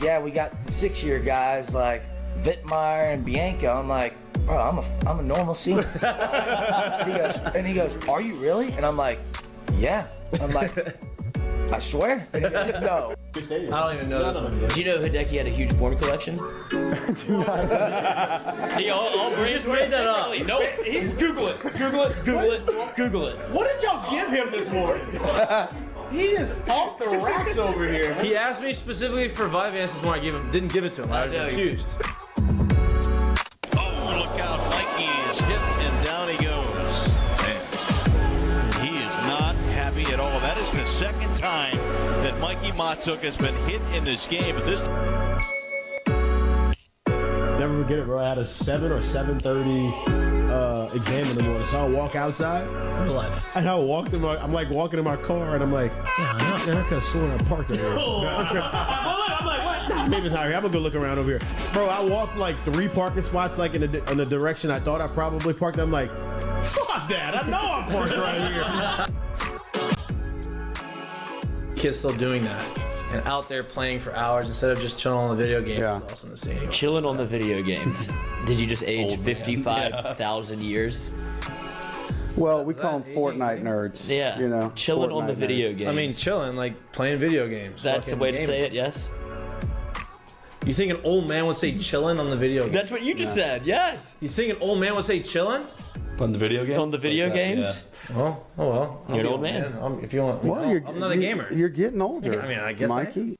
yeah, we got the six year guys like Vittmeyer and Bianco. I'm like, bro, I'm a, I'm a normal senior. he goes, and he goes, are you really? And I'm like, yeah. I'm like, I swear. And he goes, no. I don't even know this one. Do you know Hideki had a huge porn collection? See, all, all just made that up. No, he's Google it. Google it. Google it. Google it. What did y'all give him this morning? He is off the racks over here. He asked me specifically for Vyvanse this morning. I gave him, didn't give it to him. I know. refused. Oh, look out. Mikie is hit and down he goes. Man, he is not happy at all. That is the second time that Mikie Mahtook has been hit in this game. But this Never forget it, bro. I had a seven or seven thirty uh, exam in the morning, so I'll walk outside Real life. and I walked in my. I'm like walking in my car, and I'm like, damn, I, know, man, I could have sworn I parked over here. I'm, tri- I'm like, what? Nah, maybe it's not here. I'm gonna go look around over here, bro. I walked like three parking spots, like in the in the direction I thought I probably parked. I'm like, fuck that. I know I'm parked right here. Kids still doing that. And out there playing for hours instead of just chilling on the video games Yeah. is also insane. Chilling on the video games. Did you just age 55,000 years? Well, we call them that Fortnite nerds. Yeah. You know, Chilling on the video nerds. games. I mean, chilling, like playing video games. that's the fucking way to say it, yes? You think an old man would say chilling on the video game? That's what you just said, yes. You think an old man would say chilling? On the video game? On the video Like that, games? Well, oh well. I'll You're an old man. I'm- if you want, Well, I'm, you're, I'm not a gamer. You're getting older. I mean, I guess I am. Mikie.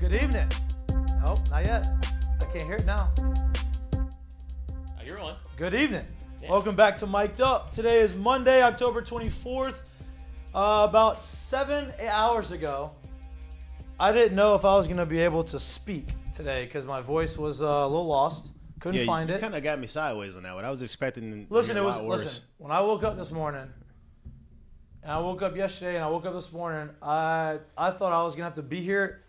Good evening. Nope, not yet. I can't hear it now. Oh, you're on. Good evening. Welcome back to Mik'd Up. Today is Monday, October 24th. Uh, about seven hours ago, I didn't know if I was going to be able to speak today because my voice was uh, a little lost. Couldn't find it. you it. kind of got me sideways on that one. I was expecting. Listen, it was worse. listen. When I woke up this morning, and I woke up yesterday, and I woke up this morning, I I thought I was gonna have to be here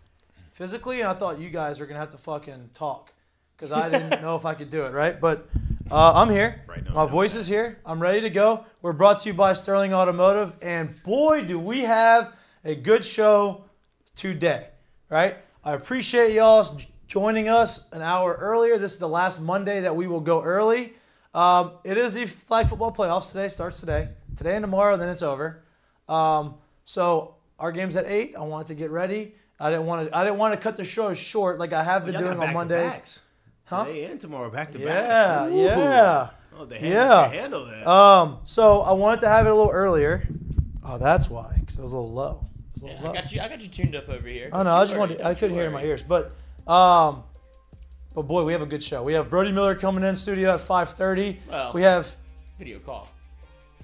physically, and I thought you guys were gonna have to fucking talk because I didn't know if I could do it, right? But uh, I'm here. Right, no, My voice is here. I'm ready to go. We're brought to you by Sterling Automotive, and boy, do we have a good show today, right? I appreciate y'all joining us an hour earlier. This is the last Monday that we will go early. Um, it is the flag football playoffs today. Starts today, today and tomorrow. Then it's over. Um, so our game's at eight. I wanted to get ready. I didn't want to. I didn't want to cut the show short like I have been Y'all doing on Mondays. Back-to-backs. Huh? Today and tomorrow, back to back. Yeah, Ooh. yeah. Oh, the Yeah. handles handle that. Um, so I wanted to have it a little earlier. Oh, that's why, because it was a little low. It was a Yeah, little I got you. I got you tuned up over here. Oh no, I just worry, wanted. I couldn't hear in my ears, but um, but boy, we have a good show. We have Brody Miller coming in studio at 5:30. Well- we have, Video call.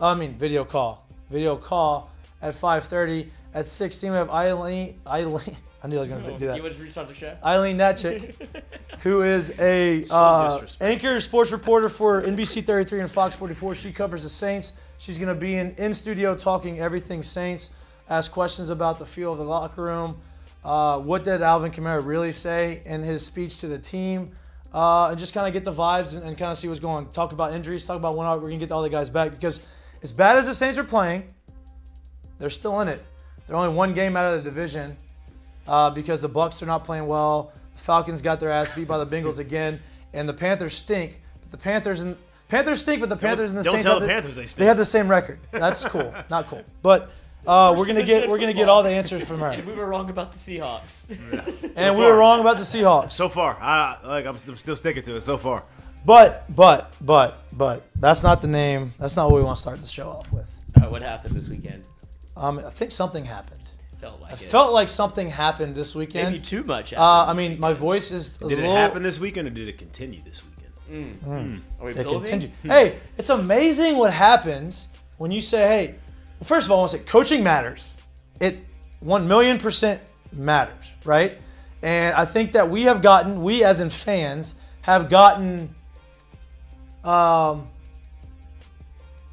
I mean, video call, video call at 5:30. At 16, we have Aileen. Aileen. I knew I was going to do that. You would restart the show? Aileen Hnatiuk, who is a uh, anchor sports reporter for NBC 33 and Fox 44. She covers the Saints. She's going to be in, in studio talking everything Saints, ask questions about the feel of the locker room. Uh, what did Alvin Kamara really say in his speech to the team? Uh, and just kind of get the vibes and, and kind of see what's going on. Talk about injuries, talk about when we're going to get all the guys back. Because as bad as the Saints are playing, they're still in it. They're only one game out of the division uh, because the Bucs are not playing well. The Falcons got their ass beat by the Bengals again, and the Panthers stink. But the Panthers and Panthers stink, but the Panthers and the don't Saints tell have the Panthers they stink. They have the same record. That's cool, not cool. But uh, we're gonna get we're gonna get all the answers from her. And we were wrong about the Seahawks. And we were wrong about the Seahawks. So far, I like. I'm still, still sticking to it. So far, But but but but that's not the name. That's not what we want to start the show off with. Uh, what happened this weekend? Um, I think something happened. Felt like I it. felt like something happened this weekend. maybe too much. Uh. I mean, my voice is, is did a it little, happen this weekend or did it continue this weekend? Are we They building? continue. Hey, it's amazing what happens when you say, hey, well, first of all, I want to say coaching matters. It 1 million percent matters, right? And I think that we have gotten, we as in fans, have gotten um,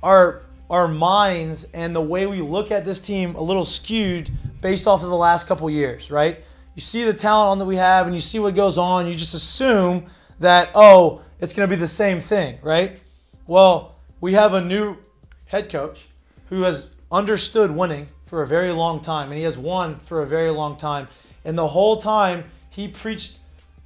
our our minds and the way we look at this team a little skewed based off of the last couple years, right? You see the talent on that we have, and you see what goes on. You just assume that oh it's going to be the same thing, right? Well, we have a new head coach who has understood winning for a very long time, and he has won for a very long time. And the whole time he preached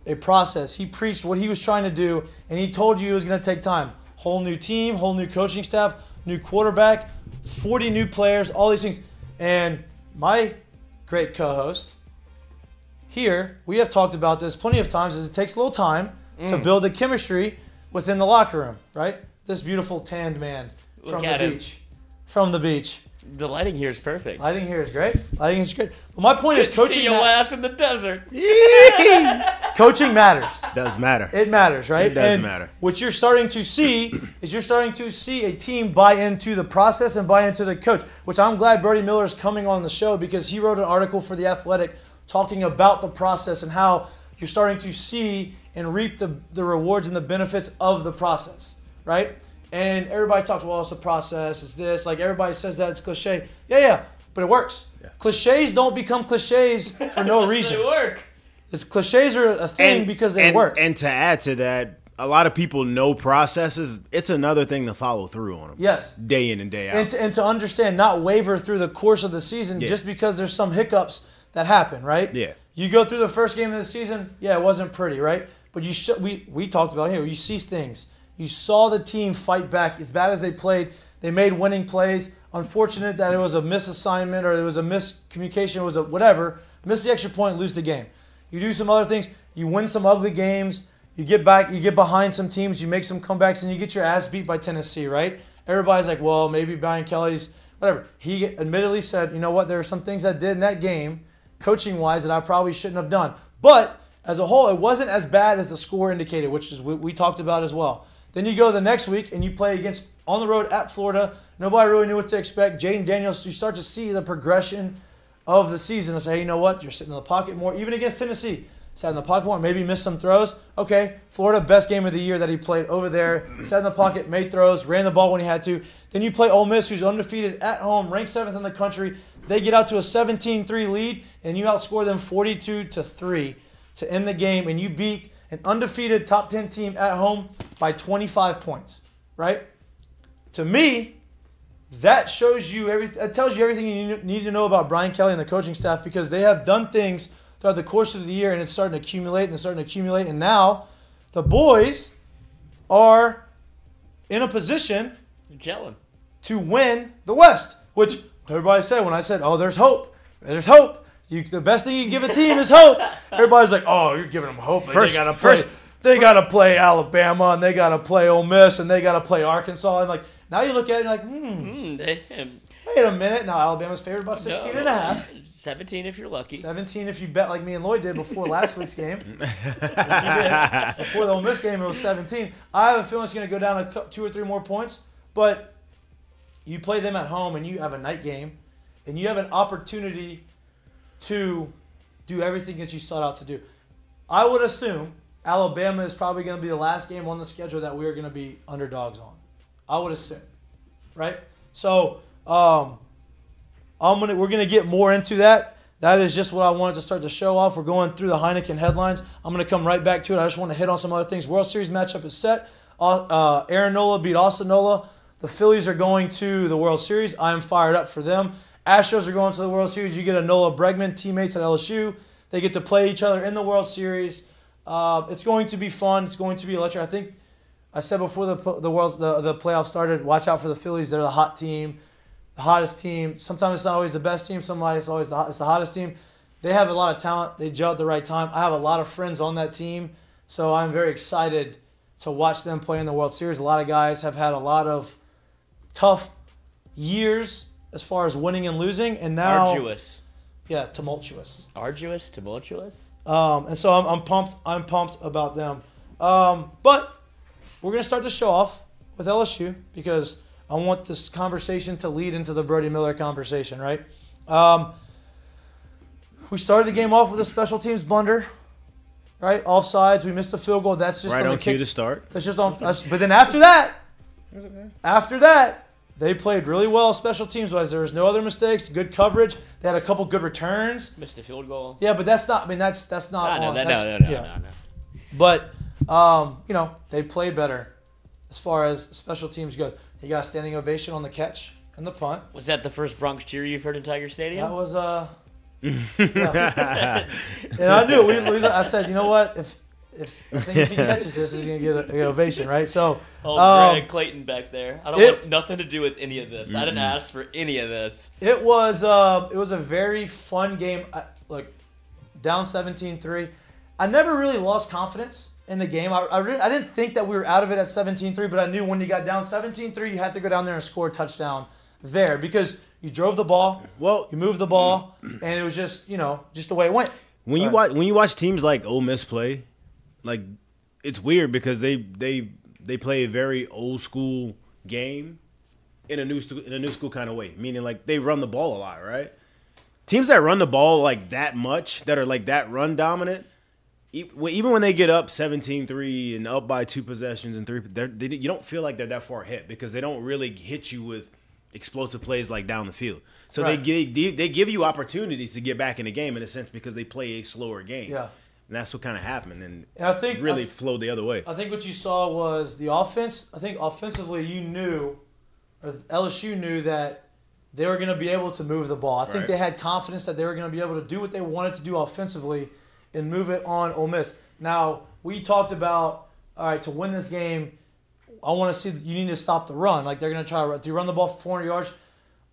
a process. He preached what he was trying to do, and he told you it was going to take time. Whole new team, whole new coaching staff, new quarterback, 40 new players, all these things. And my great co-host here, we have talked about this plenty of times. Is it takes a little time to mm. build a chemistry within the locker room, right? This beautiful tanned man Look from the him. beach, from the beach. The lighting here is perfect. Lighting here is great. Lighting is great. But my point is, coaching See your ma- ass in the desert. coaching matters. Does matter. It matters, right? It does And matter. What you're starting to see is you're starting to see a team buy into the process and buy into the coach, which I'm glad Brody Miller is coming on the show because he wrote an article for The Athletic talking about the process and how you're starting to see and reap the, the rewards and the benefits of the process, right? And everybody talks, well, it's a process, it's this. Like everybody says that, it's cliche. Yeah, yeah, but it works. Cliches don't become cliches for no reason. They work. It's cliches are a thing because they and, work. And to add to that, a lot of people know processes. It's another thing to follow through on them. yes. Day in and day out. and to, and to understand, not waver through the course of the season Yeah. just because there's some hiccups that happen, right? Yeah. You go through the first game of the season, yeah, it wasn't pretty, right? But you sh- we we talked about it here. You see things. You saw the team fight back as bad as they played. They made winning plays. Unfortunate that it was a misassignment or there was a miscommunication, it was a whatever. Miss the extra point, lose the game. You do some other things. You win some ugly games. You get back. You get behind some teams. You make some comebacks, and you get your ass beat by Tennessee, right? Everybody's like, well, maybe Brian Kelly's whatever. He admittedly said, you know what? There are some things I did in that game, coaching wise, that I probably shouldn't have done. But as a whole, it wasn't as bad as the score indicated, which is what we talked about as well. Then you go the next week and you play against on the road at Florida. Nobody really knew what to expect. Jayden Daniels, you start to see the progression of the season and say, hey, you know what? You're sitting in the pocket more. Even against Tennessee, sat in the pocket more, maybe missed some throws. Okay, Florida, best game of the year that he played over there. Sat in the pocket, made throws, ran the ball when he had to. Then you play Ole Miss, who's undefeated at home, ranked seventh in the country. They get out to a 17-3 lead, and you outscore them 42 to three to end the game, and you beat an undefeated top 10 team at home by 25 points, right? To me, that shows you everything. That tells you everything you need to know about Brian Kelly and the coaching staff because they have done things throughout the course of the year, and it's starting to accumulate and it's starting to accumulate. And now, the boys are in a position Gelling. to win the West, which everybody said when I said, "Oh, there's hope. There's hope." You, the best thing you can give a team is hope. Everybody's like, "Oh, you're giving them hope." But First- they gotta play. first- they gotta play Alabama, and they gotta play Ole Miss, and they gotta play Arkansas, and like now you look at it like, hmm, Mm, they- um, wait a minute. Now Alabama's favored by 16 and a half. 17 if you're lucky. 17 if you bet like me and Lloyd did before last week's game. If you did, before the Ole Miss game, it was 17. I have a feeling it's going to go down a cou- two or three more points. But you play them at home and you have a night game, and you have an opportunity to do everything that you sought out to do. I would assume Alabama is probably going to be the last game on the schedule that we are going to be underdogs on. I would assume, right? So um, I'm gonna we're gonna get more into that. That is just what I wanted to start to show off. We're going through the Heineken headlines. I'm gonna come right back to it. I just want to hit on some other things. World Series matchup is set. Uh, uh, Aaron Nola beat Austin Nola. The Phillies are going to the World Series. I am fired up for them. Astros are going to the World Series. You get a Nola Bregman, teammates at LSU. They get to play each other in the World Series. Uh, it's going to be fun. It's going to be electric. I think I said before the the world the, the playoffs started, watch out for the Phillies. They're the hot team, the hottest team. Sometimes it's not always the best team. Sometimes it's always the, it's the hottest team. They have a lot of talent. They gel at the right time. I have a lot of friends on that team, so I'm very excited to watch them play in the World Series. A lot of guys have had a lot of tough years as far as winning and losing, and now Arduous. yeah, tumultuous. Arduous? Tumultuous? Um, and so I'm, I'm pumped. I'm pumped about them. Um, but we're gonna start the show off with LSU because I want this conversation to lead into the Brody Miller conversation, right? Um, we started the game off with a special teams blunder, right? Offsides. We missed a field goal. That's just right on on the cue kick. to start. That's just on. That's, but then after that, after that, they played really well special teams wise. There was no other mistakes. Good coverage. They had a couple good returns. Missed a field goal. Yeah, but that's not. I mean, that's that's not. No, on, that, that's, no, no, no, yeah. no, no. But Um, you know, they played better as far as special teams go. He got a standing ovation on the catch and the punt. Was that the first Bronx cheer you've heard in Tiger Stadium? That was uh. yeah. and I knew we, we. I said, you know what? If if I think if he catches this, he's gonna get a, an ovation, right? So, Oh, um, Greg Clayton back there. I don't it- want nothing to do with any of this. I didn't ask for any of this. It was uh, it was a very fun game. I, look, down 17-3. I never really lost confidence in the game. I, I, really, I didn't think that we were out of it at 17-3, but I knew when you got down 17-3, you had to go down there and score a touchdown there because you drove the ball, Well, you moved the ball, and it was just you know just the way it went. when you Right. watch when you watch teams like Ole Miss play, like it's weird because they they they play a very old school game in a new stu- in a new school kind of way. Meaning like they run the ball a lot, right? Teams that run the ball like that much, that are like that run dominant, even when they get up 17-3 and up by two possessions and three, they're, you don't feel like they're that far hit because they don't really hit you with explosive plays like down the field. So Right. they give they give you opportunities to get back in the game in a sense because they play a slower game. Yeah. And that's what kind of happened, and, And I think- really I- flowed the other way. I think what you saw was the offense. I think offensively, you knew, or LSU knew that they were going to be able to move the ball. I think they had confidence that they were going to be able to do what they wanted to do offensively and move it on Ole Miss. Now we talked about all right to win this game. I want to see you need to stop the run. Like they're going to try to if you run the ball for 400 yards.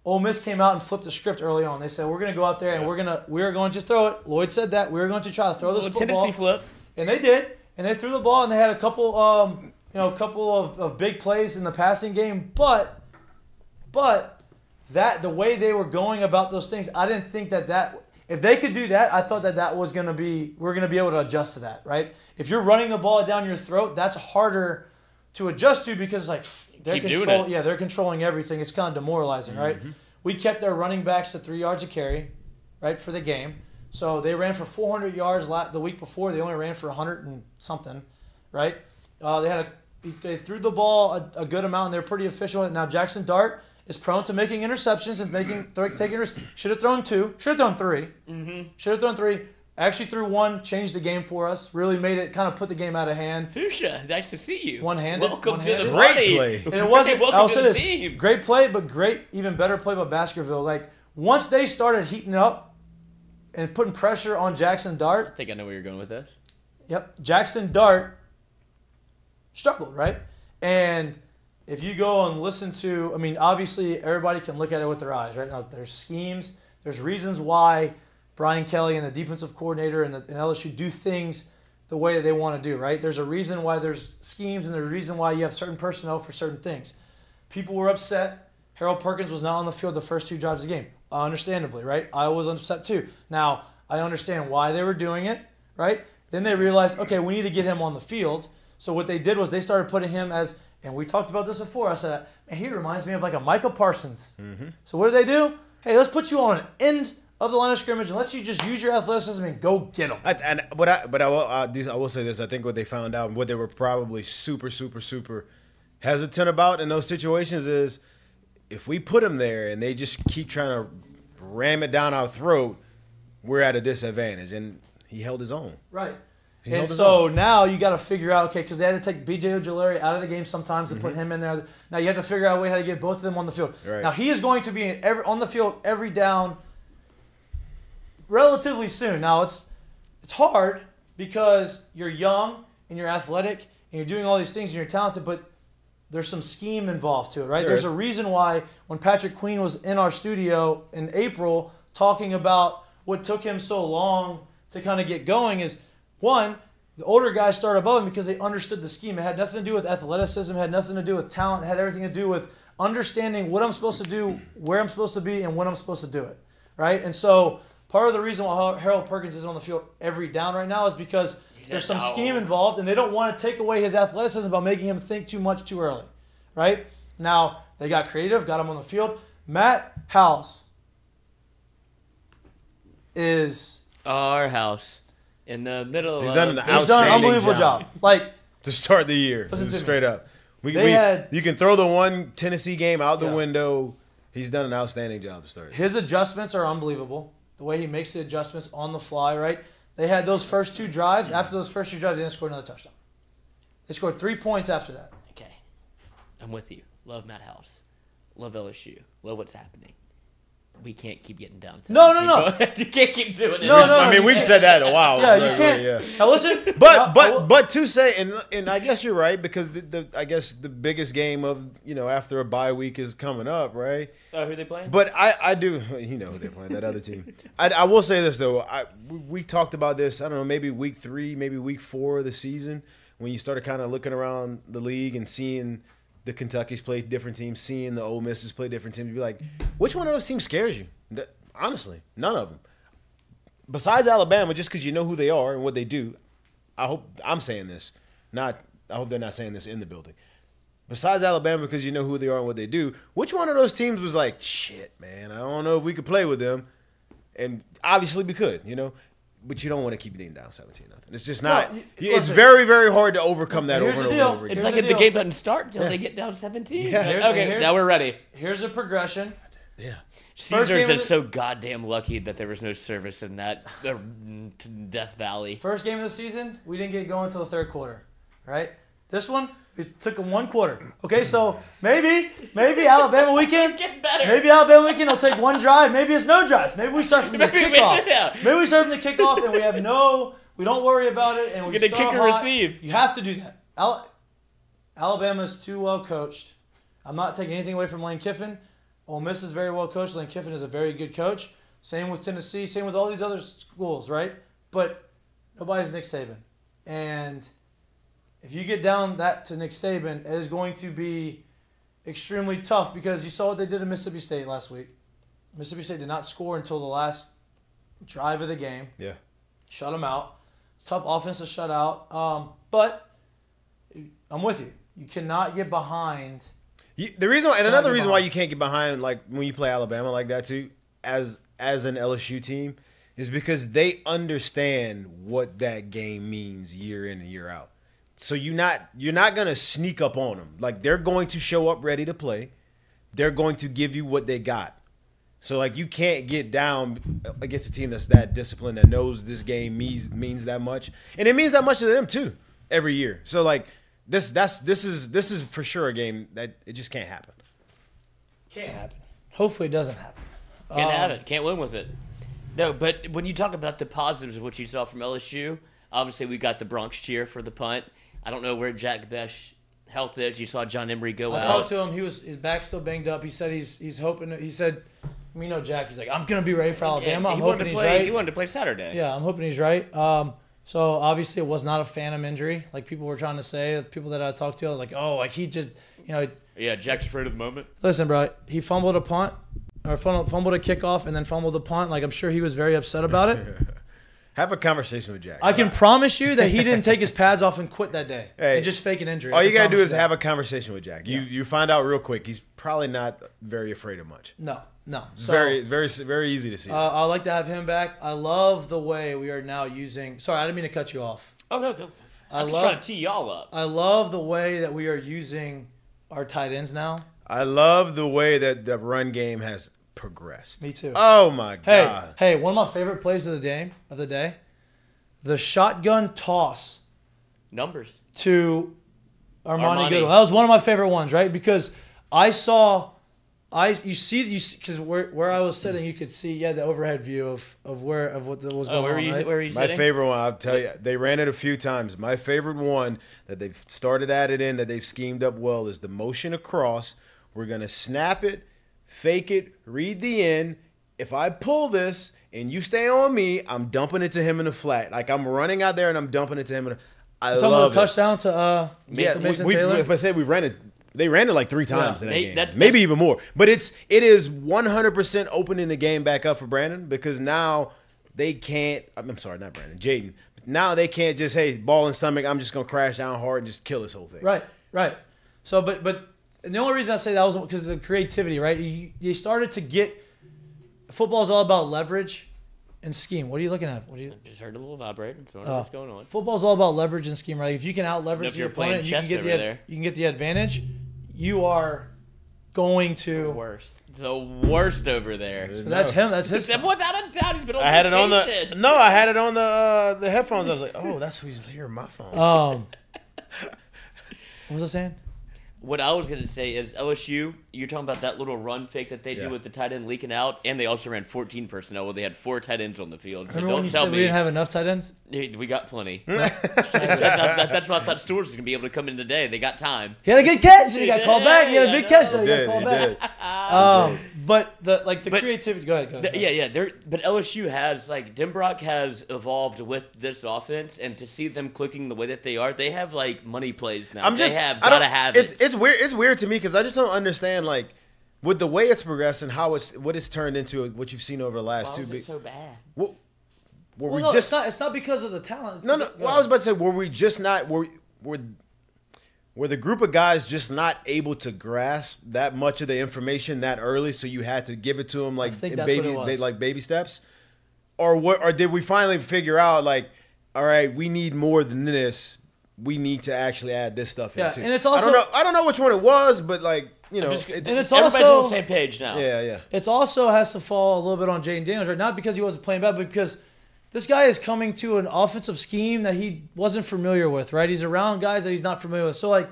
Ole Miss came out and flipped the script early on. They said we're going to go out there and we're going to we're going to throw it. Lloyd said that we're going to try to throw this football. Tennessee flip. And they did. And they threw the ball and they had a couple um you know, a couple of, of big plays in the passing game, but but that the way they were going about those things, I didn't think that that if they could do that, I thought that that was going to be we're going to be able to adjust to that, right? If you're running the ball down your throat, that's harder to adjust to because like they're Keep control, it. yeah, they're controlling everything. It's kind of demoralizing, right? We kept their running backs to 3 yards a carry, right, for the game. So they ran for 400 yards the week before. They only ran for 100 and something, right? Uh, they had a they threw the ball a, a good amount, and they're pretty efficient. Now Jackson Dart is prone to making interceptions and making th- taking risks. Should have thrown two. Should have thrown 3 Mm-hmm. Should have thrown three. Actually threw one. Changed the game for us. Really made it kind of put the game out of hand. Fuchsia, nice to see you. One-handed, Welcome to one-handed. the Great party. play. And it wasn't. welcome I'll say this: team. great play, but great, even better play by Baskerville. Like once they started heating up and putting pressure on Jackson Dart, I think I know where you're going with this. Yep, Jackson Dart struggled, right? And if you go and listen to, I mean, obviously everybody can look at it with their eyes, right? Now there's schemes, there's reasons why Brian Kelly and the defensive coordinator and, the, and LSU do things the way that they want to do, right? There's a reason why there's schemes and there's a reason why you have certain personnel for certain things. People were upset. Harold Perkins was not on the field the first two drives of the game, understandably, right? I was upset too. Now I understand why they were doing it, right? Then they realized, okay, we need to get him on the field. So what they did was they started putting him as, and we talked about this before. I said, man, he reminds me of like a Micah Parsons. Mm-hmm. So what did they do? Hey, let's put you on an end of the line of scrimmage and let you just use your athleticism and go get them. I, and but I but I will these- I will say this. I think what they found out, what they were probably super super super hesitant about in those situations is if we put him there and they just keep trying to ram it down our throat, we're at a disadvantage. And he held his own. Right. He and so now you got to figure out, okay, because they had to take BJ Ojulari out of the game sometimes to put Mm-hmm. him in there. Now you have to figure out a way how to get both of them on the field. Right. Now he is going to be every, on the field every down relatively soon. Now it's it's hard because you're young and you're athletic and you're doing all these things and you're talented, but there's some scheme involved to it, right? There there's is. a reason why when Patrick Queen was in our studio in April talking about what took him so long to kind of get going is one, the older guys started above him because they understood the scheme. It had nothing to do with athleticism, it had nothing to do with talent, it had everything to do with understanding what I'm supposed to do, where I'm supposed to be, and when I'm supposed to do it, right? And so part of the reason why Harold Perkins is on the field every down right now is because there's some scheme involved, and they don't want to take away his athleticism by making him think too much too early, right? Now they got creative, got him on the field. Matt House is Our house in the middle. He's of done an he's done an Outstanding unbelievable job. job. Like to start the year. Listen to me. straight up. We, They we- had- you can throw the one Tennessee game out the Yeah. window. He's done an outstanding job to start. his adjustments are unbelievable. The way he makes the adjustments on the fly, right? They had those first two drives. After those first two drives, they didn't score another touchdown. They scored three points after that. Okay, I'm with you. Love Matt House. Love LSU. Love what's happening. We can't keep getting down. No, no, no. you can't keep doing it. No, no. I mean, we've said that a while. Yeah, you can't. yeah. Now listen, But I- I but but to say and and I guess you're right because the, the I guess the biggest game of you know after a bye week is coming up, right? Oh, who are they playing? But I I do you know who they're playing that other team. I, I will say this though I we, we talked about this I don't know maybe week three maybe week four of the season when you started kind of looking around the league and seeing the Kentucky's play different teams, seeing the Ole Misses play different teams, be like, which one of those teams scares you? Honestly, none of them. Besides Alabama, just because you know who they are and what they do, I hope I'm saying this. Not I hope they're not saying this in the building. Besides Alabama, because you know who they are and what they do, which one of those teams was like, shit, man, I don't know if we could play with them. And obviously we could, you know. But you don't want to keep being down 17 nothing. It's just not. No, y- it's listen. very, very hard to overcome that Here's over the deal. over, and over it's again. Here's like the if the game doesn't start until Yeah. they get down 17. Yeah. Like, Here's- okay, here's- now we're ready. here's a progression. Yeah. First Caesars is the- so goddamn lucky that there was no service in that uh, Death Valley. First game of the season, we didn't get going until the third quarter, right? This one, it took them one quarter. Okay, so maybe, maybe Alabama weekend, Getting better. maybe Alabama weekend will take one drive. Maybe it's no drives. Maybe we start from the Maybe kickoff. Maybe we start from the kickoff and we have no, we don't worry about it and we Get a kick or hot. receive. You have to do that. Al- Alabama's too well coached. I'm not taking anything away from Lane Kiffin. Ole Miss is very well coached. Lane Kiffin is a very good coach. Same with Tennessee. Same with all these other schools, right? But nobody's Nick Saban. And if you get down that to Nick Saban, it is going to be extremely tough because you saw what they did in Mississippi State last week. Mississippi State did not score until the last drive of the game. Yeah. Shut them out. It's tough offense to shut out. Um, but I'm with you. You cannot get behind. You, the reason, why, and another reason why you can't get behind, like when you play Alabama like that too, as as an LSU team, is because they understand what that game means year in and year out. So you not you're not gonna sneak up on them. Like they're going to show up ready to play. They're going to give you what they got. So like you can't get down against a team that's that disciplined that knows this game means means that much, and it means that much to them too every year. So like this that's this is this is for sure a game that it just can't happen. Can't happen. Hopefully, it doesn't happen. Can't have Um, it. Can't win with it. No, but when you talk about the positives of what you saw from LSU, obviously we got the Bronx cheer for the punt. I don't know where Jack Bech health is. You saw John Emery go I out. I talked to him. He was his back still banged up. He said he's he's hoping. He said, "We know Jack." He's like, "I'm gonna be ready for Alabama." I'm he wanted hoping to he's play. right. He wanted to play Saturday. Yeah, I'm hoping he's right. Um, so obviously it was not a phantom injury like people were trying to say. People that I talked to, like, oh, like he just, you know, Yeah, Jack's afraid of the moment. listen, bro, he fumbled a punt or fumbled, fumbled a kickoff and then fumbled a punt. Like I'm sure he was very upset about it. Have a conversation with Jack. I can promise you that he didn't take his pads off and quit that day Hey, and just fake an injury. All you gotta do is that. have a conversation with Jack. You you find out real quick. He's probably not very afraid of much. no, no. So, very very very easy to see. Uh, I'd like to have him back. I love the way we are now using. Sorry, I didn't mean to cut you off. Oh no, go. I I'm just love- trying to tee y'all up. I love the way that we are using our tight ends now. I love the way that the run game has progressed. Me too. Oh my Hey, god. hey, one of my favorite plays of the game of the day, the shotgun toss Numbers. to Armoni, Armoni. Goodwin. That was one of my favorite ones, right? Because I saw, I you see you because where where I was sitting, you could see yeah the overhead view of of where of what was Oh, going where were on. you? right? Where were you My sitting? favorite one, I'll tell you, they ran it a few times. My favorite one that they've started at it in that they've schemed up well is the motion across. We're gonna snap it, fake it, read the end. If I pull this and you stay on me, I'm dumping it to him in the flat. Like I'm running out there and I'm dumping it to him in the I Talking about love the it. touchdown to uh Yeah, Mason, Mason we, we, Taylor. if I said we ran it, they ran it like three times in that They- game, that's- maybe that's- even more. But it's it is 100 percent opening the game back up for Brandon because now they can't. I'm sorry, not Brandon, Jayden. Now they can't just hey ball and stomach. I'm just gonna crash down hard and just kill this whole thing. Right, right. So, but but and the only reason I say that was because of the creativity, right? You, you started to get football is all about leverage and scheme. What are you looking at? What are you? Just heard a little vibrating. So I don't know what's going on. Football's all about leverage and scheme, right? If you can out leverage your opponent, you can get the over there. you can get the advantage. You are going The to. worst. The worst over there. That's him. That's his. fault. Without a doubt, he's been on I had it on the no, I had it on the uh, the headphones. I was like, oh, that's who's hearing my phone. Um, What was I saying? What I was gonna say is LSU. You're talking about that little run fake that they Yeah. do with the tight end leaking out, and they also ran 14 personnel Well, they had four tight ends on the field. So Remember when don't you tell said me we didn't have enough tight ends? We got plenty. That- that- that's why I thought Stores was gonna be able to come in today. They got time. He had a good catch, and he got called back. He had a Yeah, big catch, know. he He got called did, back. Um, but the like the But- creativity. Go ahead. Go ahead. Th- yeah, yeah. They're, but LSU has like Denbrock has evolved with this offense, and to see them clicking the way that they are, they have like money plays now. I'm just. they have I don't, gotta have it's, it. It's weird. It's weird to me because I just don't understand like with the way it's progressed and how it's what it's turned into. What you've seen over the last Why two. was be- so bad? What, were Well, we no, just it's not. It's not because of the talent. no no? Go Well, I was about to say were we just not were were were the group of guys just not able to grasp that much of the information that early? So you had to give it to them like in baby what it was. ba- like baby steps, or what? Or did we finally figure out like, all right, we need more than this. We need to actually add this stuff Yeah, into. and it's I also- don't know. I don't know which one it was, but like you know, Just- it's, and it's Everybody's also on the same page now. yeah, yeah. It's also has to fall a little bit on Jayden Daniels, right? Not because he wasn't playing bad, but because this guy is coming to an offensive scheme that he wasn't familiar with, right? He's around guys that he's not familiar with. So like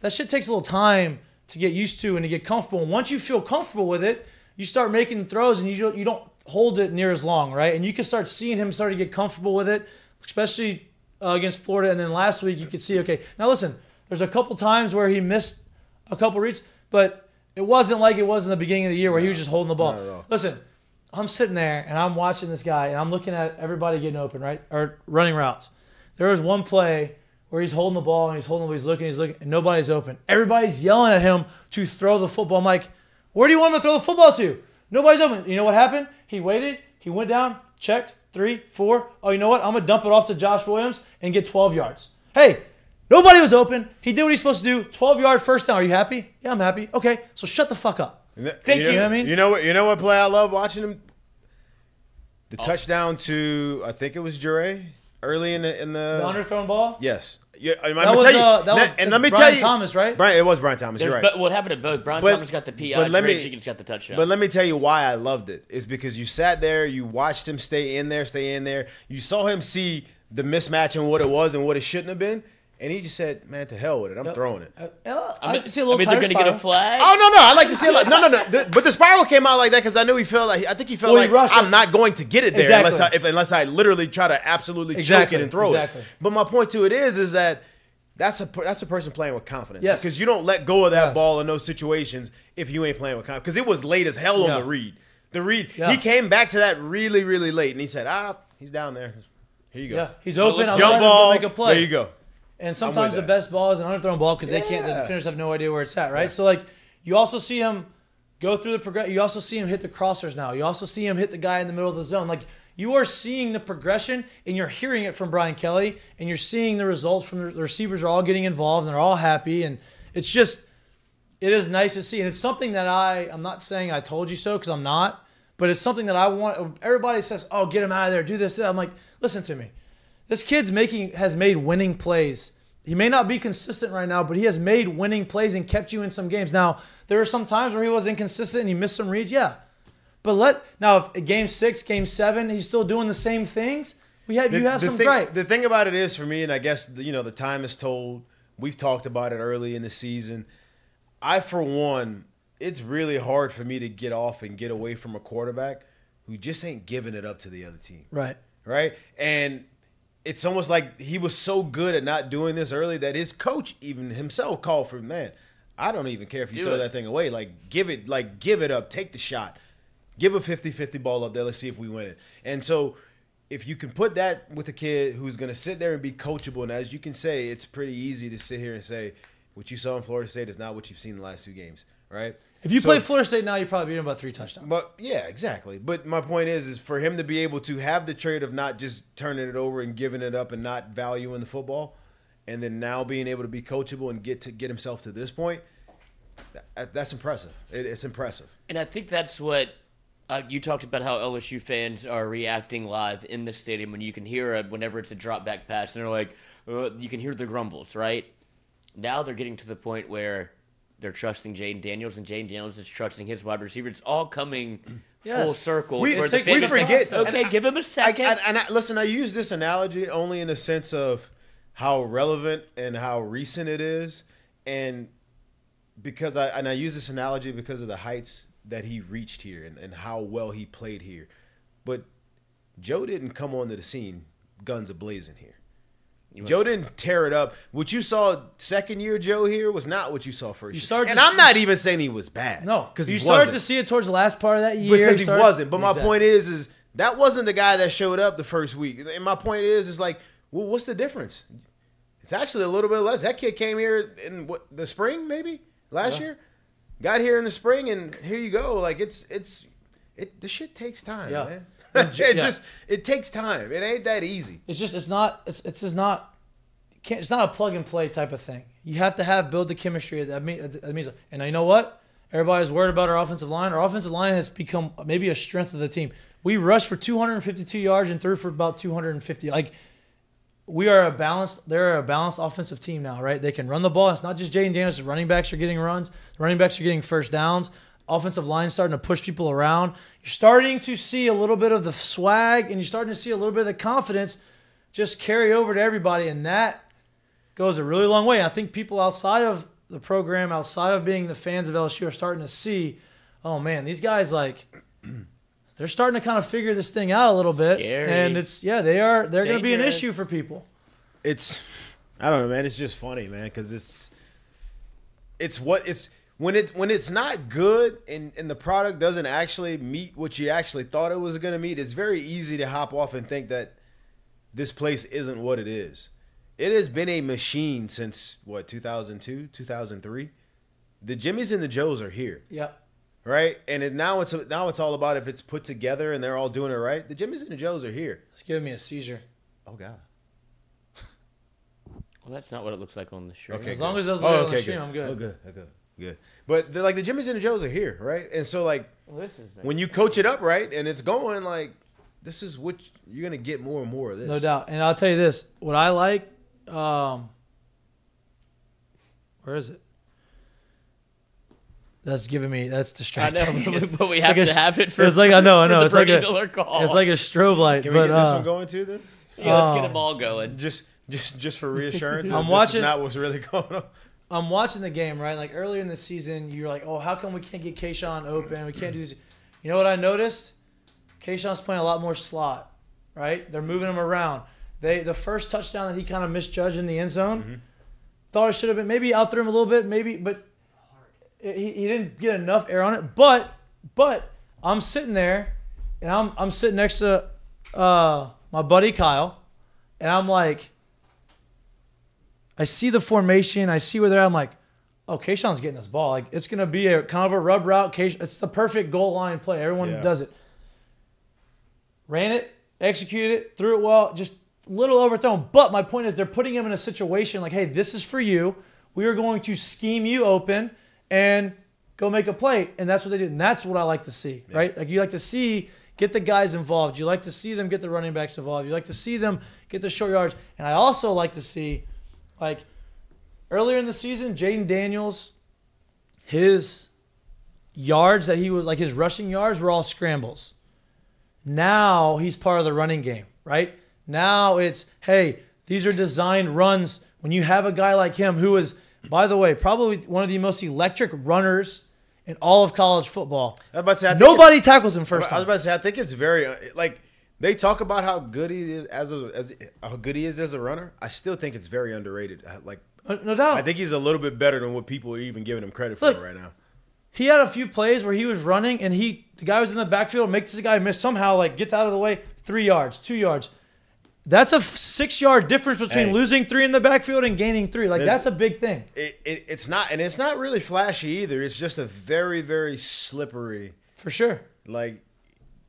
that shit takes a little time to get used to and to get comfortable. And once you feel comfortable with it, you start making throws and you don't you don't hold it near as long, right? And you can start seeing him start to get comfortable with it, especially uh, against Florida. And then last week you could see, okay, now listen, there's a couple times where he missed a couple reads, but it wasn't like it was in the beginning of the year where he was just holding the ball. not at all. Listen, I'm sitting there and I'm watching this guy and I'm looking at everybody getting open, right? Or running routes. There was one play where he's holding the ball and he's holding, he's looking, he's looking, and nobody's open. Everybody's yelling at him to throw the football. I'm like, where do you want him to throw the football to? Nobody's open. You know what happened? He waited, he went down, checked, three, four. Oh, you know what? I'm gonna dump it off to Josh Williams and get 12 yards. Hey, nobody was open. He did what he's supposed to do. 12 yard first down. Are you happy? Yeah, I'm happy. Okay, so shut the fuck up. Thank you. You know what I mean? You know what? You know what play I love watching him. The Oh. touchdown to I think it was Jure early in the in the. The underthrown ball. yes. Yeah, I'm That was, tell you. uh, that was and let me Brian tell you, Thomas, right? Brian, it was Brian Thomas. There's You're right. but what happened to both? Brian But- Thomas got the PI. but let Trey me- Jenkins got the touchdown. But let me tell you why I loved it. Is because you sat there, you watched him stay in there, stay in there. You saw him see the mismatch and what it was and what it shouldn't have been, and he just said, "Man, to hell with it. I'm throwing it." Uh, uh, I I mean, like to see a I little mean, they're gonna get a flag. Oh no, no, I like to see it. Like, no, no, no. The- but the spiral came out like that because I knew he felt like I think he felt Well, like rushed I'm it. not going to get it there Exactly. unless I if, unless I literally try to absolutely Exactly, choke it and throw exactly. it. But my point to it is, is that that's a that's a person playing with confidence. Yes. Because you don't let go of that Yes. ball in those situations if you ain't playing with confidence. Because it was late as hell Yeah. on the read. The read. Yeah. He came back to that really, really late, and he said, "Ah, he's down there. Here you go. Yeah, he's open. Jump letting him ball. Make a play. There you go. And sometimes the that. best ball is an underthrown ball because they can't. The Yeah. defenders have no idea where it's at, right? So like, you also see him go through the progress. You also see him hit the crossers now. You also see him hit the guy in the middle of the zone. Like you are seeing the progression, and you're hearing it from Brian Kelly, and you're seeing the results from the, the receivers are all getting involved, and they're all happy, and it's just, it is nice to see, and it's something that I. I'm not saying I told you so because I'm not, but it's something that I want. Everybody says, "Oh, get him out of there, do this." Do that. I'm like, listen to me. This kid's making has made winning plays. He may not be consistent right now, but he has made winning plays and kept you in some games. Now, there are some times where he was inconsistent and he missed some reads, yeah. But let now if game six, game seven, he's still doing the same things. We have you have some thing, great. The thing about it is for me, and I guess you know the time is told. We've talked about it early in the season. I, for one, it's really hard for me to get off and get away from a quarterback who just ain't giving it up to the other team. right. Right? And it's almost like he was so good at not doing this early that his coach even himself called for man. I don't even care if you Do throw it. that thing away. Like give it, like give it up, take the shot. Give a 50-50 ball up there. Let's see if we win it. And so if you can put that with a kid who's going to sit there and be coachable, and as you can say, it's pretty easy to sit here and say what you saw in Florida State is not what you've seen the last two games, right? If you So- play Florida State now, you're probably beat him by three touchdowns. but yeah, exactly. But my point is, is for him to be able to have the trade of not just turning it over and giving it up and not valuing the football, and then now being able to be coachable and get to get himself to this point, that, that's impressive. It, it's impressive. And I think that's what uh, you talked about how LSU fans are reacting live in the stadium when you can hear it whenever it's a drop back pass, and they're like, uh, you can hear the grumbles, right? Now they're getting to the point where they're trusting Jayden Daniels, and Jayden Daniels is trusting his wide receiver. It's all coming full circle. We- where the we forget- Okay, and I- give him a second. I, and I, listen, I use this analogy only in the sense of how relevant and how recent it is. and because I and I use this analogy because of the heights that he reached here and, and how well he played here. But Joe didn't come onto the scene guns a blazing here. Joe didn't tear it up. What you saw second year Joe here was not what you saw first. You year. started and to I'm see- not even saying he was bad. No, because you he started wasn't. to see it towards the last part of that year. because he started- wasn't. But my Exactly. point is, is that wasn't the guy that showed up the first week. And my point is, is like, well, what's the difference? It's actually a little bit less. That kid came here in what the spring, maybe last year. Got here in the spring, and here you go. Like it's it's it. The shit takes time, Yeah. man. It yeah. just it takes time. It ain't that easy. It's just it's not it's it's just not can't it's not a plug and play type of thing. You have to have build the chemistry. That means that means and you know what? Everybody's worried about our offensive line. Our offensive line has become maybe a strength of the team. We rushed for 252 yards and threw for about 250. Like we are a balanced. They're a balanced offensive team now, right? They can run the ball. It's not just Jayden Daniels. The running backs are getting runs. The running backs are getting first downs. Offensive line starting to push people around. You're starting to see a little bit of the swag, and you're starting to see a little bit of the confidence just carry over to everybody, and that goes a really long way. I think people outside of the program, outside of being the fans of LSU, are starting to see, oh man, these guys like they're starting to kind of figure this thing out a little bit, Scary. and it's yeah, they are they're going to be an issue for people. it's I don't know, man. It's just funny, man, because it's it's what it's when it when it's not good and and the product doesn't actually meet what you actually thought it was gonna meet. It's very easy to hop off and think that this place isn't what it is. It has been a machine since what 2002, 2003. The Jimmys and the Joes are here, Yeah. right? And it, now it's now it's all about if it's put together and they're all doing it right. The Jimmys and the Joes are here. It's giving me a seizure. Oh God. Well, that's not what it looks like on the shirt. Okay, As good. long as those Oh, are on the okay, stream, good. I'm good. Oh, good. Okay, good. But they're like the Jimmys and the Joes are here, right? And so like Well, this is when you coach it up right and it's going, like this is what you're gonna get more and more of this. No doubt. And I'll tell you this: what I like, um, where is it? That's giving me. That's I distracting. know, me. But we have a to sh- have it for. It's like I know, I know. It's like a. Call. It's like a strobe light. Can we but get this uh, one going too then? Yeah, let's get um, them all going. Just just just for reassurance. I'm that watching- This is not what's really going on. I'm watching the game, right? Like earlier in the season, you're like, oh, how come we can't get Kayshon open? We can't do this. You know what I noticed? Kayshon's playing a lot more slot, right? They're moving him around. They the first touchdown that he kind of misjudged in the end zone, thought it should have been maybe out threw him a little bit, maybe, but he, he didn't get enough air on it. But but I'm sitting there, and I'm I'm sitting next to uh, my buddy Kyle, and I'm like. I see the formation. I see where they're at. I'm like, oh, Kayshon's getting this ball. Like it's gonna be a kind of a rub route. It's the perfect goal line play. Everyone Yeah. does it. Ran it, executed it, threw it well. Just a little overthrown. But my point is, they're putting him in a situation like, hey, this is for you. We are going to scheme you open and go make a play. And that's what they do. And that's what I like to see, right? Like you like to see get the guys involved. You like to see them get the running backs involved. You like to see them get the short yards. And I also like to see, like, earlier in the season, Jayden Daniels, his yards that he was like his rushing yards were all scrambles. Now he's part of the running game, right? Now it's hey, these are designed runs. When you have a guy like him who is, by the way, probably one of the most electric runners in all of college football. I was about to say, Nobody tackles him first I was about to say, I think it's very like they talk about how good he is as a, as how good he is as a runner. I still think it's very underrated. Uh, Like Uh, No doubt. I think he's a little bit better than what people are even giving him credit for Look, right now. He had a few plays where he was running and he the guy was in the backfield, makes the guy miss somehow, like gets out of the way, three yards, two yards. That's a six yard difference between Hey. losing three in the backfield and gaining three. Like There's- that's a big thing. It, it it's not and it's not really flashy either. It's just a very very slippery. For sure. Like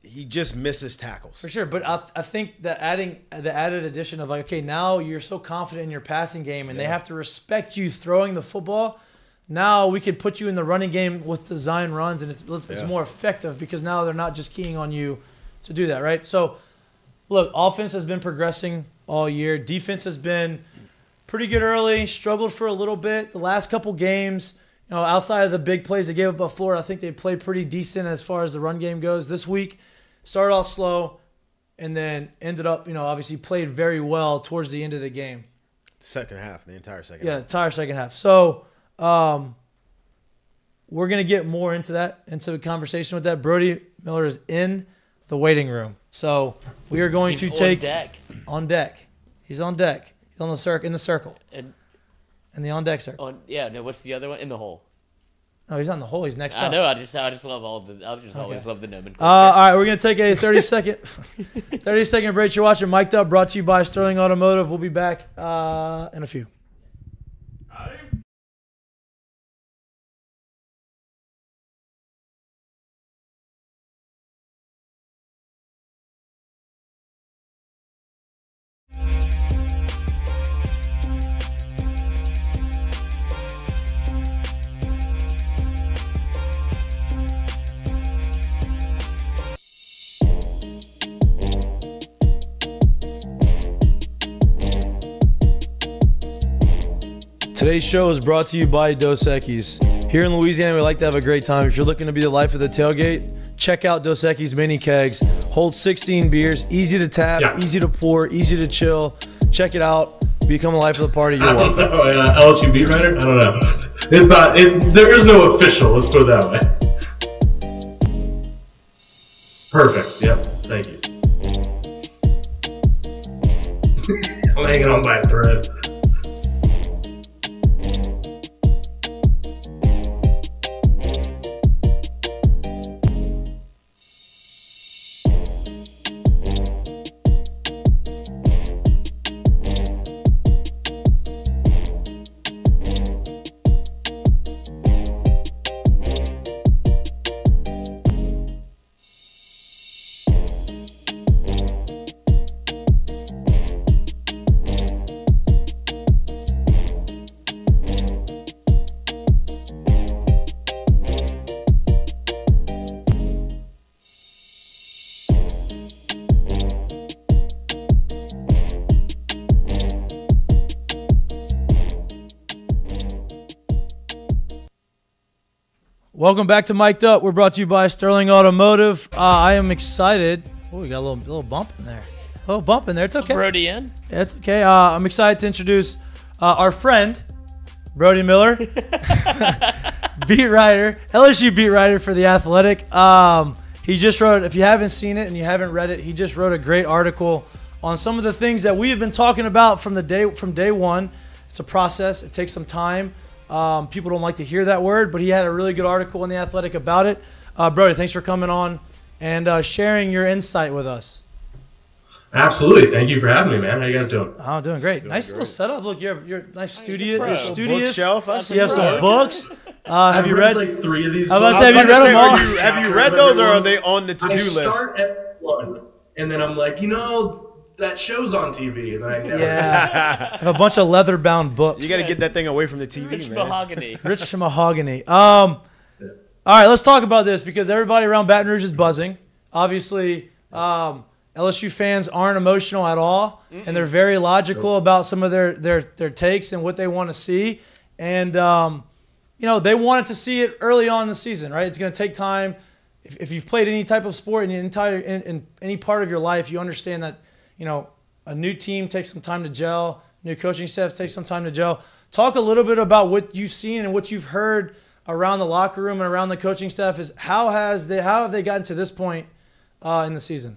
he just misses tackles. For sure, but I, I think that adding the added addition of like, okay, now you're so confident in your passing game, and they have to respect you throwing the football. Now we could put you in the running game with design runs, and it's it's Yeah. more effective because now they're not just keying on you to do that, right? So, look, offense has been progressing all year. Defense has been pretty good early, struggled for a little bit. The last couple games, you know, outside of the big plays they gave up Florida, I think they played pretty decent as far as the run game goes. This week, started off slow, and then ended up, you know, obviously played very well towards the end of the game. Second half, the entire second. Yeah, half. entire second half. So, Um, we're gonna get more into that, into the conversation with that. Brody Miller is in the waiting room, so we are going He's to on take deck. on deck. He's on deck. He's on the circle in the circle And in the on deck circle. on yeah, no, what's the other one? In the hole. No, he's on the hole. He's next I up. know. I just I just love all the. I just always love the nomenclature. Uh, all right, we're gonna take a 30 second, 30 second break. You're watching Mik'd Up, brought to you by Sterling Automotive. We'll be back uh, in a few. Today's show is brought to you by Dos Equis. Here in Louisiana, we like to have a great time. If you're looking to be the life of the tailgate, check out Dos Equis mini kegs. Hold 16 beers, easy to tap, Yeah. easy to pour, easy to chill. Check it out. Become a life of the party. You're I welcome. know. Uh, LSU beat writer? I don't know. It's not. It, there is no official. Let's put it that way. Perfect. Yep. Thank you. I'm hanging on by a thread. Welcome back to Mik'd Up. We're brought to you by Sterling Automotive. Uh, I am excited. Oh, we got a little little bump in there. A little bump in there. It's okay. Brody in. Yeah, it's okay. Uh, I'm excited to introduce uh, our friend, Brody Miller, beat writer, LSU beat writer for The Athletic. Um, he just wrote, if you haven't seen it and you haven't read it, he just wrote a great article on some of the things that we have been talking about from the day from day one. It's a process. It takes some time. Um, people don't like to hear that word, but he had a really good article in The Athletic about it. Uh, Brody, thanks for coming on and uh, sharing your insight with us. Absolutely. Thank you for having me, man. How you guys doing? I'm oh, doing great. nice little setup. Look, you're you're nice studio. pro. You're studious. Bookshelf, I see You have some books. Uh, have I've you read? like three of these? I was books. about to say, have you read them to all? Have you, have you read those or are they on the to-do I list? start at one, and then I'm like, you know, that show's on TV, and I never. Yeah. I have a bunch of leather bound books. You got to get that thing away from the TV, Rich man. mahogany. Rich mahogany. Um, all right, let's talk about this because everybody around Baton Rouge is buzzing. Obviously, um, LSU fans aren't emotional at all, and they're very logical about some of their their their takes and what they want to see. And um, you know, they wanted to see it early on in the season, right? It's going to take time. If, if you've played any type of sport in entire in, in any part of your life, you understand that you know a new team takes some time to gel. New coaching staff takes some time to gel. Talk a little bit about what you've seen and what you've heard around the locker room and around the coaching staff. Is how has they how have they gotten to this point uh, in the season?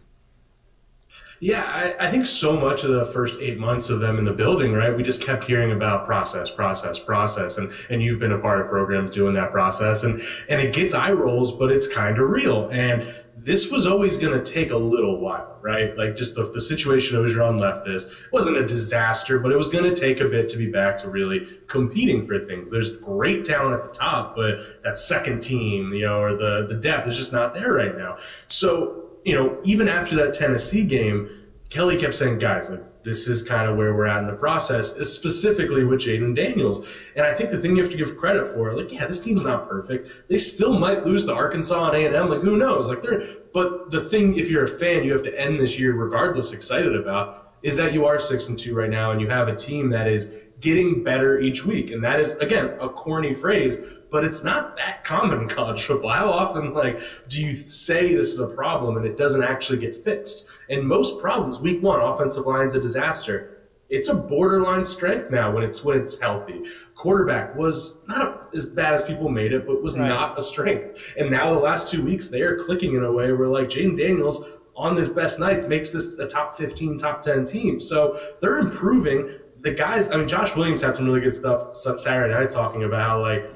Yeah, I, I think so much of the first eight months of them in the building, right? We just kept hearing about process, process, process, and and you've been a part of programs doing that process, and and it gets eye rolls, but it's kind of real. And this was always going to take a little while, right? Like just the, the situation Orgeron left this wasn't a disaster, but it was going to take a bit to be back to really competing for things. There's great talent at the top, but that second team, you know, or the the depth is just not there right now. So you know, even after that Tennessee game, Kelly kept saying, guys, like, this is kind of where we're at in the process, specifically with Jayden Daniels. And I think the thing you have to give credit for, like, yeah, this team's not perfect. They still might lose to Arkansas and A&M. Like, who knows? Like, they're, but the thing, if you're a fan, you have to end this year regardless excited about is that you are six and two right now, and you have a team that is getting better each week. And that is, again, a corny phrase, but it's not that common in college football. How often, like, do you say this is a problem and it doesn't actually get fixed? And most problems, week one, offensive line's a disaster. it's a borderline strength now when it's when it's healthy. Quarterback was not as bad as people made it, but was Right. not a strength. And now the last two weeks they are clicking in a way where like Jayden Daniels on his best nights makes this a top 15, top 10 team. So they're improving. The guys, I mean, Josh Williams had some really good stuff Saturday night talking about how like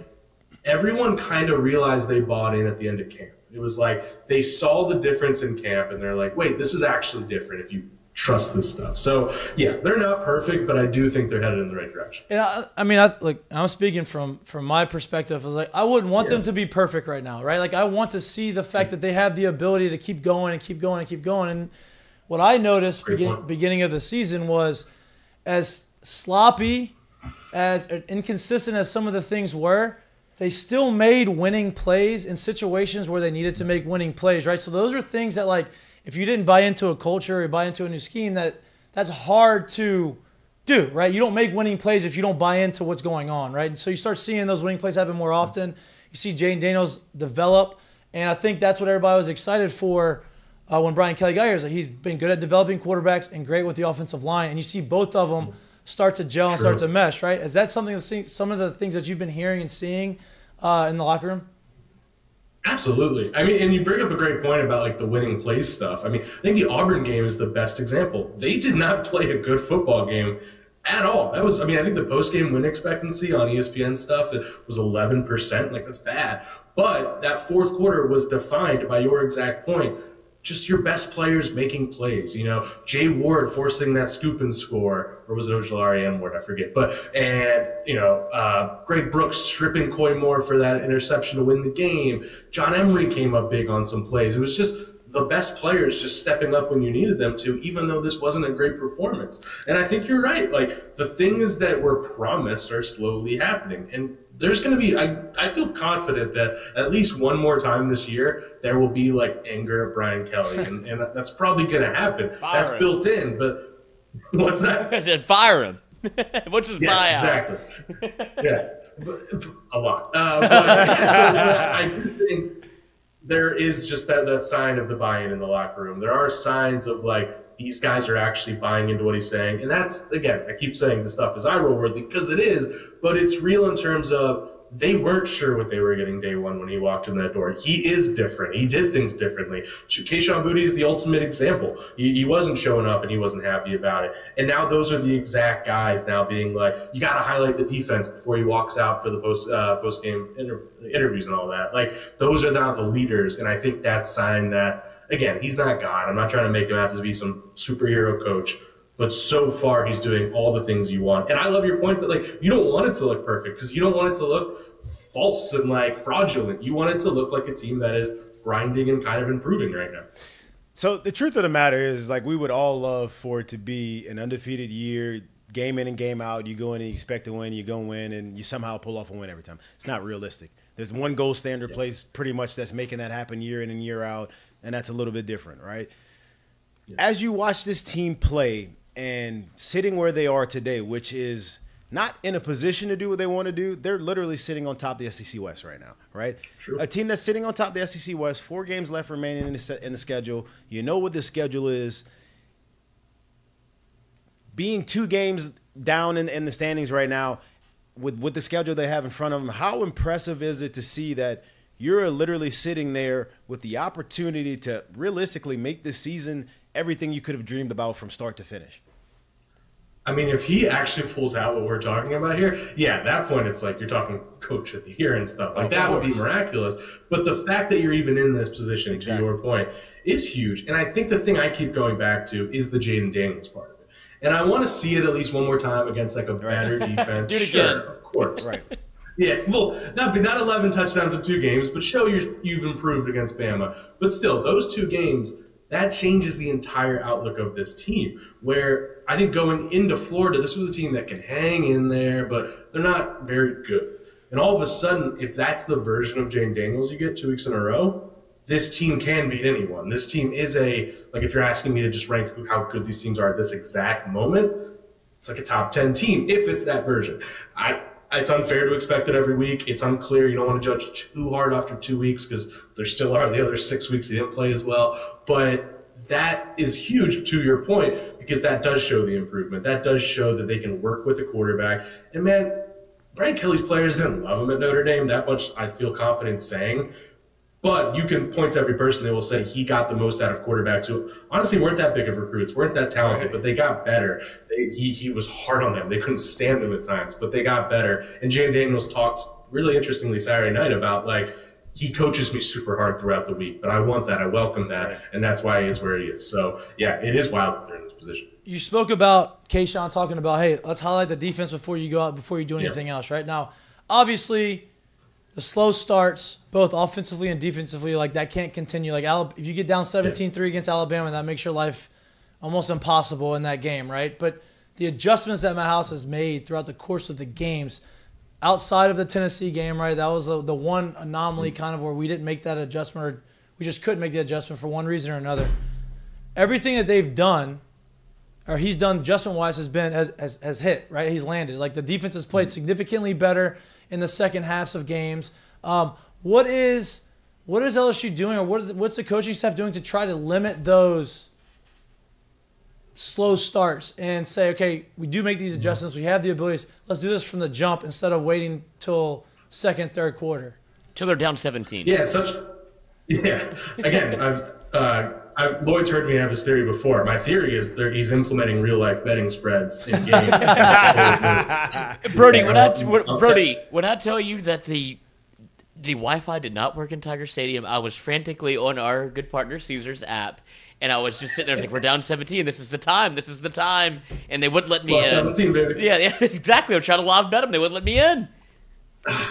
everyone kind of realized they bought in at the end of camp. It was like they saw the difference in camp and they're like, wait, this is actually different if you trust this stuff. So yeah, they're not perfect, but I do think they're headed in the right direction. And I, I mean, I like I'm speaking from from my perspective. I was like, I wouldn't want them to be perfect right now, right? Like, I want to see the fact that they have the ability to keep going and keep going and keep going. And what I noticed begin, beginning of the season was as sloppy, as inconsistent as some of the things were. They still made winning plays in situations where they needed to make winning plays, right? So those are things that like if you didn't buy into a culture or buy into a new scheme, that that's hard to do, right? You don't make winning plays if you don't buy into what's going on, right? And so you start seeing those winning plays happen more often. You see Jayden Daniels develop, and I think that's what everybody was excited for uh, when Brian Kelly got here. Is that he's been good at developing quarterbacks and great with the offensive line, and you see both of them start to gel and start to mesh, right? Is that something? That some of the things that you've been hearing and seeing uh, in the locker room? Absolutely. I mean, and you bring up a great point about like the winning plays stuff. I mean, I think the Auburn game is the best example. They did not play a good football game at all. That was, I mean, I think the post game win expectancy on ESPN stuff was 11%. Like, that's bad. But that fourth quarter was defined by your exact point. Just your best players making plays. You know, Jay Ward forcing that scoop and score, or was it Ojulari and Ward? I forget. But and you know, uh, Greg Brooks stripping Koy Moore for that interception to win the game. John Emery came up big on some plays. It was just the best players just stepping up when you needed them to, even though this wasn't a great performance. And I think you're right. Like the things that were promised are slowly happening. And there's going to be, I, I feel confident that at least one more time this year, there will be like anger at Brian Kelly. And, and that's probably going to happen. Fire that's him. built in. But what's that? I fire him. What's his Yes, exactly. yes, But- a lot. Uh, but, so I do think there is just that that sign of the buy-in in the locker room. There are signs of like these guys are actually buying into what he's saying, and that's again, I keep saying this stuff is eye roll worthy because it is, but it's real in terms of they weren't sure what they were getting day one when he walked in that door. He is different. He did things differently. Kayshon Boutte is the ultimate example. He, he wasn't showing up and he wasn't happy about it. And now those are the exact guys now being like, you got to highlight the defense before he walks out for the post uh, post game inter- interviews and all that. Like those are now the leaders, and I think that's sign that again he's not God. I'm not trying to make him out to be some superhero coach. But so far, he's doing all the things you want. And I love your point that like you don't want it to look perfect because you don't want it to look false and like fraudulent. You want it to look like a team that is grinding and kind of improving right now. So the truth of the matter is, like, we would all love for it to be an undefeated year, game in and game out. You go in and you expect to win, you go win, and you somehow pull off a win every time. It's not realistic. There's one gold standard place pretty much that's making that happen year in and year out, and that's a little bit different, right? As you watch this team play and sitting where they are today, which is not in a position to do what they want to do, they're literally sitting on top of the SEC West right now, right? A team that's sitting on top of the SEC West, four games left remaining in the, in the schedule. You know what the schedule is. Being two games down in, in the standings right now, with, with the schedule they have in front of them, how impressive is it to see that you're literally sitting there with the opportunity to realistically make this season everything you could have dreamed about from start to finish? I mean, if he actually pulls out what we're talking about here, yeah, at that point it's like you're talking coach of the year and stuff. Like Of that would be miraculous. But the fact that you're even in this position, Exactly. to your point, is huge. And I think the thing I keep going back to is the Jayden Daniels part of it. And I want to see it at least one more time against like a better defense. Do it Sure, again. of course. Right. Yeah, well, not not 11 touchdowns in two games, but show you're, you've improved against Bama. But still, those two games that changes the entire outlook of this team. Where I think going into Florida, this was a team that can hang in there, but they're not very good. And all of a sudden, if that's the version of Jayden Daniels you get two weeks in a row, this team can beat anyone. This team is a like if you're asking me to just rank how good these teams are at this exact moment, it's like a top 10 team if it's that version. I it's unfair to expect it every week. It's unclear. You don't want to judge too hard after two weeks because there still are the other six weeks they didn't play as well. But that is huge to your point because that does show the improvement. That does show that they can work with a quarterback. And man, Brian Kelly's players didn't love him at Notre Dame that much. I feel confident saying. But you can point to every person they will say he got the most out of quarterbacks who honestly weren't that big of recruits, weren't that talented, but they got better. They, he, he was hard on them. They couldn't stand him at times, but they got better. And Jayden Daniels talked really interestingly Saturday night about like he coaches me super hard throughout the week, but I want that. I welcome that. And that's why he is where he is. So yeah, it is wild that they're in this position. You spoke about Kayshon talking about, hey, let's highlight the defense before you go out, before you do Yeah. anything else, right? Now, obviously, the slow starts, both offensively and defensively, like that can't continue. Like, if you get down 17 3 against Alabama, that makes your life almost impossible in that game, right? But the adjustments that Matt House has made throughout the course of the games, outside of the Tennessee game, right? That was the, the one anomaly mm. kind of where we didn't make that adjustment or we just couldn't make the adjustment for one reason or another. Everything that they've done or he's done adjustment wise has been has, has has hit right. He's landed. Like the defense has played mm. significantly better in the second halves of games. Um, what is what is LSU doing, or what what's the coaching staff doing to try to limit those slow starts and say, okay, we do make these adjustments. We have the abilities. Let's do this from the jump instead of waiting till second, third quarter. Till they're down 17. Yeah, such. Yeah, again, I've, uh, I've Lloyd's heard me have this theory before. My theory is there, he's implementing real life betting spreads in games. Brody, when I when, Brody, when I tell you that the the Wi-Fi did not work in Tiger Stadium, I was frantically on our good partner Caesar's app, and I was just sitting there I was like, "We're down 17. This is the time. This is the time," and they wouldn't let me Plus in. 17, baby. Yeah, yeah, exactly. I'm trying to live bet them. They wouldn't let me in.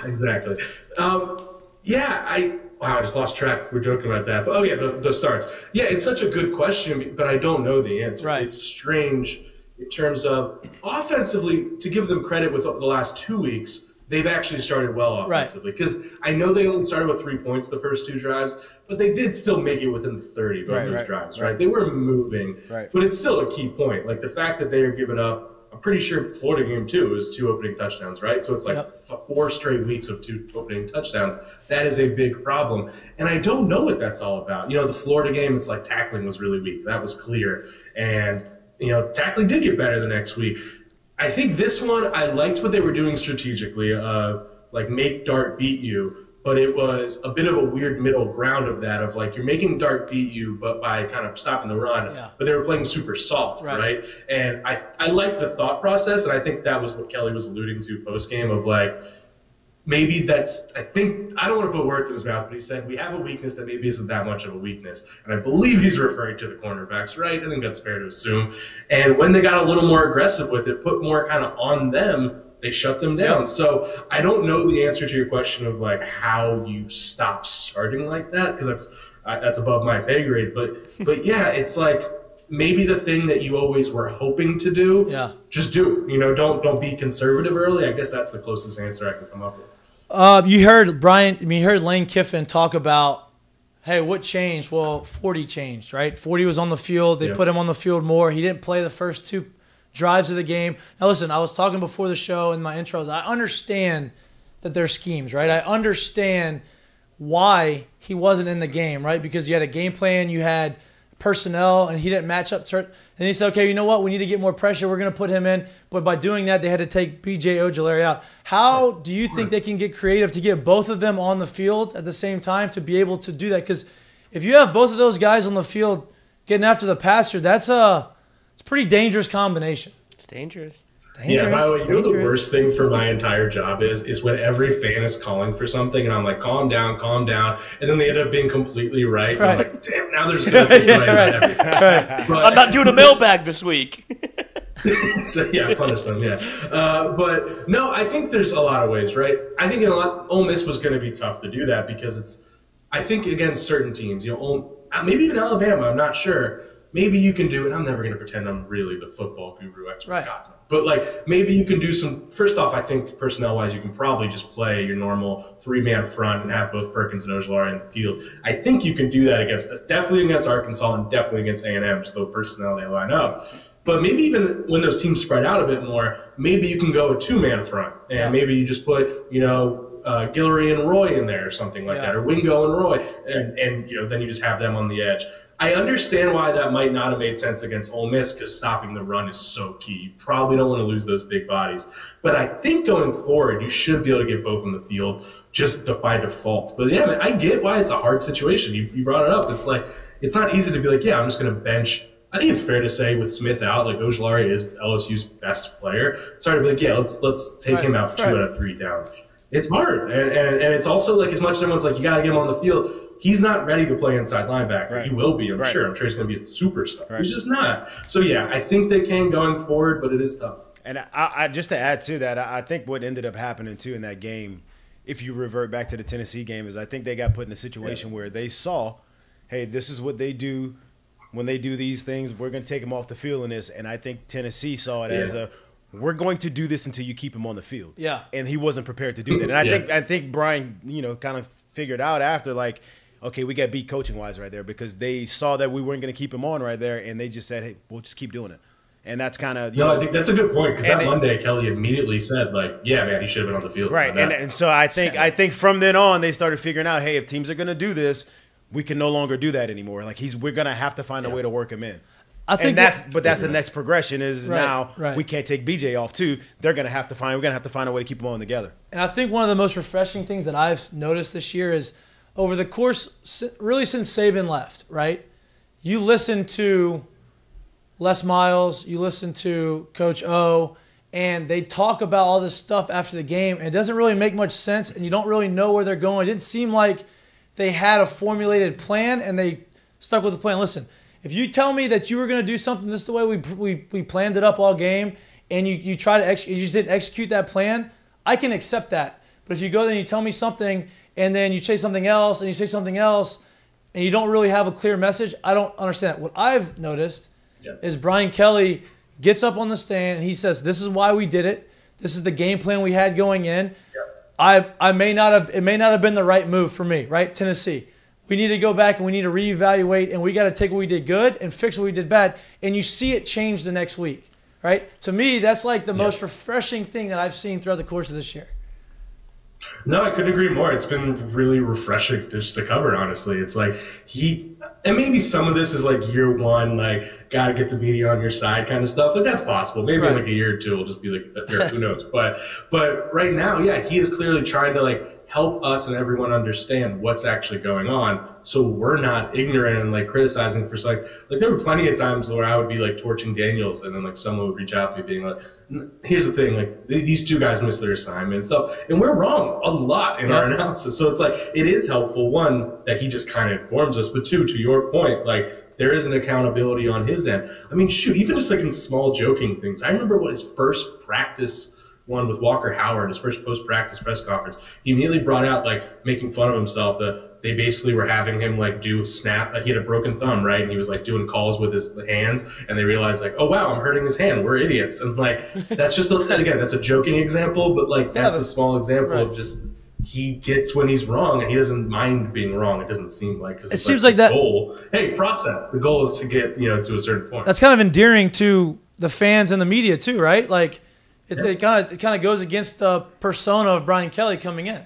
exactly. Um, yeah, I wow, I just lost track. We're joking about that, but oh yeah, the, the starts. Yeah, it's such a good question, but I don't know the answer. Right. It's strange in terms of offensively. To give them credit with the last two weeks, they've actually started well Right. offensively. Because I know they only started with three points the first two drives, but they did still make it within the thirty both Right, those right, drives. right. Right. They were moving. Right. But it's still a key point. Like the fact that they have given up. I'm pretty sure Florida game two is two opening touchdowns, right? So it's like Yep. f- four straight weeks of two opening touchdowns. That is a big problem. And I don't know what that's all about. You know, the Florida game, it's like tackling was really weak. That was clear. And, you know, tackling did get better the next week. I think this one, I liked what they were doing strategically, uh, like make Dart beat you. But it was a bit of a weird middle ground of that, of like you're making Dart beat you, but by kind of stopping the run. Yeah. But they were playing super soft, Right. right? And I I like the thought process, and I think that was what Kelly was alluding to post game of like maybe that's I think I don't want to put words in his mouth, but he said we have a weakness that maybe isn't that much of a weakness, and I believe he's referring to the cornerbacks, right? I think that's fair to assume. And when they got a little more aggressive with it, put more kind of on them. They shut them down. So I don't know the answer to your question of like how you stop starting like that because that's I, that's above my pay grade. But but yeah, it's like maybe the thing that you always were hoping to do. Yeah. Just do it. You know, don't don't be conservative early. I guess that's the closest answer I can come up with. Uh, you heard Brian. I mean, you heard Lane Kiffin talk about, hey, what changed? Well, 40 changed, right? 40 was on the field. They Yeah. put him on the field more. He didn't play the first two drives of the game. Now, listen, I was talking before the show in my intros. I understand that there's schemes, right? I understand why he wasn't in the game, right? Because you had a game plan, you had personnel, and he didn't match up. And he said, okay, you know what? We need to get more pressure. We're going to put him in. But by doing that, they had to take BJ Ojulari out. How do you think they can get creative to get both of them on the field at the same time to be able to do that? Because if you have both of those guys on the field getting after the passer, that's a pretty dangerous combination. It's dangerous. Dangerous. Yeah, by the way, you know the worst thing for my entire job is is when every fan is calling for something and I'm like, calm down, calm down, and then they end up being completely right. and I'm like, damn, now there's no Yeah, about right. But- I'm not doing a mailbag this week. so yeah, punish them. Yeah, uh, but no, I think there's a lot of ways, right? I think in a lot, Ole Miss was going to be tough to do that because it's. I think against certain teams, you know, maybe even Alabama. I'm not sure. Maybe you can do it. I'm never going to pretend I'm really the football guru expert. Right. God, no. But like maybe you can do some. First off, I think personnel wise, you can probably just play your normal three man front and have both Perkins and Ojulari in the field. I think you can do that against definitely against Arkansas and definitely against A and M. Just the personnel they line up. But maybe even when those teams spread out a bit more, maybe you can go a two man front and Yeah. maybe you just put you know. Uh, Guillory and Roy in there, or something like Yeah. that, or Wingo and Roy, and and you know then you just have them on the edge. I understand why that might not have made sense against Ole Miss because stopping the run is so key. You probably don't want to lose those big bodies. But I think going forward, you should be able to get both on the field just by default. But yeah, man, I get why it's a hard situation. You, you brought it up. It's like, it's not easy to be like, yeah, I'm just going to bench. I think it's fair to say with Smith out, like Ojulari is LSU's best player. It's hard to be like, yeah, let's let's take Right, him out two out of three downs. It's hard, and, and and it's also like as much as everyone's like, you got to get him on the field. He's not ready to play inside linebacker. He will be, I'm Right. sure. I'm sure he's going to be a superstar. He's just not. So yeah, I think they can going forward, but it is tough. And I, I just to add to that, I I think what ended up happening too in that game, if you revert back to the Tennessee game, is I think they got put in a situation where they saw, hey, this is what they do when they do these things. We're going to take them off the field in this, and I think Tennessee saw it as a we're going to do this until you keep him on the field. Yeah. and he wasn't prepared to do that. And I Yeah. think I think Brian, you know, kind of figured out after like. Okay, we got beat coaching wise right there because they saw that we weren't going to keep him on right there, and they just said, "Hey, we'll just keep doing it," and that's kind of No, I think that's a good point because that it- Monday Kelly immediately said like, yeah, man, he should have been on the field. Right, for and, and so I think I think from then on they started figuring out, hey, if teams are going to do this, we can no longer do that anymore. Like he's we're going to have to find a way to work him in. I think and that's that- but that's the next progression is Right, now right. we can't take BJ off too. They're going to have to find we're going to have to find a way to keep them on together. And I think one of the most refreshing things that I've noticed this year is over the course, really since Saban left, right? You listen to Les Miles, you listen to Coach O, and they talk about all this stuff after the game, and it doesn't really make much sense, and you don't really know where they're going. It didn't seem like they had a formulated plan, and they stuck with the plan. Listen, if you tell me that you were going to do something, this is the way we, we, we planned it up all game, and you, you try to ex- you just didn't execute that plan, I can accept that. But if you go there and you tell me something, and then you say something else, and you say something else, and you don't really have a clear message, I don't understand. What I've noticed is Brian Kelly gets up on the stand and he says, "This is why we did it. This is the game plan we had going in. I I may not have it may not have been the right move for me, right? Tennessee. We need to go back and we need to reevaluate and we got to take what we did good and fix what we did bad. And you see it change the next week, right? To me, that's like the most refreshing thing that I've seen throughout the course of this year. No, I couldn't agree more. It's been really refreshing just to cover. Honestly, it's like he, and maybe some of this is like year one, like got to get the media on your side kind of stuff. Like that's possible. Maybe in Right. like a year or two, it'll just be like, who knows? But but right now, yeah, he is clearly trying to like help us and everyone understand what's actually going on, so we're not ignorant and like criticizing for like like there were plenty of times where I would be like torching Daniels, and then like someone would reach out to me being like. Here's the thing, like th- these two guys missed their assignment and stuff, and we're wrong a lot in our analysis. So it's like it is helpful one that he just kind of informs us, but two, to your point, like there is an accountability on his end. I mean, shoot, even just like in small joking things. I remember what his first practice one with Walker Howard, his first post practice press conference. He immediately brought out like making fun of himself that they basically were having him like do snap. He had a broken thumb, right? And he was like doing calls with his hands, and they realized like, oh wow, I'm hurting his hand. We're idiots. And like that's just a, again, that's a joking example, but like that's a small example of just he gets when he's wrong and he doesn't mind being wrong. It doesn't seem like 'cause It seems the like that- goal. Hey, process. The goal is to get you know to a certain point. That's kind of endearing to the fans and the media too, right? Like it's, it kind of it kind of goes against the persona of Brian Kelly coming in.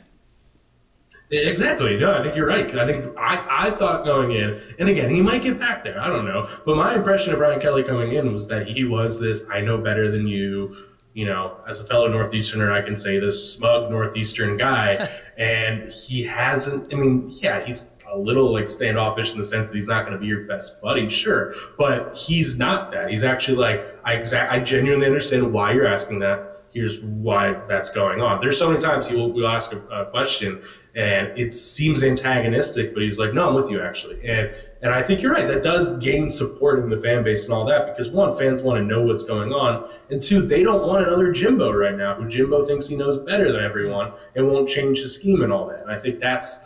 Exactly. No, I think you're right. I think I, I thought going in, and again, he might get back there. I don't know. But my impression of Brian Kelly coming in was that he was this I know better than you. You know, as a fellow Northeasterner, I can say this smug Northeastern guy. and he hasn't, I mean, yeah, he's a little like standoffish in the sense that he's not going to be your best buddy, sure. But he's not that. He's actually like, I, I genuinely understand why you're asking that here's why that's going on. There's so many times he will, will ask a, a question and it seems antagonistic, but he's like, no, I'm with you actually. And and I think you're right. That does gain support in the fan base and all that because one, fans want to know what's going on, and two, they don't want another Jimbo right now who Jimbo thinks he knows better than everyone and won't change his scheme and all that. And I think that's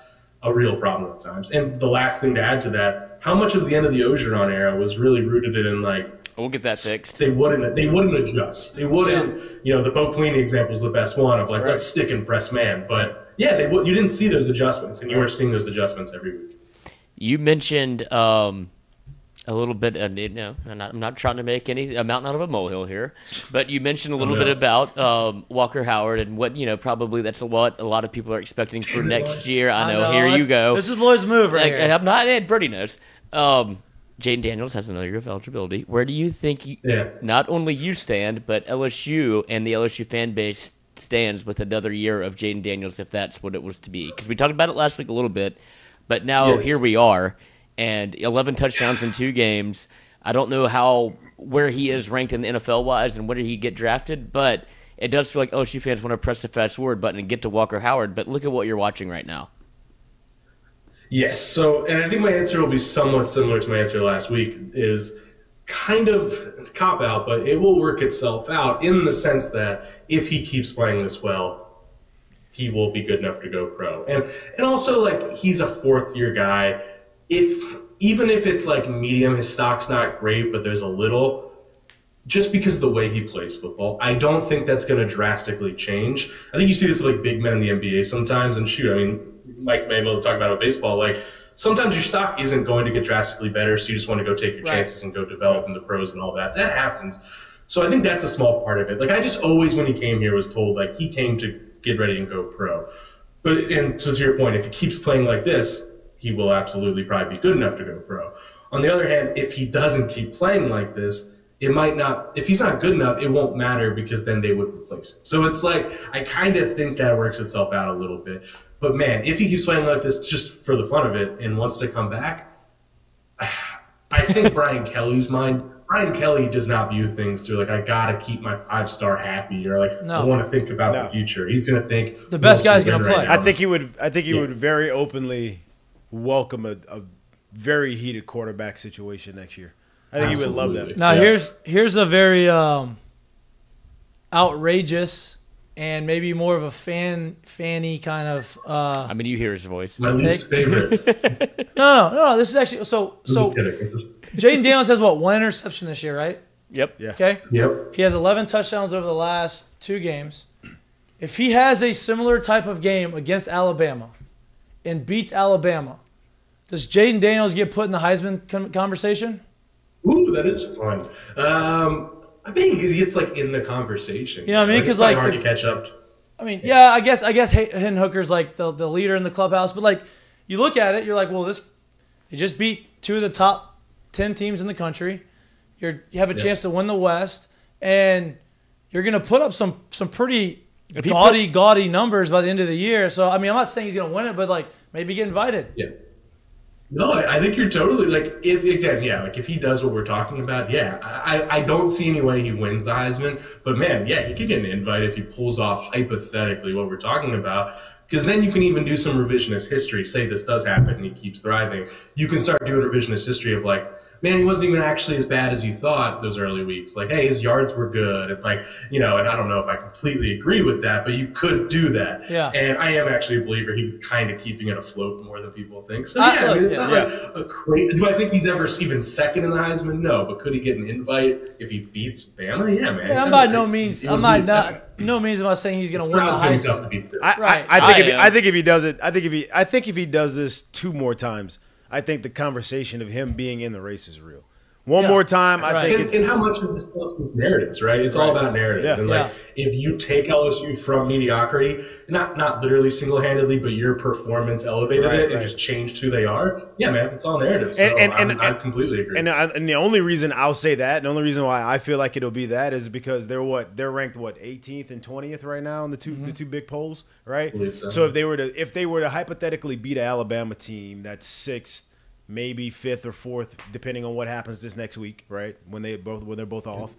a real problem at times. And the last thing to add to that, how much of the end of the Orgeron era was really rooted in like We'll get that fixed. they wouldn't they wouldn't adjust. They wouldn't, you know, the Bo Pelini example is the best one of like let's stick and press man. But yeah, they would. You didn't see those adjustments, and you weren't seeing those adjustments every week. You mentioned um, a little bit. Uh, no, I'm not, I'm not trying to make any a mountain out of a molehill here, but you mentioned a little no. bit about um, Walker Howard and what you know. Probably that's a what a lot of people are expecting for next year. I know. here you go. This is Lloyd's move right Like, here. and I'm not. And Brody knows. Um, Jayden Daniels has another year of eligibility. Where do you think you, Yeah. not only you stand, but LSU and the LSU fan base stands with another year of Jayden Daniels if that's what it was to be? Because we talked about it last week a little bit, but now Yes. here we are, and 11 touchdowns in two games. I don't know how where he is ranked in the NFL wise and where did he get drafted, but it does feel like LSU fans want to press the fast forward button and get to Walker Howard. But look at what you're watching right now. Yes. So, and I think my answer will be somewhat similar to my answer last week. Is kind of cop out, but it will work itself out in the sense that if he keeps playing this well, he will be good enough to go pro. And and also like he's a fourth year guy. If even if it's like medium, his stock's not great, but there's a little. Just because of the way he plays football, I don't think that's going to drastically change. I think you see this with like big men in the NBA sometimes. And shoot, I mean, Mike may be able to talk about it with baseball. Like sometimes your stock isn't going to get drastically better, so you just want to go take your Right. chances and go develop in the pros and all that. That happens. So I think that's a small part of it. Like I just always, when he came here, was told like he came to get ready and go pro. But and so to your point, if he keeps playing like this, he will absolutely probably be good enough to go pro. On the other hand, if he doesn't keep playing like this, it might not. If he's not good enough, it won't matter because then they would replace him. So it's like I kind of think that works itself out a little bit. But man, if he keeps playing like this just for the fun of it and wants to come back, I think Brian Kelly's mind. Brian Kelly does not view things through like I gotta keep my five star happy or like no. I want to think about No. the future. He's gonna think The best guy's gonna play. now? I think he would. I think he Yeah. would very openly welcome a, a very heated quarterback situation next year. I think he would love that. Now Yeah. here's here's a very um, outrageous and maybe more of a fan fanny kind of. Uh, I mean, you hear his voice. my least favorite. no, no, no, no. This is actually so. I'm So just kidding. Just- Jayden Daniels has what one interception this year, right? Yep. Yeah. Okay. Yep. He has 11 touchdowns over the last two games. If he has a similar type of game against Alabama and beats Alabama, does Jayden Daniels get put in the Heisman conversation? Ooh, that is fun. Um, I think he gets like in the conversation. You know what I mean? Because like, hard if- to catch up. I mean, yeah, I guess I guess Hendon Hooker's like the, the leader in the clubhouse, but like you look at it, you're like, well, this he just beat two of the top ten teams in the country. You're you have a Yeah. chance to win the West, and you're gonna put up some some pretty he gaudy gaudy numbers by the end of the year. So I mean, I'm not saying he's gonna win it, but like maybe get invited. Yeah. No, I, think you're totally like if again, yeah, like if he does what we're talking about, yeah, I, I don't see any way he wins the Heisman, but man, yeah, he could get an invite if he pulls off hypothetically what we're talking about. Because then you can even do some revisionist history. Say this does happen and he keeps thriving. You can start doing revisionist history of like, man, he wasn't even actually as bad as you thought those early weeks. Like, hey, his yards were good. And like, you know, and I don't know if I completely agree with that, but you could do that. Yeah. And I am actually a believer he was kind of keeping it afloat more than people think. So yeah, I mean, it's yeah, not yeah. like a great. Do I think he's ever even second in the Heisman? No, but could he get an invite if he beats Bama? Yeah, man. And He's I'm by no means I'm would not be- not no means am I saying he's gonna win the crowd's gonna be Heisman. I, Right. I, I think I if he. I think if he does it, I think if he I think if he does this two more times, I think the conversation of him being in the race is real. One Yeah. more time, I Right. think and, it's and how much of this stuff is narratives, right? It's all about narratives. Yeah. And like if you take LSU from mediocrity, not not literally single handedly, but your performance elevated Right, it and just changed who they are, yeah, man, it's all narrative. So And- and- I'm- and- I completely agree. And, I, and the only reason I'll say that, and the only reason why I feel like it'll be that is because they're what they're ranked what 18th and 20th right now in the 2 Mm-hmm. the two big polls, right? so. So if they were to if they were to hypothetically beat an Alabama team that's sixth, maybe fifth or fourth, depending on what happens this next week, right? When they both when they're both off,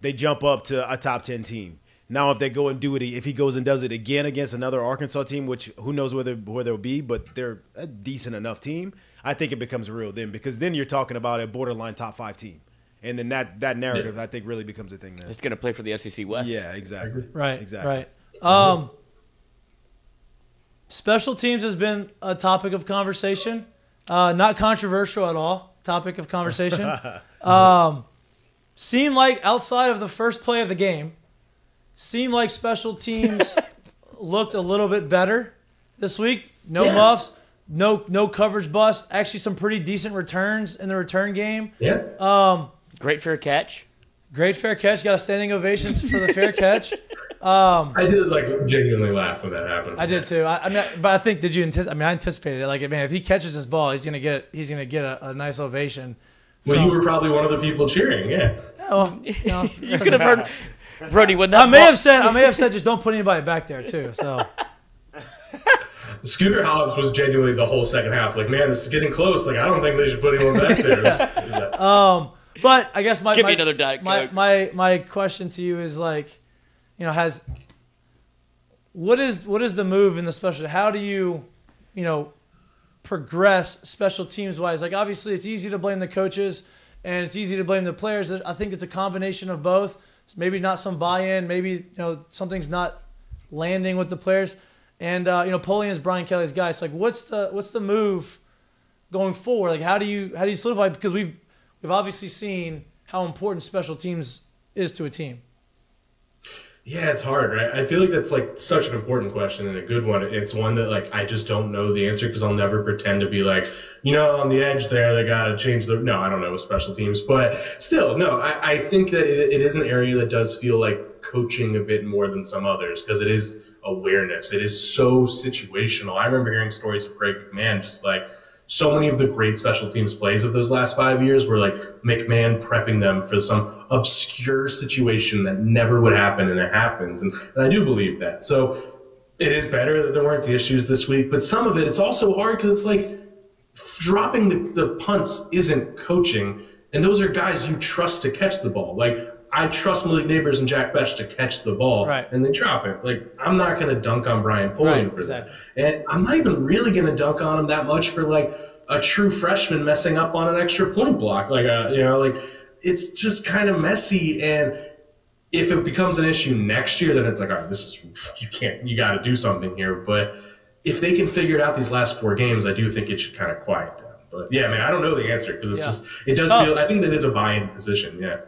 they jump up to a top 10 team. Now, if they go and do it, if he goes and does it again against another Arkansas team, which who knows whether where they'll be, but they're a decent enough team, I think it becomes real then because then you're talking about a borderline top five team, and then that that narrative I think really becomes a thing then. It's going to play for the SEC West. Yeah, exactly. Right. Exactly. Right. Um, special teams has been a topic of conversation. Uh, not controversial at all. Topic of conversation. um, seemed like outside of the first play of the game, seemed like special teams looked a little bit better this week. No Yeah. buffs. No no coverage bust. Actually, some pretty decent returns in the return game. yeah. Um, Great fair catch. great fair catch. Got a standing ovations for the fair catch. I did like genuinely laugh when that happened. I did too. I, I mean, but I think did you anticipate? I mean, I anticipated it. Like, man, if he catches this ball, he's gonna get he's gonna get a, a nice ovation. Well, you were probably one of the people cheering. Yeah. Oh, you, know, You could have heard Brody when that I may ball- have said I may have said just don't put anybody back there too. So Scooter Hobbs was genuinely the whole second half. Like, man, this is getting close. Like, I don't think they should put anyone back there. It was- it was that- Um, but I guess my Give my, me another Diet my, Coke. my my question to you is like, you know, has what is what is the move in the special? How do you, you know, progress special teams wise? Like obviously it's easy to blame the coaches and it's easy to blame the players. I think it's a combination of both. Maybe not some buy-in. Maybe you know something's not landing with the players. And uh, you know, Polian is Brian Kelly's guy. So like, what's the what's the move going forward? Like, how do you how do you solidify? Because we've we've obviously seen how important special teams is to a team. Yeah, it's hard, right? I feel like that's like such an important question and a good one. It's one that like I just don't know the answer because I'll never pretend to be like, you know, on the edge there, they got to change the. No, I don't know with special teams, but still, no, I, I think that it, it is an area that does feel like coaching a bit more than some others because it is awareness. It is so situational. I remember hearing stories of Greg McMahon just like so many of the great special teams plays of those last five years were like McMahon prepping them for some obscure situation that never would happen and it happens. And, and I do believe that. So it is better that there weren't the issues this week, but some of it, it's also hard because it's like dropping the, the punts isn't coaching. And those are guys you trust to catch the ball. Like I trust Malik Nabers and Jack Bech to catch the ball Right. and they drop it. Like I'm not going to dunk on Brian Polian Right, for exactly. that. And I'm not even really going to dunk on him that much for like a true freshman messing up on an extra point block. Like, a, you know, like it's just kind of messy. And if it becomes an issue next year, then it's like, all right, this is, you can't, you got to do something here. But if they can figure it out these last four games, I do think it should kind of quiet down. But yeah, man, I don't know the answer because it's Yeah. just, it does tough. feel, I think that is a buy-in position. Yeah.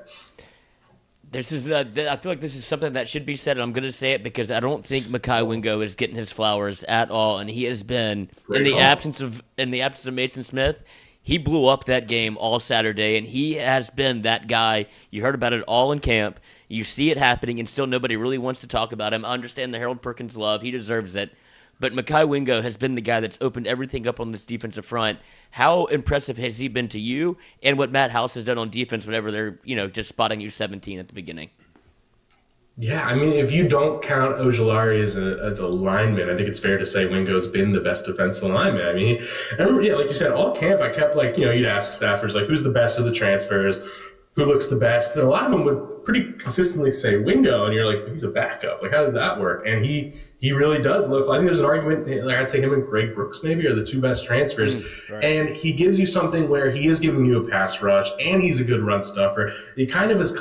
This is uh, th- I feel like this is something that should be said, and I'm going to say it because I don't think Mekhi Wingo is getting his flowers at all, and he has been in the call. absence of in the absence of Maason Smith. He blew up that game all Saturday, and he has been that guy. You heard about it all in camp. You see it happening, and still nobody really wants to talk about him. I understand the Harold Perkins love; he deserves it. But Mekhi Wingo has been the guy that's opened everything up on this defensive front. How impressive has he been to you, and what Matt House has done on defense whenever they're you know just spotting you 17 at the beginning? Yeah, I mean, if you don't count Ojulari as a as a lineman, I think it's fair to say Wingo's been the best defensive lineman. I mean, I remember, yeah, like you said, all camp I kept like, you know, you'd ask staffers like, who's the best of the transfers, who looks the best, and a lot of them would pretty consistently say Wingo, and you're like, he's a backup. Like, how does that work? And he he really does look. I think there's an argument. Like I'd say him and Greg Brooks maybe are the two best transfers, mm, and he gives you something where he is giving you a pass rush, and he's a good run stuffer. He kind of is.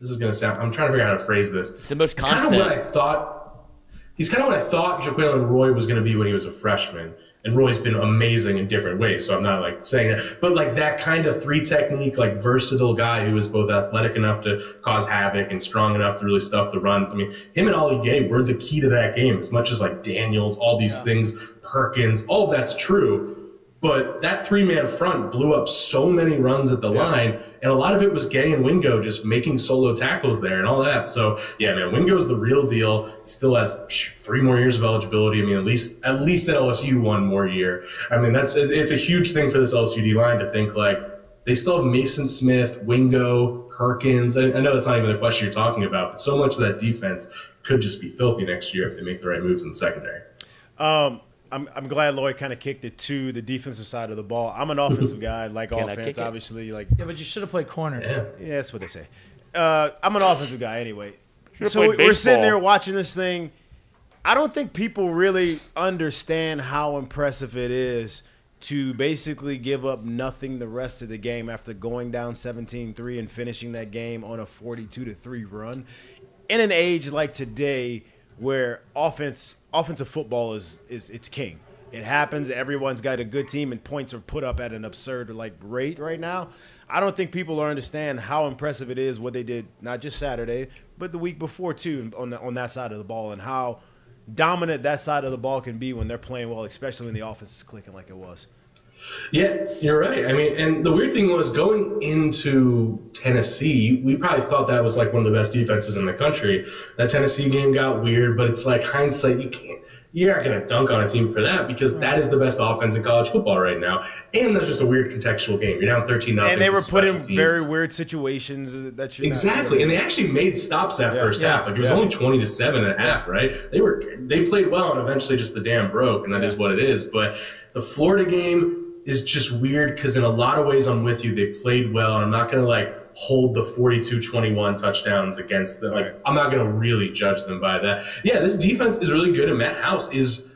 This is gonna sound. I'm trying to figure out how to phrase this. It's the most It's kind of what I thought. He's kind of what I thought Jaquelin Roy was going to be when he was a freshman. And Roy's been amazing in different ways, so I'm not like saying that. But like that kind of three technique, like versatile guy who is both athletic enough to cause havoc and strong enough to really stuff the run. I mean, him and Ollie Gay were the key to that game as much as like Daniels, all these things, Perkins, all of that's true. But that three man front blew up so many runs at the line, and a lot of it was Gay and Wingo just making solo tackles there and all that. So yeah, man, Wingo's the real deal. He still has three more years of eligibility. I mean, at least at least at LSU one more year. I mean, that's it's a huge thing for this LSUD line to think like they still have Maason Smith, Wingo, Perkins. I, I know that's not even the question you're talking about, but so much of that defense could just be filthy next year if they make the right moves in the secondary. Um, I'm, I'm glad Lloyd kind of kicked it to the defensive side of the ball. I'm an offensive guy, like Can offense, kick it? obviously. Like, Yeah, but you should have played corner. Yeah. yeah, that's what they say. Uh, I'm an offensive guy anyway. Should've So we're sitting there watching this thing. I don't think people really understand how impressive it is to basically give up nothing the rest of the game after going down 17-3 and finishing that game on a 42 to 3 run. In an age like today where offense offensive football is is it's king. It happens. Everyone's got a good team, and points are put up at an absurd like rate right now. I don't think people are understand how impressive it is what they did not just Saturday, but the week before too on the, on that side of the ball, and how dominant that side of the ball can be when they're playing well, especially when the offense is clicking like it was. Yeah, you're right. I mean, and the weird thing was going into Tennessee, we probably thought that was like one of the best defenses in the country. That Tennessee game got weird, but it's like hindsight, you can't you're not going to dunk on a team for that because that is the best offense in college football right now. And that's just a weird contextual game. You're down 13 nothing. And they were put in very weird situations that you Exactly, and they actually made stops that Yeah. first Yeah. half. Like it was Yeah. only twenty to seven and a half, right? They were they played well, and eventually just the dam broke, and that is what it is. But the Florida game is just weird because in a lot of ways, I'm with you. They played well, and I'm not gonna like hold the 42-21 touchdowns against them. Like I'm not gonna really judge them by that. Yeah, this defense is really good, and Matt House is.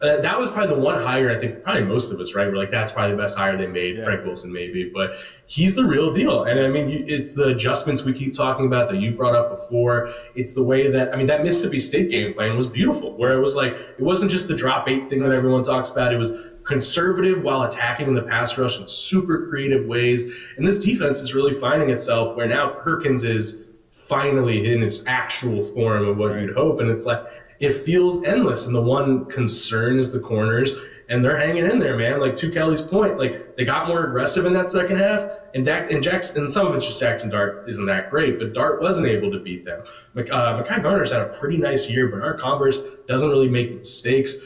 Uh, that was probably the one hire I think probably most of us right. We're like that's probably the best hire they made. Frank Wilson maybe, but he's the real deal. And I mean, it's the adjustments we keep talking about that you brought up before. It's the way that I mean that Mississippi State game plan was beautiful, where it was like it wasn't just the drop eight thing that everyone talks about. It was conservative while attacking in the pass rush in super creative ways. And this defense is really finding itself where now Perkins is finally in his actual form of what you'd hope. And it's like it feels endless. And the one concern is the corners, and they're hanging in there, man. Like to Kelly's point, like they got more aggressive in that second half, and Dak and Jackson, and some of it's just Jackson Dart isn't that great, but Dart wasn't able to beat them. Mc- Uh, Mekhi Garner's had a pretty nice year, but our Converse doesn't really make mistakes.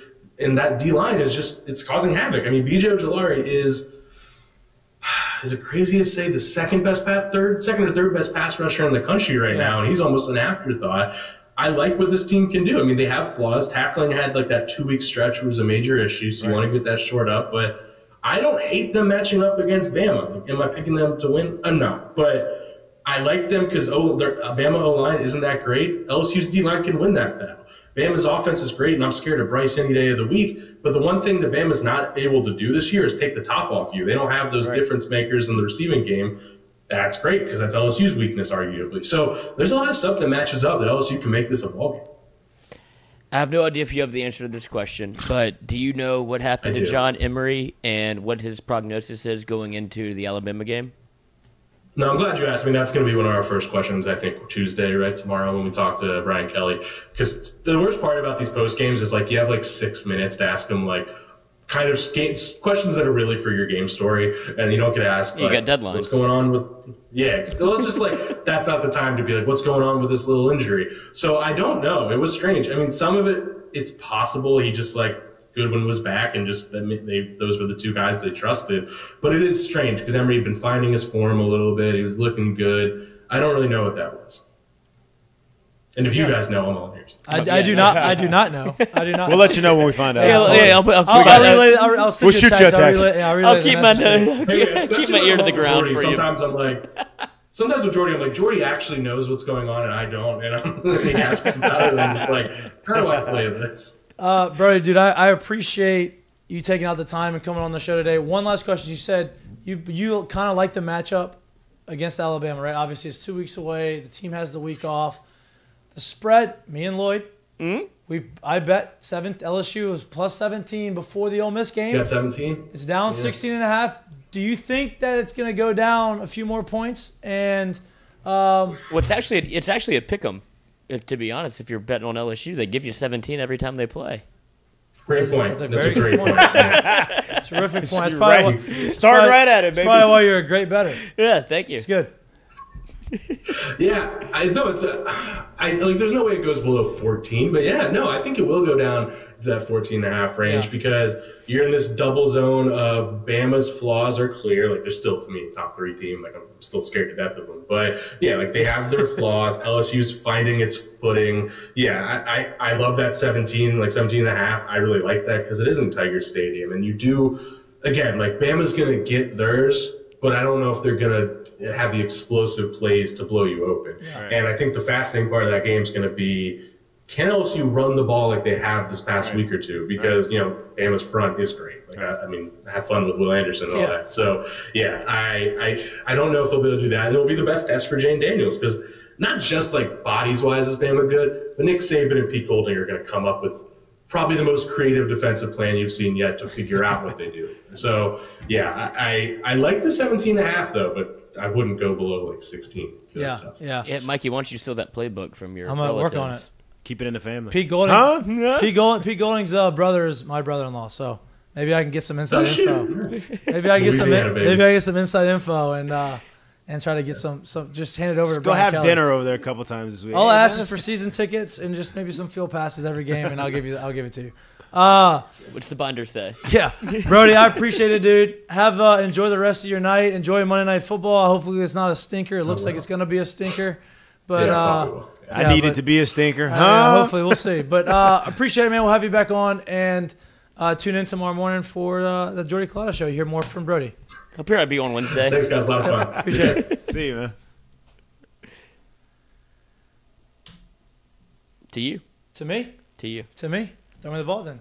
And that D line is just it's causing havoc. I mean, BJ Ojulari is is it crazy to say the second best pass, third, second or third best pass rusher in the country right now, and he's almost an afterthought. I like what this team can do. I mean, they have flaws. Tackling had like that two week stretch was a major issue, so you want to get that short up. But I don't hate them matching up against Bama. Am I picking them to win? I'm not, but I like them because oh, their uh, Bama O line isn't that great. LSU's D line can win that battle. Bama's offense is great, and I'm scared of Bryce any day of the week. But the one thing that Bama's not able to do this year is take the top off you. They don't have those difference makers in the receiving game. That's great because that's LSU's weakness, arguably. So there's a lot of stuff that matches up that LSU can make this a ball game. I have no idea if you have the answer to this question, but do you know what happened I to do. John Emery and what his prognosis is going into the Alabama game? No, I'm glad you asked me. That's going to be one of our first questions, I think, Tuesday, right? Tomorrow when we talk to Brian Kelly. Because the worst part about these post games is like you have like six minutes to ask him like kind of questions that are really for your game story, and you don't get asked. You like, got deadlines. What's going on with? Yeah, it's, well, just like that's not the time to be like, what's going on with this little injury? So I don't know. It was strange. I mean, some of it, it's possible he just like Goodwin was back and just they, they those were the two guys they trusted. But it is strange because Emery had been finding his form a little bit. He was looking good. I don't really know what that was. And if you guys know, I'm all ears. I, I do not. I do not know. I do not. We'll let you know when we find out. Yeah, I'll- yeah, I'll, put- I'll, I'll, keep- I'll relay. I'll, I'll We'll you shoot a you a text. I'll relay, yeah, I'll the keep my message to you. I'll Hey, keep, my ear to the ground Jordy, for you. Sometimes I'm like, sometimes with Jordy, I'm like, Jordy actually knows what's going on and I don't, and I'm, he asks about it, and I'm just like, how do I play this? Uh, Brody, dude, I, I appreciate you taking out the time and coming on the show today. One last question. You said you you kind of like the matchup against Alabama, right? Obviously, it's two weeks away. The team has the week off. The spread, me and Lloyd, Hmm? we I bet seven LSU was plus 17 before the Ole Miss game. You got 17? It's down 16 and a half. Do you think that it's going to go down a few more points? And um, Well, it's actually it's actually a pick 'em. If to be honest, if you're betting on LSU, they give you 17 every time they play. Great point. that's a That's a great good point. point. terrific point. That's probably right. why- Start probably- right at it, that's baby. probably why you're a great bettor. Yeah, thank you. It's good. Yeah, I know it's. A, I like. There's no way it goes below 14, but yeah, no, I think it will go down to that 14 and a half range Yeah. because you're in this double zone of Bama's flaws are clear. Like they're still to me top three team. Like I'm still scared to death of them, but yeah, like they have their flaws. LSU's finding its footing. Yeah, I, I I love that 17, like 17 and a half. I really like that because it is in Tiger Stadium, and you do again like Bama's gonna get theirs, but I don't know if they're gonna have the explosive plays to blow you open. And I think the fascinating part of that game is going to be can LSU run the ball like they have this past week or two? Because you know Bama's front is great. Like I, I mean, have fun with Will Anderson and all Yeah. that. So yeah, I, I I don't know if they'll be able to do that. It'll be the best test for Jayden Daniels because not just like bodies wise is Bama good, but Nick Saban and Pete Golding are going to come up with probably the most creative defensive plan you've seen yet to figure out what they do. So yeah, I, I I like the 17 and a half though, but I wouldn't go below like 16. Yeah, yeah. Yeah, Mikey, why don't you steal that playbook from your I'm gonna work on relatives? Keep it in the family. Pete Golding. Huh? Pete, Gold, Pete Golding's uh, brother is my brother-in-law, so maybe I can get some inside Oh, shoot. info. Maybe I can get some. Louisiana. Maybe I get some inside info and uh, and try to get some some just hand it over Just to go Brian have Kelly. dinner over there a couple times this week. All Hey, I ask is for season tickets and just maybe some field passes every game, and I'll give you I'll give it to you. Uh, What's the binder say? yeah, Brody, I appreciate it, dude. Have uh, enjoy the rest of your night. Enjoy Monday Night Football. Hopefully, it's not a stinker. It looks like it's gonna be a stinker, but Yeah, uh, probably. I yeah, needed but- to be a stinker, uh, huh? yeah, hopefully, we'll see. But uh, appreciate it, man. We'll have you back on and uh, tune in tomorrow morning for uh, the Jordy Culotta show. You hear more from Brody. Hope here I'd be on Wednesday. Thanks, guys. A lot of fun. Appreciate it. See you, man. To you. To me, To you. to me. Throw me the ball then.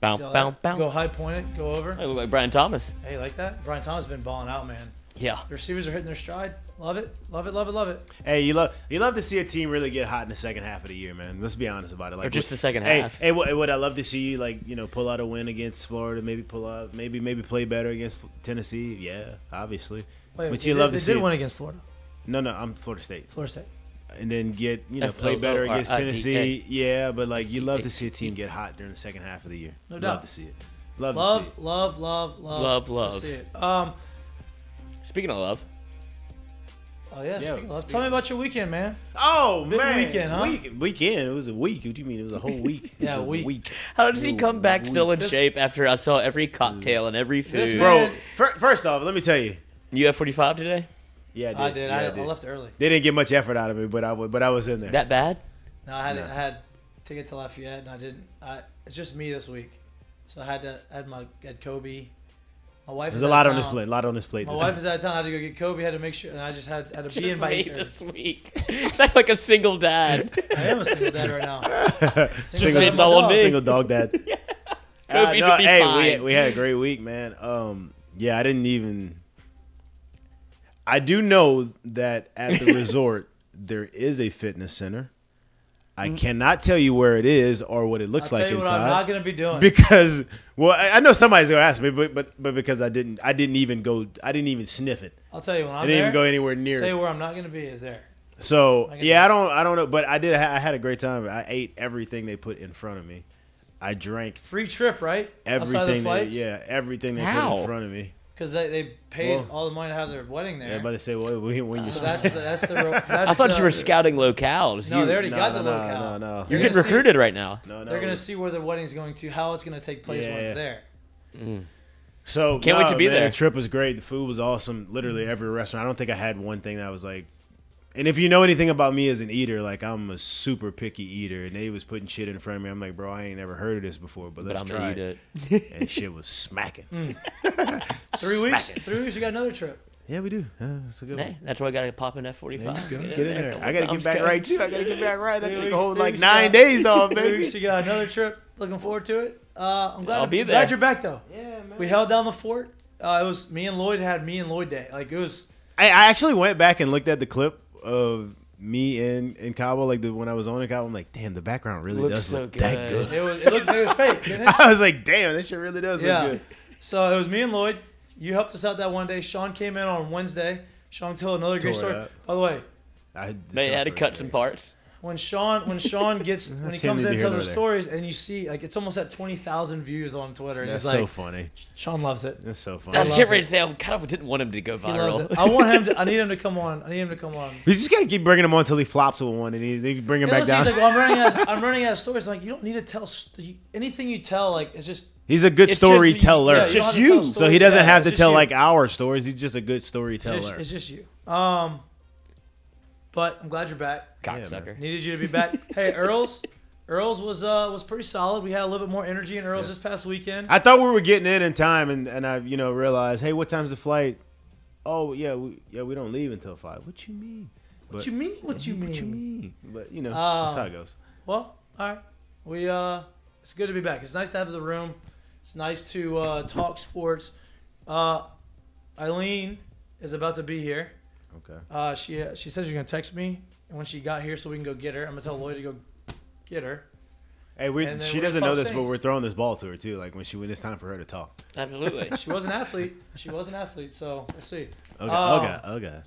Bow, See all bow, bow. Go high point it. Go over. I look like Brian Thomas. Hey, you like that? Brian Thomas been balling out, man. Yeah. The receivers are hitting their stride. Love it. Love it. Love it. Love it. Hey, you love you love to see a team really get hot in the second half of the year, man. Let's be honest about it. Like Or just what- the second hey, half. Hey, what, would I love to see you like you know pull out a win against Florida? Maybe pull out, maybe maybe play better against Tennessee. Yeah, obviously. Wait, but you did- love they to see. did it. win against Florida. No, no, I'm Florida State. Florida State. And then get you know F- play better against Tennessee. Yeah, but like you love to see a team get hot during the second half of the year. No love doubt. to see it. Love, to Love, love, love, love, Love, to love. see it. Um. Speaking of love, Oh yeah. Yeah, speaking of love, Tell me about your weekend, man. Oh Big man, weekend, huh? Week, weekend. It was a week. What do you mean? It was a whole week. Yeah, was a week. how does he come back still in This- shape after I saw every cocktail and every This food? man- Bro, first off, let me tell you. You have 45 today? Yeah, I I did. did. Yeah, I, I I did. left early. They didn't get much effort out of me, but I wa- but I was in there. That bad? No, I had No. I had ticket to Lafayette, and I didn't. I, it's just me this week, so I had to I had my had Kobe. My wife. There's is a lot of on this plate. A lot on this plate. My this wife week. is out of town. I had to go get Kobe. Had to make sure, and I just had had to be in by Made eight this week. That's like a single dad. I am a single dad right now. Single, It's all on. Single dog dad. Kobe Uh, should be hey, fine. we we had a great week, man. Um, yeah, I didn't even. I do know that at the resort there is a fitness center. I cannot tell you where it is or what it looks Mm. I'll like tell you inside. what I'm not gonna be doing. because well, I, I know somebody's gonna ask me, but but but because I didn't, I didn't even go, I didn't even sniff it. I'll tell you when I I'm didn't there. even go anywhere near. Tell you where I'm not gonna be is there. So I can yeah, I don't, I don't know, but I did. I had a great time. I ate everything they put in front of me. I drank Free trip, right? Outside of the everything. They, yeah, everything they put in front of me. Because they, they paid Well- all the money to have their wedding there. Yeah, but they say, well, when when you. so that's the that's the. ro- That's I thought the, you were scouting locales. No, You- they already no, got no, the no, locale. no, no. You're They're getting gonna see- recruited right now. no, no, They're gonna see where the wedding's going to, how it's gonna take place when Yeah. it's there. Mm. So Can't wait to be man, there. The trip was great. The food was awesome. Literally every restaurant. I don't think I had one thing that was like. And if you know anything about me as an eater, like I'm a super picky eater, and they was putting shit in front of me. I'm like, bro, I ain't never heard of this before, but But let's I'm try eat it. it. And shit was smacking. Three weeks. Three weeks. You got another trip. Yeah, we do. Uh, it's a good Hey, one. that's why I gotta pop in F45. Get, in there. a couple I gotta times, get back okay? right too. I gotta get back right. I Three took weeks, a whole like nine got- days off, Three baby. weeks. You got another trip. Looking forward to it. Uh, I'm glad. I'll be there. Glad you're back though. Yeah, man. We held down the fort. Uh, it was me and Lloyd had me and Lloyd day. Like it was. I, I actually went back and looked at the clip of me in in Cabo, like the when I was on in Cabo. I'm like, damn, the background really Looks does so look that good. good. It was. It looked. It was fake. Didn't it? I was like, damn, this shit really does Yeah. look good. So it was me and Lloyd. You helped us out that one day. Sean came in on Wednesday. Sean told another great Tore it story. up. By the way, I They had to cut some parts. When Sean when Sean gets when he comes in and tells nor his stories and you see like it's almost at twenty thousand views on Twitter and That's it's so like funny. Sean loves it. That's so funny. I funny. was getting ready to say I kind of didn't want him to go He loves viral. it. I want him to. I need him to come on. I need him to come on. You just gotta keep bringing him on until he flops with one, and he, they bring him Yeah, back down. he's like, well, I'm running out. Of, I'm running out of stories. I'm like, you don't need to tell st- anything you tell. Like, it's just He's a good It's just- storyteller. yeah, It's just have to tell you. so he doesn't Yeah, have to just tell you. like our stories. He's just a good It's storyteller. just, it's just you. Um, but I'm glad you're back. Cocksucker. Needed you to be back. hey, Earls. Earls was uh was pretty solid. We had a little bit more energy in Earls this past weekend. I thought we were getting in in time, and, and I you know realized, hey, what time's the flight? Oh yeah, we, yeah, we don't leave until five. What you mean? what you mean? What you mean? What you mean? But you know Uh, that's how it goes. Well, all right. We uh, it's good to be back. It's nice to have the room. It's nice to uh, talk sports. Uh, Aileen is about to be here. Okay. Uh, she she said she's gonna text me and when she got here so we can go get her. I'm gonna tell Lloyd to go get her. Hey, we, And then she we're doesn't know talk this, but we're throwing this ball to her too. Like when she when it's time for her to talk. Absolutely. She was an athlete. She was an athlete. So we'll see. Okay. Um, okay. Okay.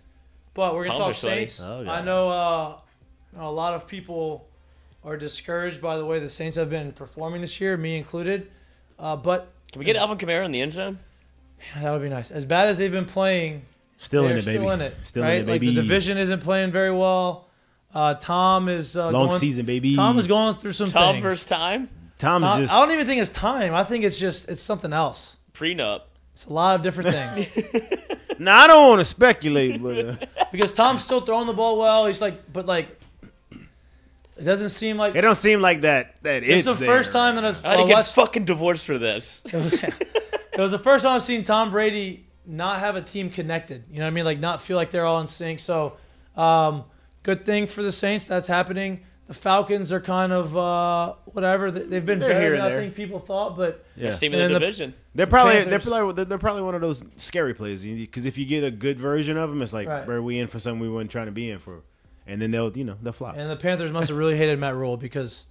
But we're gonna Palms talk sweaty. Saints. Okay. I know uh, a lot of people are discouraged by the way the Saints have been performing this year, me included. Uh, but Can we get Alvin Kamara in the end zone? that would be nice. As bad as they've been playing, Still in They're it, baby. Still in it. Still in right? it, Like baby. the division isn't playing very well. Uh, Tom is uh, Long going- season, baby. Tom is going through some Tom things. versus time Tom's Tom- just I don't even think it's time. I think it's just it's something else. prenup. It's a lot of different things. now I don't want to speculate, but uh, because Tom's still throwing the ball well. He's like, but like, it doesn't seem like it don't seem like that. That it's it's, the there. first time that I've I had to get fucking divorced for this. It was, it was the first time I've seen Tom Brady not have a team connected. You know what I mean? Like not feel like they're all in sync. So, um, good thing for the Saints that's happening. The Falcons are kind of uh, whatever. They- They've been They're better here than I think people thought, but Yeah. Team in the the- division. They're probably Panthers. they're probably they're, they're probably one of those scary plays because if you get a good version of them, it's like, Right. bro, we in for something we weren't trying to be in for, and then they'll you know they'll flop. and the Panthers must have really hated Matt Rhule because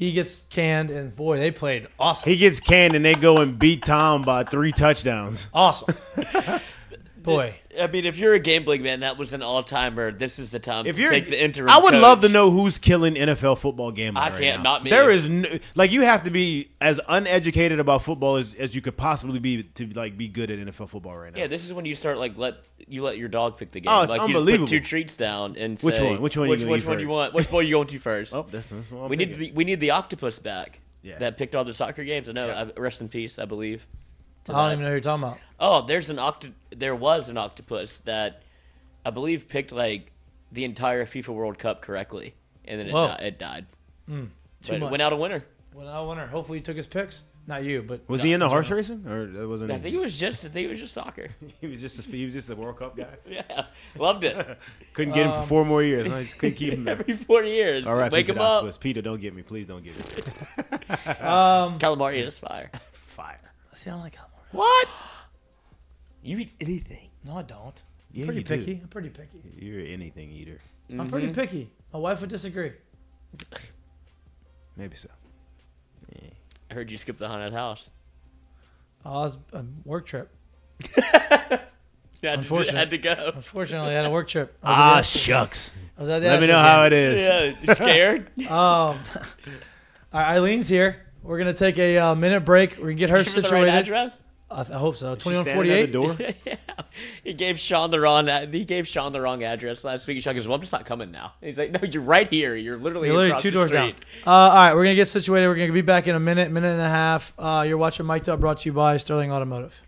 he gets canned, and boy, they played awesome. He gets canned and they go and beat Tom by three touchdowns. awesome. boy, I mean, if you're a gambling man, that was an all timer. This is the time If to you're, take the interim. I would coach. love to know who's killing NFL football gambling. I right can't, now. not me. There is no, like you have to be as uneducated about football as, as you could possibly be to like be good at NFL football right now. Yeah, this is when you start like let you let your dog pick the game. Oh, it's like, unbelievable. You just put two treats down and Which say, one? Which one you Which, which one first? you want? Which boy you going to first? Oh, that's, that's what I'm we need the, we need the octopus back. Yeah. That picked all the soccer games. I know. Yeah. I, rest in peace. I believe. I don't that. even know who you're talking about. Oh, there's an octo. There was an octopus that I believe picked like the entire FIFA World Cup correctly, and then it, Whoa. di- it died. too but it much. went out a winner. Well, I wonder. Hopefully, he took his picks. Not you, but Was God, he in the in horse general. racing or that wasn't? I think it was just. I think it was just soccer. he was just a, he was just a World Cup guy. yeah, loved it. Couldn't get him Um, for four more years. I just couldn't keep him. there. Every four years, All right, wake him up. Octopus. Peter, don't get me, please. Don't get me. Um, Calamari is fire. Fire. see, I don't like calamari. What? You eat anything. No, I don't. Yeah, I'm pretty you do. picky. I'm pretty picky. You're an anything eater. I'm pretty picky. My wife would disagree. Maybe so. I heard you skipped the haunted house. Oh, I was a work trip. Yeah, Unfortunate. had to go. Unfortunately, I had a work trip. I was Ah, the Astros- shucks. I was at the Let me Astros know how it is. Yeah, you scared? Um, all right, Aileen's here. We're gonna take a uh, minute break. We can get her Give her the situated. right address. I, th- I hope so. Twenty one forty eight. the door. yeah, he gave Sean the wrong. He gave Sean the wrong address last week. Sean goes, "Well, I'm just not coming now." He's like, "No, you're right here. You're literally You're literally two doors down. Uh, all right, we're gonna get situated. We're gonna be back in a minute, minute and a half. Uh, you're watching Mik'd Up, brought to you by Sterling Automotive.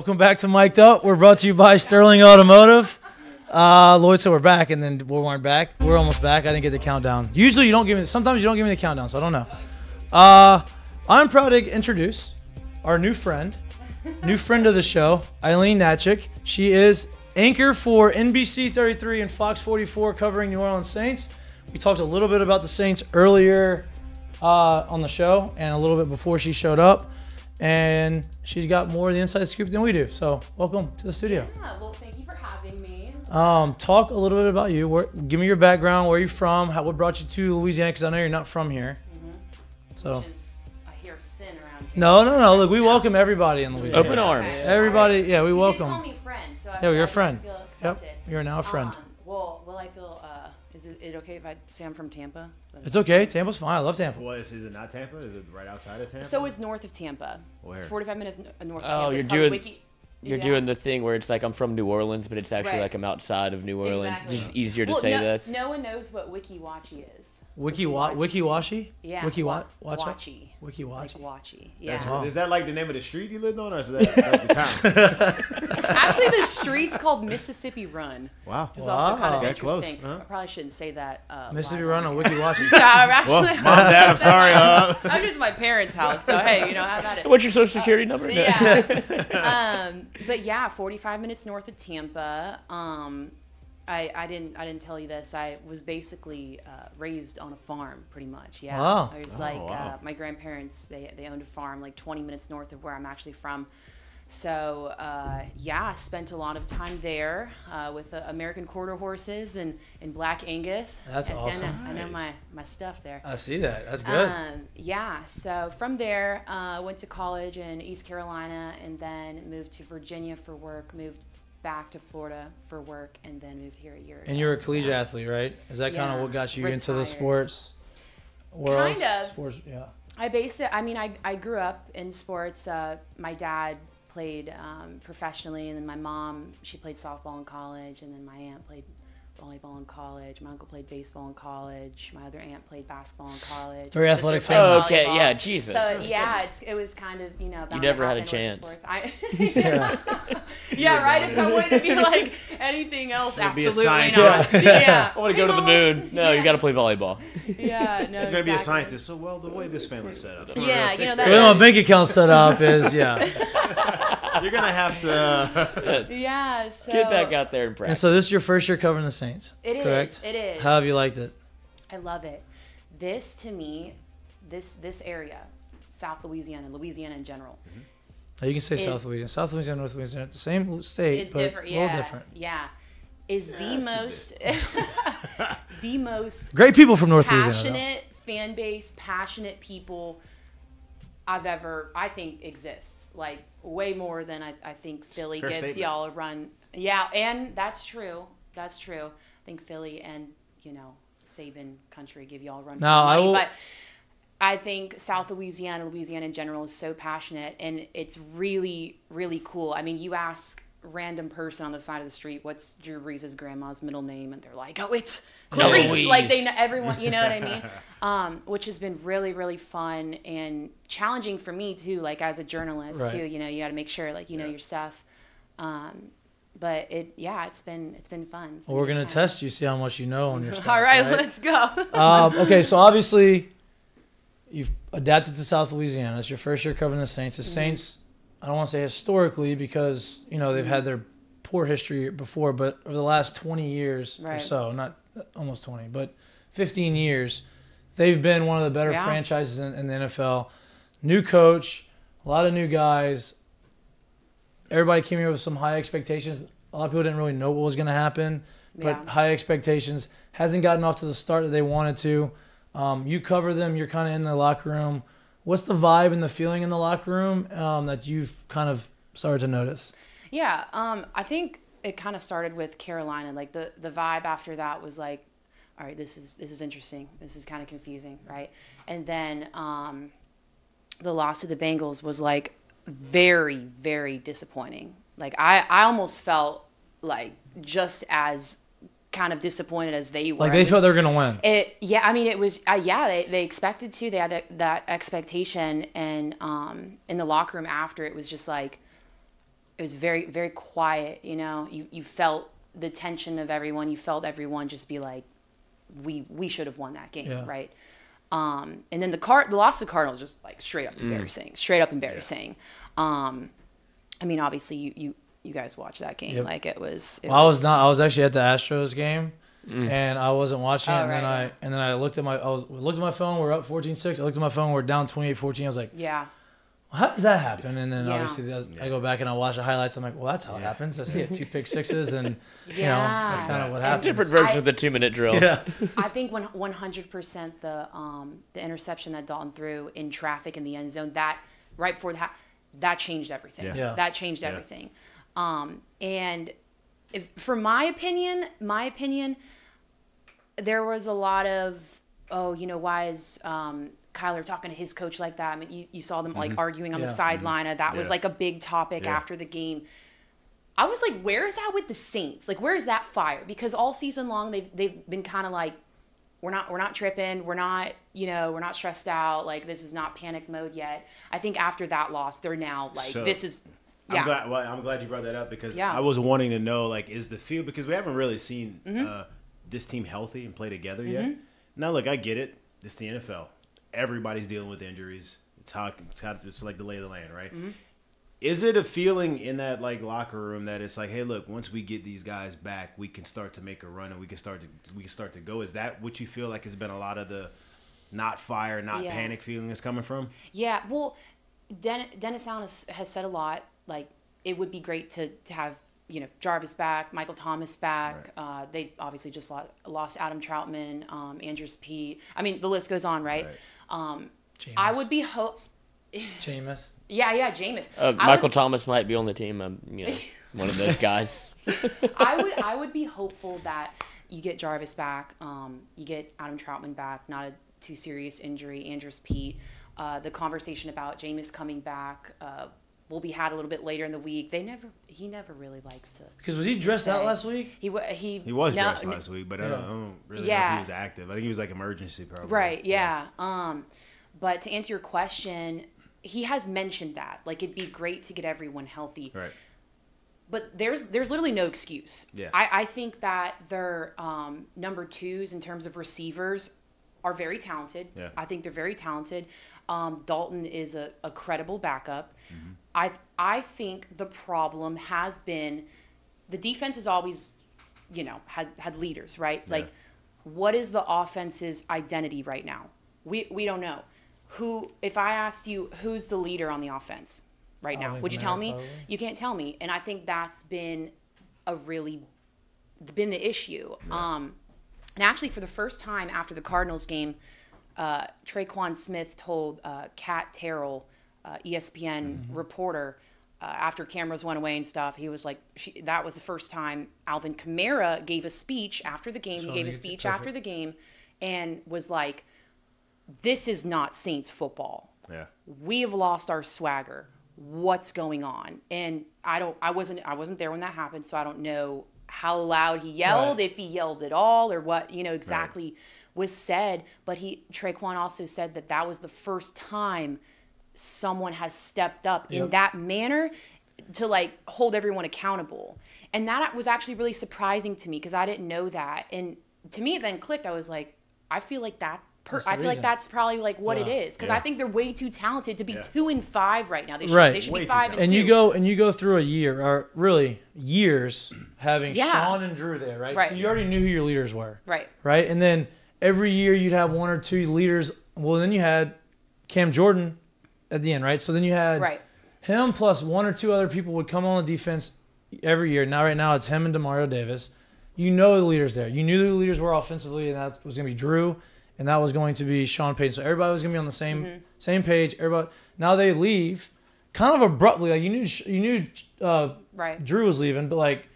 Welcome back to Mik'd Up. We're brought to you by Sterling Automotive. Uh, Lloyd said we're back, and then we weren't back. We're almost back. I didn't get the countdown. Usually you don't give me. Sometimes you don't give me the countdown, so I don't know. Uh, I'm proud to introduce our new friend, new friend of the show, Aileen Hnatiuk. She is anchor for NBC 33 and Fox 44, covering New Orleans Saints. We talked a little bit about the Saints earlier uh, on the show, and a little bit before she showed up. And she's got more of the inside scoop than we do. So, welcome to the studio. Yeah, well, thank you for having me. Um, talk a little bit about you. Where, give me your background. Where are you from? How, what brought you to Louisiana? Because I know you're not from here. So. Which is, I hear sin around here. No, no, no. Look, we welcome everybody in Louisiana. Open arms. Everybody, yeah, we You welcome. did call me friend, so I Yeah, feel you're a like I friend. feel Yep, you're now a friend. Um, well, will I feel? Uh, is it, it okay if I say I'm from Tampa? It's okay. Tampa's fine. I love Tampa. What is, is it not Tampa? Is it right outside of Tampa? So it's north of Tampa. Where? It's 45 minutes north of Oh, Tampa. you're It's doing Wiki- you're Yeah. doing the thing where it's like I'm from New Orleans, but it's actually Right. like I'm outside of New Orleans. Exactly. It's just easier to well, say no, this. No one knows what Weeki Wachee is. Wiki wa- Wiki Washi? Yeah. Wiki wa- wa- Wacha? Wachi. Weeki Wachee. Like Wachi. Yeah. That's- Is that like the name of the street you lived on, or is that that's the town? Actually, the street's called Mississippi Run. Wow. Which is also kind of Wow. That close, interesting. huh? I probably shouldn't say that. Uh, Mississippi live Run on on Weeki Wachee. yeah, I'm actually. Well, Mom, Dad, I'm sorry, uh. I'm just my parents' house, so hey, you know, how about it? What's your social security number? No. Yeah. um, but yeah, 45 minutes north of Tampa. Um, I, I didn't I didn't tell you this. I was basically uh, raised on a farm, pretty much. Yeah. Wow. I was Oh, like wow. uh, my grandparents. They they owned a farm like 20 minutes north of where I'm actually from. So uh, yeah, I spent a lot of time there uh, with uh, American quarter horses and, and Black Angus. That's I- I know- awesome. I know, my, my stuff there. I see that. That's good. Um, yeah. So from there, uh, went to college in East Carolina, and then moved to Virginia for work. Moved back to Florida for work, and then moved here a year. And you're a collegiate athlete, right? Is that kind of what got you into the sports world? Kind of. Sports, yeah. I based it. I mean, I, I grew up in sports. Uh, my dad played um, professionally, and then my mom she played softball in college, and then my aunt played volleyball in college. My uncle played baseball in college. My other aunt played basketball in college. Very athletic played family. Oh, okay, volleyball. yeah, Jesus. So yeah, it's, it was kind of you know. You never had a chance. sports. I, yeah. yeah, right. If I wanted to be like anything else, Gonna be a absolutely not. Yeah. I want to go to the moon. No, you got to play volleyball. Yeah, no. You're gonna be a scientist. So well, the way this family's set up. Yeah, you know The way my bank account set up is, yeah. You're gonna have to. Uh, yeah. So Get back out there and practice. And so this is your first year covering the Saints, It is, correct? it is. How have you liked it? I love it. This to me, this this area, South Louisiana, Louisiana in general, Oh, you can say Is- South Louisiana. South Louisiana, North Louisiana, the same state, is but different. a little different. yeah, is the most the most Great people from North Louisiana, passionate fan base, passionate people I've ever I think exists. Like way more than I, I think Philly Fair gives statement. y'all a run. Yeah, and that's true. That's true. I think Philly and you know Saban country give y'all a run. No, I will- but I think South Louisiana, Louisiana in general, is so passionate, and it's really, really cool. I mean, you ask a random person on the side of the street, "What's Drew Brees' grandma's middle name?" and they're like, "Oh, it's Clarice." Like they know everyone, you know what I mean? Um, which has been really, really fun and challenging for me too. Like as a journalist Right. too, you know, you got to make sure like you know your stuff. Um, but it, yeah, it's been it's been fun. It's Well, been we're gonna time. test you, see how much you know on your stuff. All right, right? let's go. um, okay, so obviously you've adapted to South Louisiana. It's your first year covering the Saints. The Mhm. Saints, I don't want to say historically because you know they've had their poor history before, but over the last 20 years or so, not almost 20, but 15 years, they've been one of the better Yeah. franchises in, in the NFL. New coach, a lot of new guys. Everybody came here with some high expectations. A lot of people didn't really know what was going to happen, but Yeah. high expectations hasn't gotten off to the start that they wanted to. Um, you cover them. You're kind of in the locker room. What's the vibe and the feeling in the locker room um, that you've kind of started to notice? Yeah, um, I think it kind of started with Carolina. Like the the vibe after that was like, all right, this is this is interesting. This is kind of confusing, right? And then um, the loss to the Bengals was like very very disappointing. Like I I almost felt like just as kind of disappointed as they were. Like they was- felt they were going to win. it yeah, I mean it was uh, yeah they, they expected to they had that, that expectation and um in the locker room after it was just like it was very very quiet. You know, you you felt the tension of everyone. You felt everyone just be like, we we should have won that game, Yeah. right? Um, and then the car the loss of the Cardinals just like straight up Mm. embarrassing, straight up embarrassing. Um, I mean, obviously you you you guys watched that game, Yep. like it was. It Well, I was not. I was actually at the Astros game, and I wasn't watching. it, Oh, and then I and then I looked at my. I was looked at my phone. We're up 14-6. I looked at my phone. We're down 28-14. I was like, Yeah. well, how does that happen? And then Yeah. obviously I go back and I watch the highlights. I'm like, well, that's how it happens. I see it two pick sixes, and you know Yeah. that's kind of what And happens. Different version I- of the two minute drill. Yeah. I think when 100% the um, the interception that Dalton threw in traffic in the end zone that right before that that changed everything. Yeah. Yeah. That changed Yeah. everything. Um, and if for my opinion, my opinion, there was a lot of oh, you know, why is um, Kyler talking to his coach like that? I mean, you, you saw them like Mhm. arguing on Yeah. the sideline. Uh, That was Yeah. like a big topic Yeah. after the game. I was like, where is that with the Saints? Like, where is that fire? Because all season long they've they've been kind of like, we're not we're not tripping, we're not you know we're not stressed out. Like this is not panic mode yet. I think after that loss, they're now like So, this is yeah I'm glad. Well, I'm glad you brought that up because Yeah. I was wanting to know like is the field because we haven't really seen Mhm. uh, this team healthy and play together yet. Mhm. Now look, I get it. It's the NFL. Everybody's dealing with injuries. It's how it's, how, it's like the lay of the land, right? Mhm. Is it a feeling in that like locker room that it's like, hey, look, once we get these guys back, we can start to make a run and we can start to we can start to go. Is that what you feel like has been a lot of the not fire, not Yeah. panic feeling is coming from? Yeah, well, Den- Dennis Allen has, has said a lot. Like, it would be great to, to have, you know, Jarvis back, Michael Thomas back. Uh, they obviously just lost, lost Adam Trautman, um, Andrus Peat. I mean, the list goes on, right? Um, I would be hope. Jameis. Yeah, yeah, Jameis. Uh, Michael would- Thomas might be on the team. I'm, you know, one of those guys. I would I would be hopeful that you get Jarvis back, um, you get Adam Trautman back, not a too serious injury, Andrus Peat. Uh, the conversation about Jameis coming back uh, will be had a little bit later in the week. They never he never really likes to. Because was he to dressed out last week? He wa- he He was no, dressed last week, but I, don't, I don't really know if Yeah. he was active. I think he was like emergency probably. Right, yeah. Um, but to answer your question, he has mentioned that. Like it'd be great to get everyone healthy. Right. But there's there's literally no excuse. Yeah. I, I think that their um, number twos in terms of receivers are very talented. Yeah. I think they're very talented. Um, Dalton is a, a credible backup. Mm-hmm. I I think the problem has been the defense has always, you know, had had leaders, right? Yeah. Like, what is the offense's identity right now? We we don't know. Who if I asked you who's the leader on the offense right now, would you tell me? probably. You can't tell me, and I think that's been a really been the issue. Um, and actually, for the first time after the Cardinals game, uh, Tre'Quan Smith told uh, Kat Terrell, uh, ESPN reporter, uh, after cameras went away and stuff, he was like, she, that was the first time Alvin Kamara gave a speech after the game. So he gave a speech after the game and was like, this is not Saints football. Yeah. we have lost our swagger. What's going on? And i don't i wasn't i wasn't there when that happened so i don't know how loud he yelled Right. if he yelled at all or what you know exactly was said. But he Tre'Quan also said that that was the first time someone has stepped up in that manner to like hold everyone accountable and that was actually really surprising to me because i didn't know that and to me it then clicked i was like i feel like that per- i feel like that's probably like what it Yeah. is because Yeah. i think they're way too talented to be Yeah. two and five right now they should, right. they should be five and, and two you go and you go through a year or really years having Yeah. Sean and Drew there, right? Right. So you already knew who your leaders were. Right. Right? And then every year you'd have one or two leaders. Well, then you had Cam Jordan at the end, right? So then you had Right. him plus one or two other people would come on the defense every year. Now right now it's him and Demario Davis. You know the leaders there. You knew the leaders were offensively, and that was going to be Drew, and that was going to be Sean Payton. So everybody was going to be on the same Mm-hmm. same page. Everybody now they leave, kind of abruptly. Like you knew you knew uh, Right. Drew was leaving, but like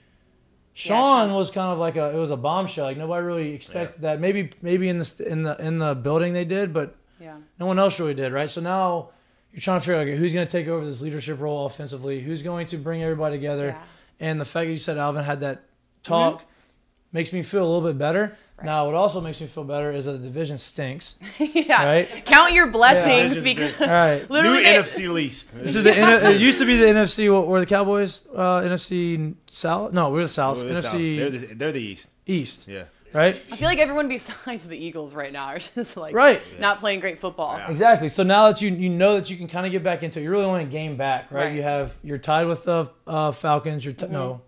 Sean was kind of like a it was a bombshell. Like nobody really expected that. Maybe maybe in the in the in the building they did, but Yeah. no one else really did, right? So now you're trying to figure out okay, who's going to take over this leadership role offensively, who's going to bring everybody together, and the fact that you said Alvin had that talk makes me feel a little bit better. Now, what also makes me feel better is that the division stinks. yeah. Right? Count your blessings Yeah. because All right. literally New they- NFC least. This is the N- it used to be the NFC. What were the Cowboys? Uh, NFC South? No, we're the South. Well, they're South. NFC They're the, they're the East. East. Yeah. Right. I feel like everyone besides the Eagles right now are just like Right. not playing great football. Exactly. So now that you you know that you can kind of get back into it, you're really only a game back, right? Right. You have you're tied with the uh, Falcons. You're t- no.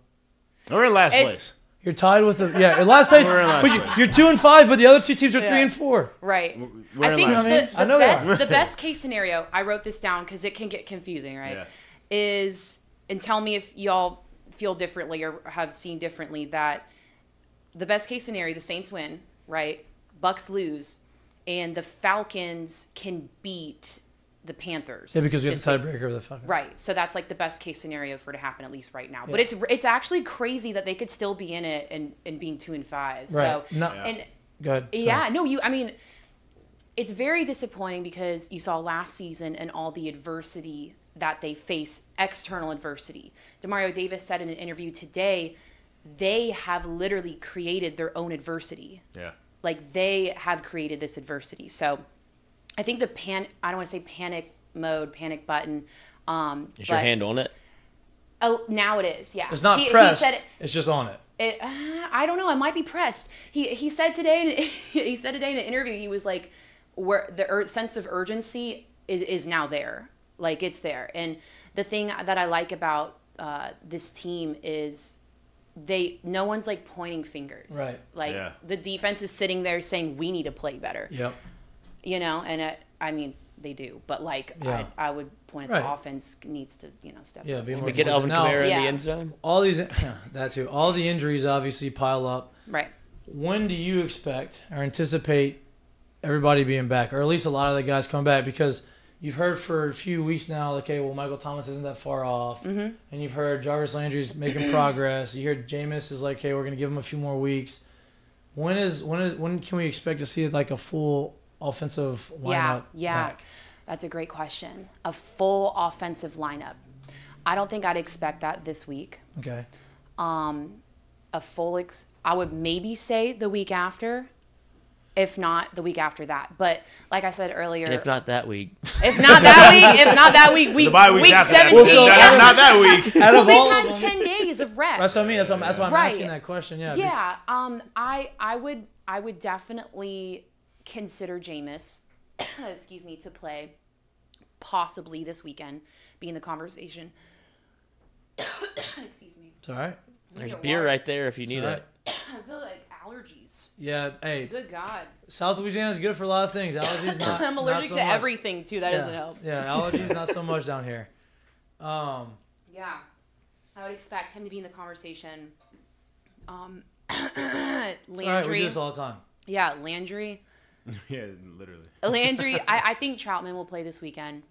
We're in last It's- place. You're tied with the yeah in last place, We're in last but you, place. you're two and five, but the other two teams are three and four. Right. We're I think the, the I know we best the best case scenario, I wrote this down because it can get confusing, right? Yeah. Is and tell me if y'all feel differently or have seen differently that the best case scenario, the Saints win, right? Bucs lose, and the Falcons can beat the Panthers. Yeah, because we have the tiebreaker of the Falcons. Right. So that's like the best case scenario for it to happen at least right now. But it's it's actually crazy that they could still be in it and, and being two and five. Right. So No- and Go ahead. Yeah, no, you I mean it's very disappointing because you saw last season and all the adversity that they face, external adversity. Demario Davis said in an interview today, they have literally created their own adversity. Yeah. Like they have created this adversity. So I think the pan I don't want to say panic mode, panic button. Um, Is your hand on it? Oh, now it is. Yeah, It's not He- he pressed. said it- It's just on it. it, uh, I don't know. I might be pressed. He he said today. He said today in an interview. He was like, "Where the ur- sense of urgency is, is now there. Like it's there." And the thing that I like about uh, this team is they no one's like pointing fingers. Right. Like Yeah. the defense is sitting there saying, "We need to play better." Yep. You know, and it, I mean they do, but like Yeah. I, I would point at the offense needs to you know step. Yeah, up. be more get consistent. Alvin Now, Kamara in the end zone. All these that too. All the injuries obviously pile up. Right. When do you expect or anticipate everybody being back, or at least a lot of the guys come back? Because you've heard for a few weeks now, okay, well, Michael Thomas isn't that far off, Mm-hmm. and you've heard Jarvis Landry's making progress. You hear Jameis is like, hey, we're gonna give him a few more weeks. When is when is when can we expect to see like a full offensive lineup? Yeah, yeah. back? That's a great question. A full offensive lineup. I don't think I'd expect that this week. Okay. Um, a full, ex- I would maybe say the week after, if not the week after that. But like I said earlier, And if not that week, if not that week, if not that week, week, The bye week after that. 17. Well, so- Not- not that week. Out well, of they've all had of them, 10 days of rest. that's what I mean. That's, what I'm, that's why I'm Right. asking that question. Yeah. Yeah, um, I I would I would definitely consider Jameis, excuse me, to play possibly this weekend, be in the conversation. excuse me. It's all right. there's beer water. right there if you need All it. right. I feel like allergies. Yeah. Hey, Good God. South Louisiana is good for a lot of things. Allergies not. I'm not allergic so to much. everything too. That yeah. doesn't help. Yeah, allergies not so much down here. Um, Yeah. I would expect him to be in the conversation. Um, all right, we do this all the time. yeah, Landry. yeah, literally. Landry, I, I think Trautman will play this weekend.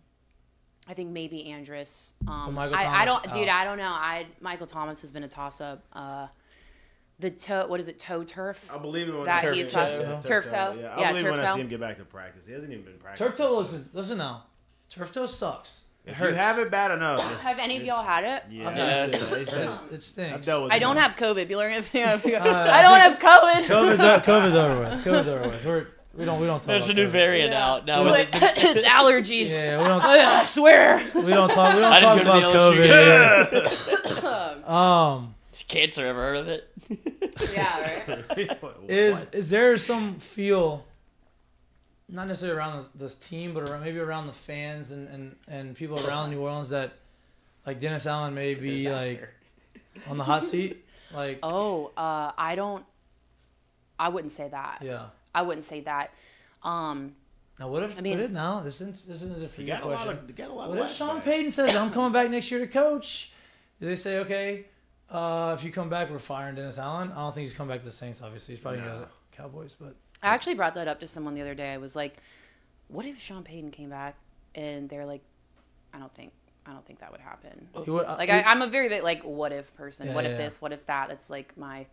I think maybe Andrus. Um, Michael I, I don't, dude. out. I don't know. I Michael Thomas has been a toss up. Uh, the toe, what is it? Toe turf. I believe it when That I he's see tough. him. Turf toe. Yeah, I Yeah, believe turf when I see him get back to practice. He hasn't even been practicing. Turf toe looks. Listen now, turf toe sucks. It If you have it bad enough, Have any of y'all had it? Yeah, I've Yeah, used it. it's- It's- it's- it stinks. I've dealt with I don't have COVID. People are gonna think I'm, Uh, I don't have COVID. COVID's, o- COVID's over with. COVID's over with. We're, we don't we don't talk. There's about a new COVID. variant out now. But it's allergies. Yeah, we don't. I swear. We don't talk. We don't I talk didn't go to about the COVID. LSU here. Um, Cancer, ever heard of it? yeah, right. is is there some feel? Not necessarily around this team, but around, maybe around the fans and, and, and people around New Orleans that, like Dennis Allen, may be like on the hot seat. Like, Oh, uh, I don't. I wouldn't say that. yeah. I wouldn't say that. Um, Now, what if? I mean- what if now? This isn't this isn't a for You you got a lot question. of, got a lot What of if Sean. Payton says I'm coming back next year to coach? Do they say okay? Uh, if you come back, we're firing Dennis Allen. I don't think he's coming back to the Saints. Obviously, he's probably going to No. the Cowboys. But I actually brought that up to someone the other day. I was like, "What if Sean Payton came back?" And they're like, "I don't think, I don't think that would happen." he would, uh, Like he- I, I'm a very big like what if person. Yeah, what yeah, if yeah. this? What if that? That's like my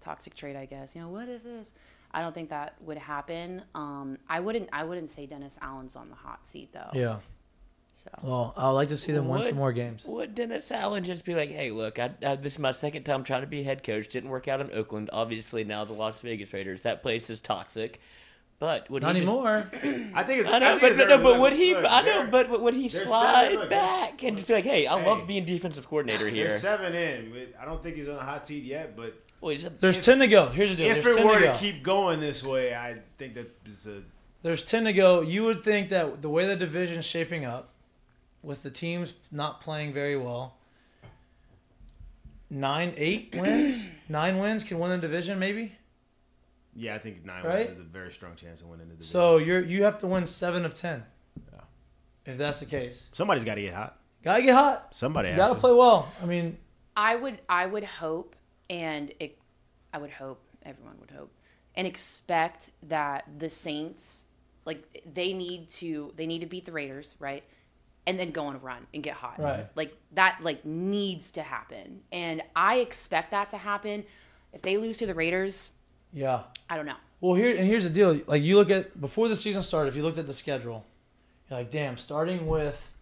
toxic trait, I guess. You know, what if this? I don't think that would happen. Um, I wouldn't. I wouldn't say Dennis Allen's on the hot seat though. yeah, So Well, I would like to see them win Would- some more games. Would Dennis Allen just be like, "Hey, look, I, I, this is my second time trying to be head coach. Didn't work out in Oakland. Obviously, now the Las Vegas Raiders. That place is toxic. But would Not he just- I think it's. I know, think but, it's but, no, but would he? look, I know, but, but would he slide seven- look, back and just be like, "Hey, I Hey. love being defensive coordinator They're here." seven in. I don't think he's on a hot seat yet, but Well, a- There's If- ten to go. Here's the deal. if There's it 10 were to to keep going this way, I think that is a. There's 10 to go. You would think that the way the division's shaping up, with the teams not playing very well, nine, eight wins, nine wins can win the division, maybe. Yeah, I think nine Right? wins is a very strong chance of winning the division. So you're you have to win seven of ten. If that's the case, somebody's got to get hot. gotta get hot. Somebody You has gotta to. play well. I mean, I would I would hope and it, I would hope everyone would hope and expect that the Saints like they need to they need to beat the Raiders, right? And then go on a run and get hot. Right. Like that like needs to happen. And I expect that to happen. If they lose to the Raiders, yeah. I don't know. Well, here and here's the deal. Like you look at before the season started, if you looked at the schedule, you're like, damn, starting with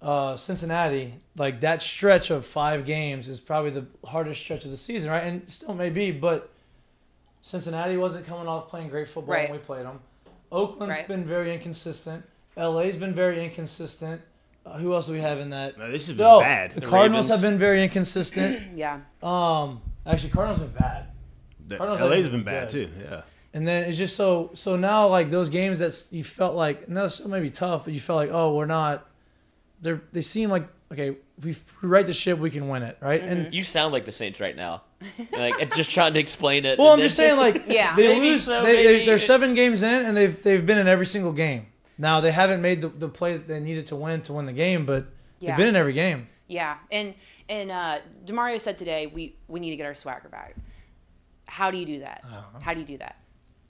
uh, Cincinnati, like that stretch of five games is probably the hardest stretch of the season, right? And still may be, but Cincinnati wasn't coming off playing great football Right. when we played them. Oakland's Right. been very inconsistent. LA's been very inconsistent. Uh, who else do we have in that? No, this has been No, bad. The, The Cardinals Ravens. have been very inconsistent. Yeah. Um, actually, Cardinals have been bad. The- Cardinals LA's haven't been bad good. too. Yeah. And then it's just so so now like those games that you felt like no, still may be tough, but you felt like oh we're not. They are they seem like okay if we f- right the ship we can win it right and You sound like the Saints right now, like just trying to explain it. well I'm then- just saying like Yeah. they Maybe lose so, they, they maybe- they're seven games in and they've they've been in every single game. Now they haven't made the, the play that they needed to win to win the game, but Yeah. they've been in every game. Yeah, and and uh, Demario said today we we need to get our swagger back. How do you do that? How do you do that?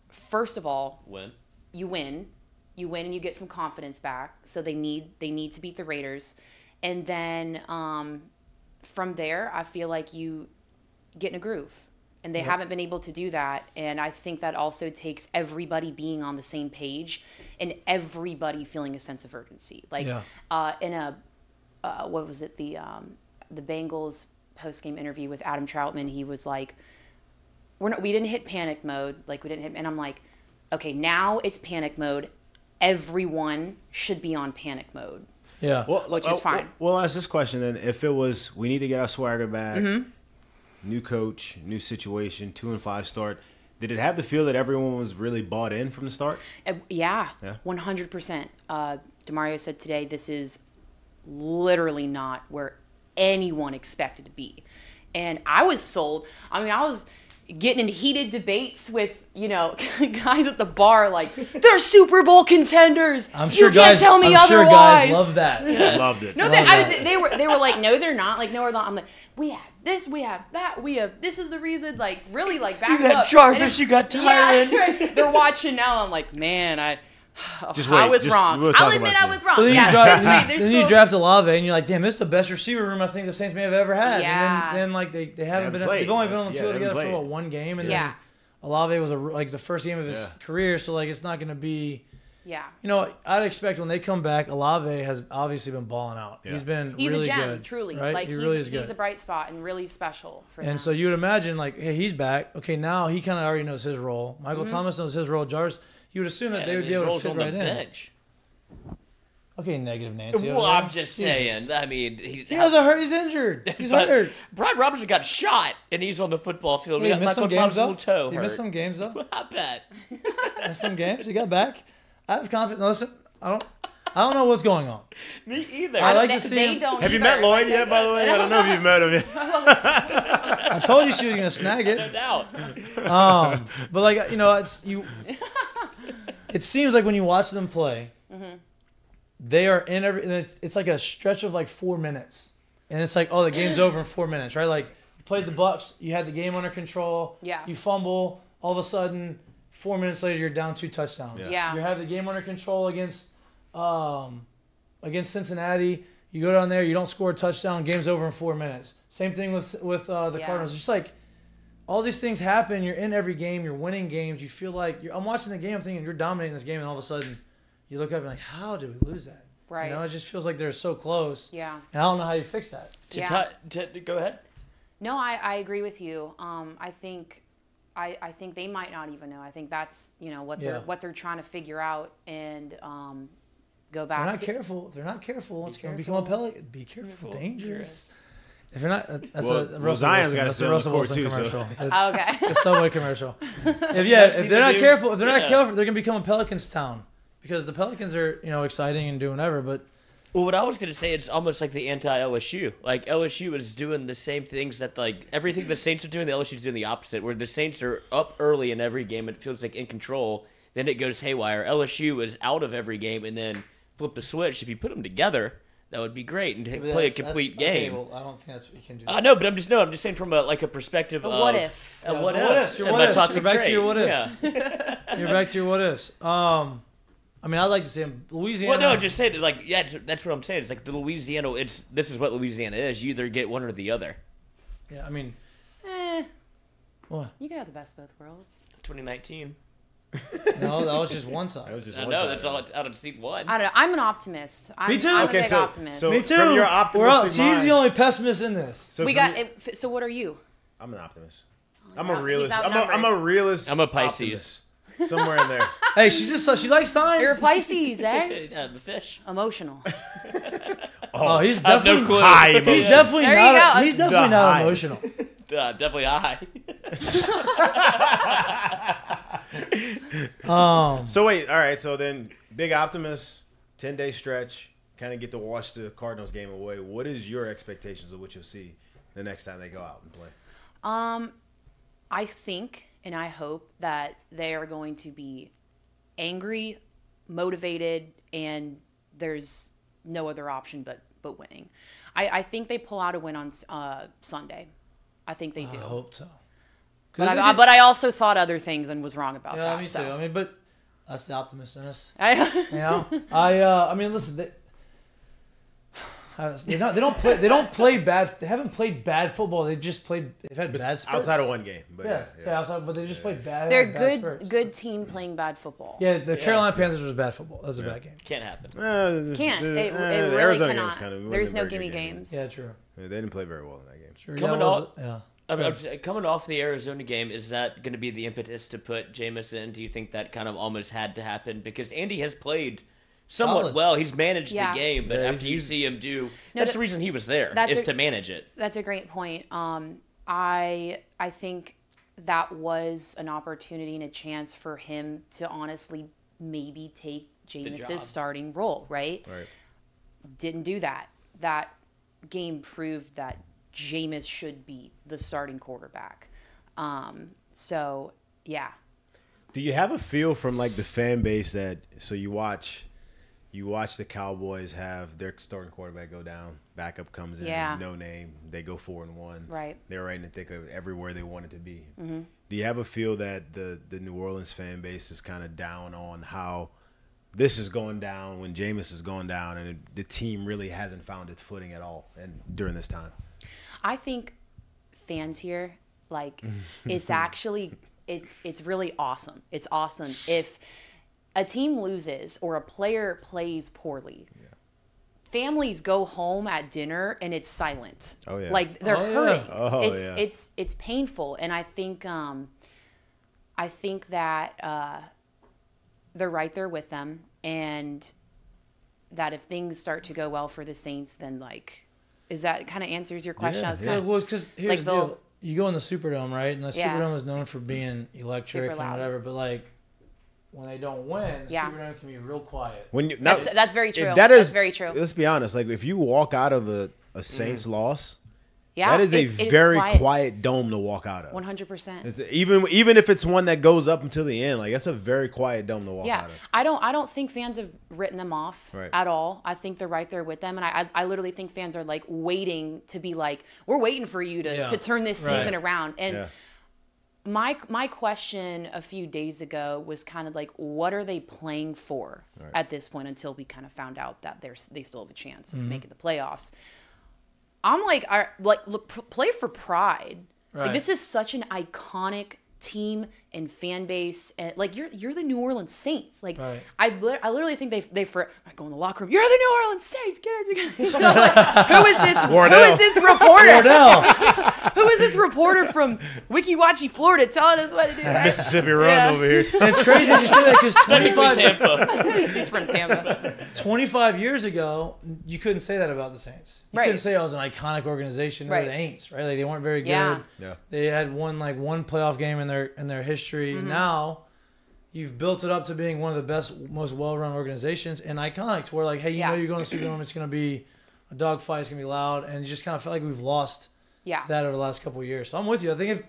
First of all, Win. you win, you win, and you get some confidence back. So they need they need to beat the Raiders, and then um, from there, I feel like you get in a groove. And they haven't been able to do that. And I think that also takes everybody being on the same page and everybody feeling a sense of urgency. Like Yeah. uh, in a uh, what was it the um, the Bengals post game interview with Adam Trautman, he was like, "We're not, we didn't hit panic mode, like we didn't hit," and I'm like, "Okay, now it's panic mode. Everyone should be on panic mode." Yeah. Well, Which uh, is fine. We'll, we'll ask this question then: If it was, we need to get our swagger back. Mm-hmm. New coach, new situation, two and five start. Did it have the feel that everyone was really bought in from the start? Uh, yeah, Yeah. one hundred percent. Uh, Demario said today, "This is literally not where anyone expected to be," and I was sold. I mean, I was getting in heated debates with you know guys at the bar, like they're Super Bowl contenders. I'm sure you can't guys tell me I'm sure otherwise. guys love that. Loved it. No, they, I, they were they were like, no, they're not. Like, no, they're not. I'm like, we have this, we have that, we have this is the reason. Like, really, like back You got up. Jarvis, And you got Yeah, right. They're watching now. I'm like, man, I. Just I was just- wrong. we'll I'll admit I was wrong. But then, yeah, you, draft, just wait. There's then you draft Olave, and you're like, damn, this is the best receiver room I think the Saints may have ever had. Yeah. And then, then like they, they haven't haven't been played. they've only been on the Yeah, field together haven't for what, one game, and Yeah. then Olave was a, like the first game of his Yeah. career, so like it's not going to be. Yeah. You know, I'd expect when they come back, Olave has obviously been balling out. Yeah. He's been He's really a gem, good, truly. Right? Like he he's, really is good. he's a bright spot and really special for them. And so you would imagine, like, hey, he's back. Okay, now he kind of already knows his role. Michael Mm-hmm. Thomas knows his role. Jars, you would assume that Yeah, they would be able to role's fit on the right in. bench. Okay, negative Nancy. Well, over I'm just Jesus. saying. I mean, he's, He has a hurt. He's injured. He's but hurt. Brian Robinson got shot, and he's on the football field. Hey, he missed some games Thomas's though. little toe He hurt. missed some games though. I bet. missed some games. He got back. I have confidence. Listen, I don't. I don't know what's going on. Me either. I like they, to see they him. don't Have you either. met Lloyd yet? By the way, I don't know if you've met him yet. I told you she was gonna snag it. no doubt. Um, but like you know, it's you. It seems like when you watch them play, Mm-hmm. they are in every. It's, it's like a stretch of like four minutes, and it's like, oh, the game's over in four minutes, right? Like you played the Bucs, you had the game under control. Yeah. You fumble, all of a sudden, four minutes later, you're down two touchdowns. Yeah. You have the game under control against, um, against Cincinnati. You go down there, you don't score a touchdown, game's over in four minutes. Same thing with with uh, the Yeah. Cardinals. Just like all these things happen, you're in every game, you're winning games. You feel like you're, I'm watching the game, I'm thinking you're dominating this game, and all of a sudden, you look up and like, how did we lose that? Right. You know, it just feels like they're so close. Yeah. And I don't know how you fix that. To Yeah. ti- to- go ahead. No, I, I agree with you. Um, I think I, I think they might not even know. I think that's you know what they're Yeah. what they're trying to figure out and um, go If they're not to, careful, if they're not careful, it's going to careful. become a pelican. Be careful, dangerous. If you're not, uh, that's Well- a well, Russell Zion's Wilson. gotta That's a on Russell court Wilson too, so- commercial. Oh, okay. the subway commercial. If yeah, if they're not careful, if they're not careful, they're going to become a Pelicans town because the Pelicans are you know exciting and doing whatever, but Well, what I was gonna say, it's almost like the anti-LSU. Like LSU is doing the same things that like everything the Saints are doing, the LSU's doing the opposite. Where the Saints are up early in every game, it feels like in control. Then it goes haywire. LSU is out of every game and then flip the switch. If you put them together, that would be great and But play a complete that's- okay, game. well, I don't think that's what you can do. I know, but I'm just no. I'm just saying from a like a perspective A of what if? A Yeah, what the if? what ifs, your And what my ifs. You're back to your what ifs. Yeah. You're back to your what ifs. Um, I mean, I'd like to see him Louisiana. Well, no, just say that, like, yeah, that's- that's what I'm saying. It's like the Louisiana. It's this is what Louisiana is. You either get one or the other. yeah. I mean, Eh, what? you can have the best of both worlds. 2019. No, that was just one side. That was just I one know side. that's all out of seat one. I don't know. I'm an optimist. I'm, Me too. I'm Okay, a big so- optimist. so- Me too. from your We're all, optimistic she's mind- the only pessimist in this. So we from got your- it. So what are you? I'm an optimist. I'm He's a out- realist. I'm a, I'm a outnumbered. realist. I'm a Pisces. optimist. Somewhere in there. Hey, she just she likes signs. You're a Pisces, eh? Uh, the fish. Emotional. Oh, he's I have no definitely clue. high He's emotion. definitely There you not. go. he's definitely The not highs. emotional. Uh, definitely I. Um, So wait, all right. So then, big optimist, ten day stretch, kind of get to watch the Cardinals game away. What is your expectations of what you'll see the next time they go out and play? Um, I think and I hope that they are going to be angry, motivated, and there's no other option but but winning. I, I think they pull out a win on uh, Sunday. I think they do. I hope so. But they I, but I also thought other things and was wrong about yeah, that. me too. I mean, but that's the optimist in us. I, You know, I uh, I mean, listen, they, they don't they don't play they don't play bad. They haven't played bad football. They just played. They've had bad spurts. Outside of one game, but yeah, yeah, yeah, yeah. outside, but they just played bad. They're had bad good, spurts. good team playing bad football. Yeah, the Carolina Panthers was bad football. That was a bad game. Can't happen. Uh, Can't. the- It, uh, it really Arizona cannot. game's kind of There's no wasn't a very gimme good game. games. Yeah, true. Yeah, They didn't play very well in that game. Sure. Coming yeah, off- yeah. I'm, I'm just- coming off the Arizona game, is that going to be the impetus to put Jameis in? Do you think that kind of almost had to happen because Andy has played somewhat Solid. well. He's managed Yeah. the game, but Yeah, after you see him do, No, that's that- the reason he was there that's is a- to manage it. That's a great point. Um, I I think that was an opportunity and a chance for him to honestly maybe take job. Jameis's starting role, right? Right. Didn't do that. That game proved that Jameis should be the starting quarterback. Um, so yeah, Do you have a feel from like the fan base that so you watch you watch the Cowboys have their starting quarterback go down, backup comes in, Yeah. no name, they go four and one. Right. They're right in the thick of everywhere they wanted to be. Do you have a feel that the the New Orleans fan base is kind of down on how this is going down when Jameis is going down and it, the team really hasn't found its footing at all and during this time? I think fans here like it's actually it's it's really awesome. It's awesome if a team loses or a player plays poorly. Families go home at dinner and it's silent. Oh, yeah. Like they're Oh, yeah. hurting. Oh, it's yeah. it's it's painful and I think um I think that uh they're right there with them and that if things start to go well for the Saints then like is that kind of answers your question? Yeah, I was Yeah, kind well, because here's Like the deal. You go in the Superdome, right? And the Yeah. Superdome is known for being electric and whatever. But like, when they don't win, the Yeah. Superdome can be real quiet. When you That's- now- that's very true. That That's is very true. Let's be honest. Like if you walk out of a, a Saints mm-hmm. loss, Yeah, that is a it's- it is very quiet. quiet. dome to walk out of. One hundred percent. Even even if it's one that goes up until the end, like that's a very quiet dome to walk Yeah, out of. I don't. I don't think fans have written them off Right. at all. I think they're right there with them, and I, I, I literally think fans are like waiting to be like, we're waiting for you to, Yeah. to turn this Right. season around. And Yeah. my my question a few days ago was kind of like, what are they playing for at this point? Until we kind of found out that there's they still have a chance of Mm-hmm. making the playoffs. I'm like, I, like look, play for pride. Like this is such an iconic team and fan base and like you're you're the New Orleans Saints. Like Right. I li- I literally think they they for I go in the locker room. You're the New Orleans Saints. Get it. You know, like, who is this? Who Wardell. is this reporter? Wardell. who is this reporter from Weeki Wachee, Florida, telling us what to do? right? Mississippi run Yeah. over here. And it's crazy that you say that because 25, Tampa. He's from Tampa. 25 years ago, you couldn't say that about the Saints. You Right. couldn't say oh, it was an iconic organization. They're Right. the Aints, right? Like they weren't very good. Yeah. Yeah. They had won like one playoff game in their in their history. Mm-hmm. Now, you've built it up to being one of the best, most well-run organizations and iconic. To where like, hey, you Yeah. know, you're going to the Superdome. It's going to be a dogfight. It's going to be loud, and you just kind of felt like we've lost Yeah. that over the last couple of years. So I'm with you. I think if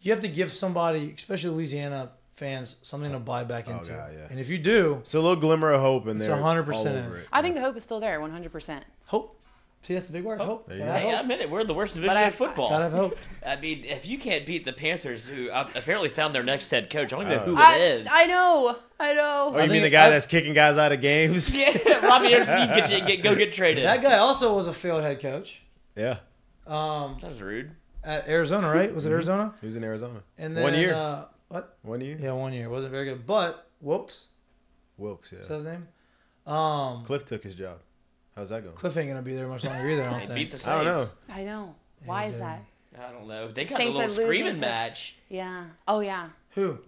you have to give somebody, especially Louisiana fans, something to buy back into, Oh, God, yeah. and if you do, So a little glimmer of hope in It's there. 100% all over it. I think the hope is still there, 100%. hope. See, that's the big word. Hope. There you Gotta go. I hope. admit it. We're the worst division I- of football. Gotta have hope. I mean, if you can't beat the Panthers, who uh, apparently found their next head coach, I don't even know who I, it is. I know. I know. Oh, you mean the guy I- that's kicking guys out of games? yeah, Robbie Anderson, you can get, you- get, go get traded. That guy also was a failed head coach Yeah. um, That was rude. at Arizona, right? Was it Arizona? He was in Arizona. And then One year. Uh, what? One year. Yeah, one year. Wasn't very good. But Wilks, Wilks, yeah. is that his name? Um, Cliff took his job. How's that going? Cliff ain't gonna be there much longer either. I don't They beat think. the I don't know. Saints. I know. Why is did. that? I don't know. They got Saints a are little losing screaming to- match. Yeah. Oh, yeah. Who?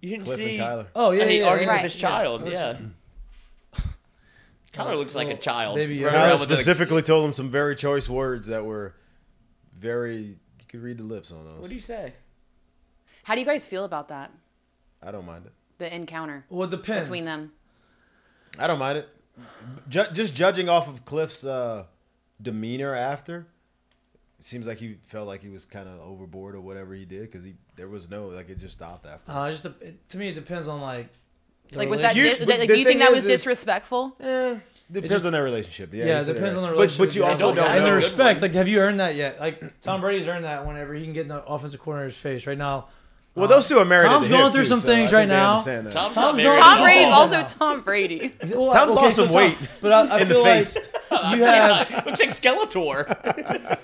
You didn't Cliff see. and Kyler. Oh yeah, and he yeah, argued yeah. with his Yeah. child. That's- Yeah. Kyler looks like a Well, child. baby, Running Kyler around Kyler with a- specifically told him some very choice words that were very. You could read the lips on those. What do you say? How do you guys feel about that? I don't mind it. The encounter Well, it depends. between them. I don't mind it. Ju- just judging off of Cliff's uh, demeanor after, it seems like he felt like he was kind of overboard or whatever he did because he there was no like it just stopped after. Uh, just it, to me, it depends on like. the Like, was that? You- Di- but like, the do you think thing that is- was is- disrespectful? Eh, depends just- on their relationship. Yeah, Yeah, you it said depends that on the relationship. But, but you Yeah, also don't don't have and the know. good respect. Like, have you earned that yet? Like, Tom Brady's earned that whenever he can get in the offensive corner of his face. Right now, Well, those two are married. Tom's at the hip, going through too, some so things right think they now. understand that. Tom's, Tom's not married. Tom Brady's also Tom Brady. Well, Tom's okay, lost so some Tom- weight but I, I in the feel face. like you have. Yeah, looks like Skeletor.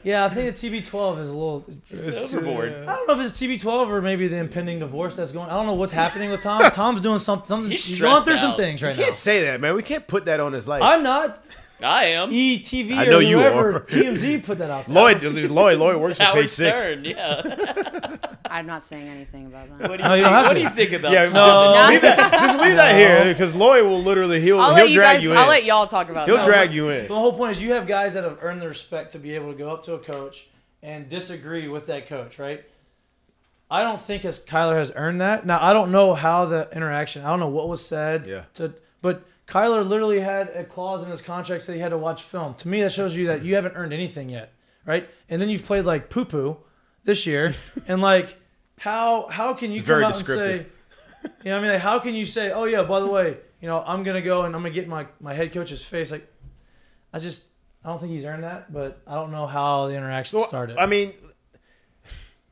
Yeah, I think the TB12 is a little. it's Overboard. I don't know if it's TB12 or maybe the impending divorce that's going. I don't know what's happening with Tom. Tom's doing something. something He's he's, going through stressed some things right You now. can't say that, man. We can't put that on his life. I'm not. I am. ETV I or know you whoever are. TMZ put that out. There. Lloyd, Lloyd, Lloyd works for Howard page six. Stern. Yeah. I'm not saying anything about that. What do you, No, you think, what do you think about? Yeah, no, No. leave that. Just leave that here because Lloyd will literally he'll I'll he'll let you drag guys. you in. I'll let y'all talk about he'll that. drag you in. The whole point is you have guys that have earned the respect to be able to go up to a coach and disagree with that coach, right? I don't think as Kyler has earned that. Now I don't know how the interaction. I don't know what was said. Yeah. To but Kyler literally had a clause in his contract that he had to watch film. To me, that shows you that you haven't earned anything yet, right? And then you've played like poo poo this year, and like how how can you come very out and say, you know, I mean, like how can you say, oh yeah, by the way, you know, I'm gonna go and I'm gonna get my my head coach's face, like. I just I don't think he's earned that, but I don't know how the interaction Well, started. I mean,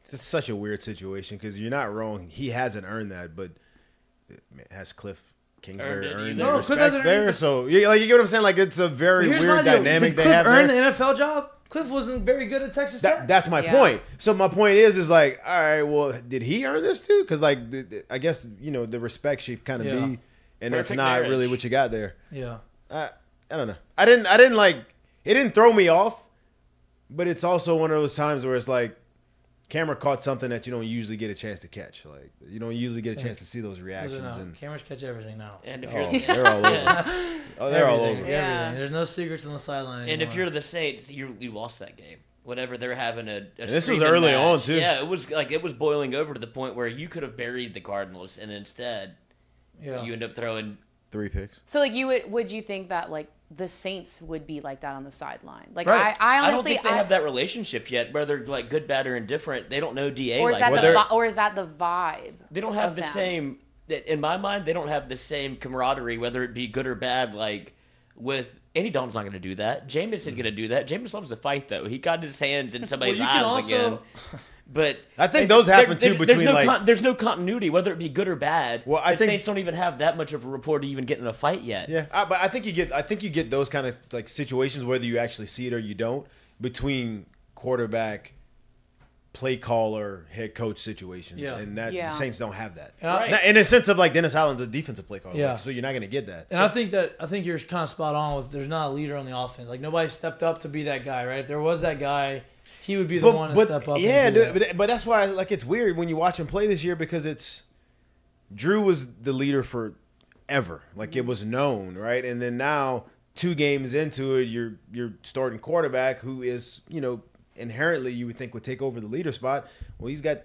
it's such a weird situation because you're not wrong. He hasn't earned that, but has Cliff Kingsbury Earned it earned, either. that No, respect hasn't earned there? it. So yeah, like you get what I'm saying? Like it's a very But weird dynamic Did they Cliff have earn there. the NFL job? Cliff wasn't very good at Texas That, that's my Yeah. point. So my point is, is like, all right, well, did he earn this too? Because like, the, the- I guess you know the respect should kind of Yeah. be, and Perfect that's not really what you got there. yeah. I, I don't know. I didn't. I didn't like. It didn't throw me off, but it's also one of those times where it's like, camera caught something that you don't usually get a chance to catch. Like you don't usually get a chance to see those Those reactions, are and cameras catch everything now. And if oh, you're they're all over. Oh, they're all over. Yeah. everything. There's no secrets on the sideline anymore. and if you're the Saints, you you lost that game. Whatever they're having a, a this was early match. on, too. Yeah, it was like it was boiling over to the point where you could have buried the Cardinals, and instead yeah. you end up throwing. Three picks. So like you would would you think that like the Saints would be like that on the sideline? Like Right. I, I I don't honestly think they I- have that relationship yet, whether like good, bad, or indifferent. They don't know Da or is like that the vi- or is that the vibe? They don't have of the them? same. In my mind, they don't have the same camaraderie, whether it be good or bad. Like with Andy Dalton's not going to do that. Jameis isn't hmm. going to do that. Jameis loves to fight, though. He got his hands in somebody's you can eyes also- again. But I think those happen, there- too, there- between, there's no like- con- there's no continuity, whether it be good or bad. Well, I the think- Saints don't even have that much of a rapport to even get in a fight yet. Yeah, I, but I think you get. I think you get those kind of like situations whether you actually see it or you don't between quarterback play caller head coach situations, Yeah. and that Yeah. the Saints don't have that. And I- in a sense of like Dennis Allen's a defensive play caller, Yeah. like, so you're not going to get that. And I think that I think you're kind of spot on with there's not a leader on the offense. Like nobody stepped up to be that guy, right? If there was that guy, he would be the one to step up. Yeah, dude, that. but, but that's why like it's weird when you watch him play this year because it's Drew was the leader for ever. Like it mm-hmm. was known, right? And then now two games into it, you're you're starting quarterback who is, you know, inherently you would think would take over the leader spot. Well, he's got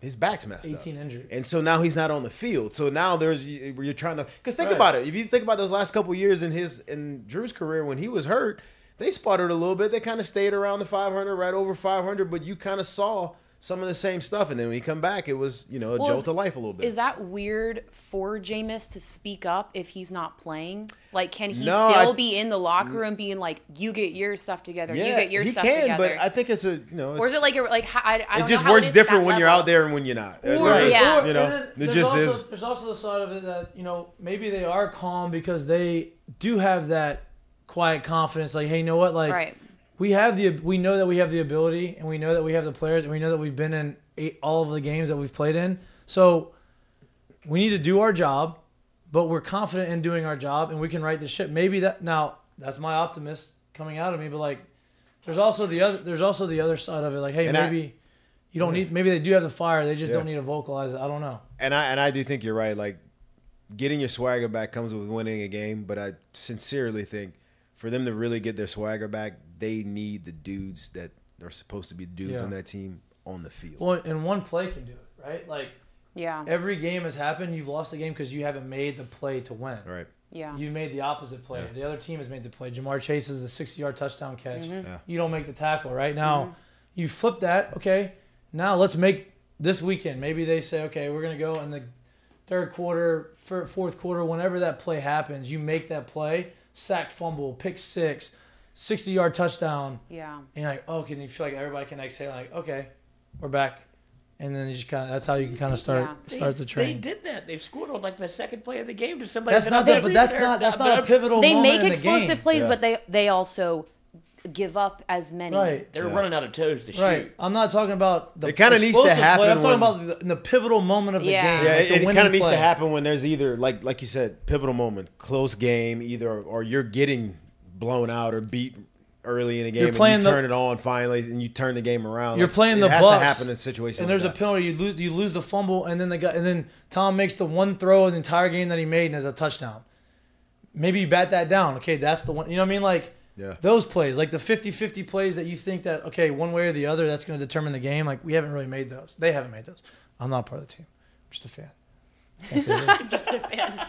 his back's messed up. 18 injuries. And so now he's not on the field. So now there's you- you're trying to because think Right. about it. If you think about those last couple years in his in Drew's career when he was hurt, they sputtered a little bit. They kind of stayed around the 500, right over 500, but you kind of saw some of the same stuff. And then when he come back, it was you know a Well, jolt is- to life a little bit. Is that weird for Jameis to speak up if he's not playing? Like, can he No, still I- be in the locker mm. room being like, "You get your stuff together, you get your he stuff can, together"? but I think it's a you know. or is it like a, like I, I don't it just know how works is at different that when you're out there and when you're not. Or, there is, Yeah. you know, then it there's just also, is. There's also the side of it that you know maybe they are calm because they do have that quiet confidence. Like, hey, you know what? Like, Right. We have the we know that we have the ability, and we know that we have the players, and we know that we've been in eight, all of the games that we've played in. So we need to do our job, but we're confident in doing our job, and we can right the ship. Maybe that now that's my optimist coming out of me, but like, there's also the other there's also the other side of it. Like, hey, And I- maybe. you don't need. Maybe they do have the fire. They just Yeah. don't need to vocalize it. I don't know. and I and I do think you're right. Like getting your swagger back comes with winning a game, but I sincerely think for them to really get their swagger back, they need the dudes that are supposed to be the dudes Yeah. on that team on the field. Well, and one play can do it, right? Like Yeah. every game has happened. You've lost the game because you haven't made the play to win. Right. Yeah. You've made the opposite play. Yeah. The other team has made the play. Ja'Marr Chase is the 60 yard touchdown catch. Mm-hmm. Yeah. You don't make the tackle, right? Now, you flip that. Okay. Now let's make this weekend. Maybe they say, okay, we're going to go in the third quarter, fir- fourth quarter, whenever that play happens, you make that play, sack, fumble, pick six, 60 yard touchdown. Yeah. And you're like, oh, can you feel like everybody can exhale? Like, okay, we're back. And then you just kind of, that's how you can kind of start Yeah. start the train. They did that. They scored on like the second play of the game to somebody. That's not I'm that, but that's not that's not a I'm- pivotal They make in the explosive game. plays, Yeah. but they they also give up as many. Right. They're Yeah. running out of toes to shoot. Right. I'm not talking about the It kinda needs to happen Play. I'm talking when- about the, the pivotal moment of the Yeah. game. Yeah, like it, it kind of needs to happen when there's either like like you said, pivotal moment, close game, either or you're getting blown out or beat early in the game, You're and you the- turn it on finally, and you turn the game around. You're That's- playing the it has Bucs, to happen in situations. and like there's a penalty. You lose, you lose the fumble, and then the guy, and then Tom makes the one throw in the entire game that he made, and it's a touchdown. Maybe you bat that down. Okay, that's the one. You know what I mean? Like Yeah. those plays, like the 50-50 plays that you think that okay, one way or the other, that's going to determine the game. Like we haven't really made those. They haven't made those. I'm not a part of the team. I'm just a fan. Just a fan.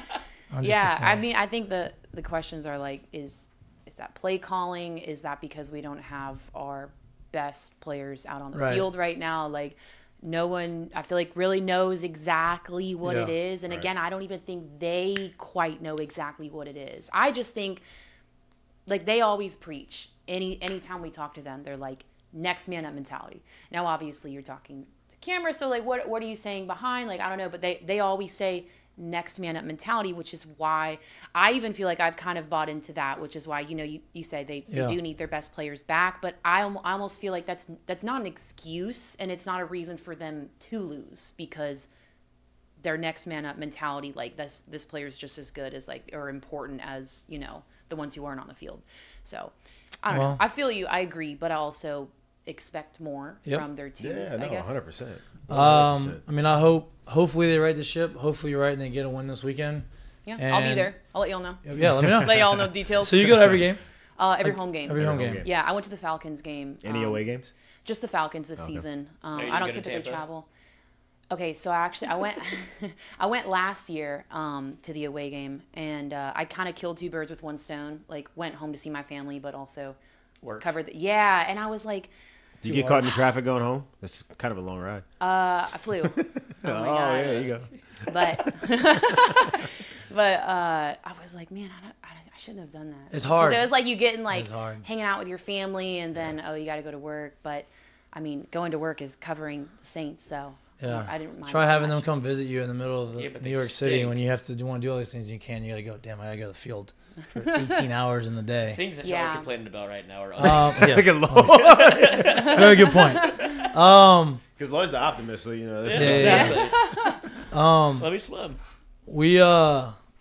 I'm just a yeah, I mean, I think the the questions are like, is is that play calling? Is that because we don't have our best players out on the Right. field right now? Like, no one, I feel like, really knows exactly what it Yeah. is. And again, I don't even think they quite know exactly what it is. I just think, like, they always preach. Any anytime we talk to them, they're like, next man up mentality. Now, obviously, you're talking to camera, so like, what what are you saying behind? Like, I don't know, but they they always say next man up mentality, which is why I even feel like I've kind of bought into that, which is why you know you, you say they, Yeah. they do need their best players back, but I, I almost feel like that's that's not an excuse and it's not a reason for them to lose because their next man up mentality like this this player is just as good as like or important as you know the ones who aren't on the field so i don't Well- know i feel you i agree but i also expect more Yep. from their teams Yeah, no, i guess 100. percent Um, I mean, I hope. Hopefully, they right the ship. Hopefully, you're right and they get a win this weekend. yeah i'll be there i'll let y'all know Yeah, let me know. let y'all know the details So you go to every game. uh, every Like, home game Every home home game. game. yeah i went to the falcons game Any um, away games? just the Falcons this season. Um, I don't typically travel. Okay, so I actually I went I went last year um, to the away game, and uh, I kind of killed two birds with one stone. Like went home to see my family, but also Work. covered. The, yeah, and I was like, Do you get caught in the traffic going home? That's kind of a long ride. uh, I flew. oh oh, yeah, there you go. But but uh, I was like, man, I, don't, I, don't- I shouldn't have done that. It's hard. 'Cause It was like you getting like It's hard. hanging out with your family, and then oh, you got to go to work. But I mean, going to work is covering the Saints, so Yeah. I didn't mind. Try so having them come visit you in the middle of the Yeah, New they York City when you have to do, want to do all these things. You can. You got to go. Damn, I got to go to the field for 18 hours in the day. Things that Yeah. y'all are complaining about right now are Um, yeah. Look at Lord. Very good point. Um, Because Lloyd's the optimist, so you know. That's Yeah, exactly. um, Let me swim. we uh,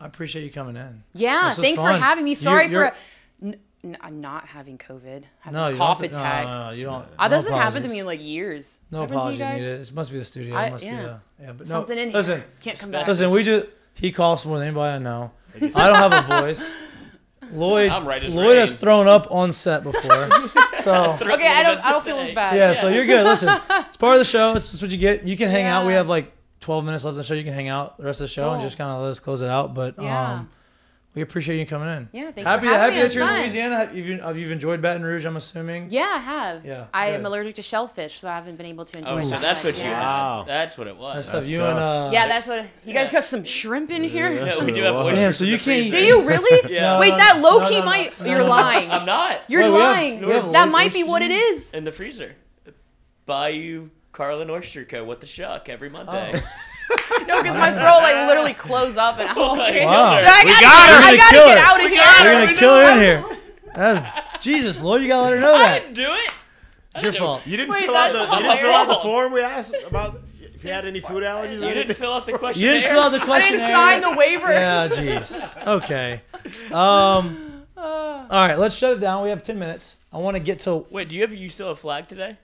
I appreciate you coming in. Yeah, This was thanks for having me. You- Sorry you're- for n- n- I'm not having COVID. Having No, a you cough don't have to- no, attack. no, no, you don't- Uh, no doesn't happen to me in like years. No Happen apologies needed. It must be the studio. I- it must yeah. be the yeah. But no, Something in here. listen, Can't come back. Listen, we do. He coughs more than anybody I know. I don't have a voice. Lloyd, right Lloyd rain. has thrown up on set before, so Okay, I don't. I don't feel as bad. yeah, so you're good. Listen, it's part of the show. It's, it's what you get. You can hang out. We have like 12 minutes left in the show. You can hang out the rest of the show and just kind of let us close it out. But Yeah. um, we appreciate you coming in. Yeah, thanks happy for having happy me. that you're in. Louisiana. Have you, have you enjoyed Baton Rouge? I'm assuming. Yeah, I have. Yeah, I good. am allergic to shellfish, so I haven't been able to enjoy. Oh, so that that's much. what you yeah. had. That's what it was. That's stuff you and uh. Yeah, that's what. You guys got some shrimp in here. Yeah, we do have oysters Damn, so in you the can't freezer. Do you really? Yeah. Wait, that no, low no, key no, might. no, You're no, no. lying. I'm not. You're Wait, we have- lying. we have that might be what it is. in the freezer. Bayou Carlin Oyster Co. What the shuck every Monday. No, because my throat like literally closed up, and I'm Oh, like, Wow. I We gotta, got her. I We're gonna gotta kill get her. out of We here. We're gonna kill her in here. That's, Jesus, Lord, you gotta let her know that. I didn't do it. It's your fault. You didn't Wait, fill out the you didn't fill out the form we asked about if you had any food allergies. or You didn't fill out the question. You didn't fill out the I questionnaire. didn't sign the waiver. Yeah, jeez. Okay. Um. All right, let's shut it down. We have ten minutes. I want to get to. Wait, do you have you still have flag today?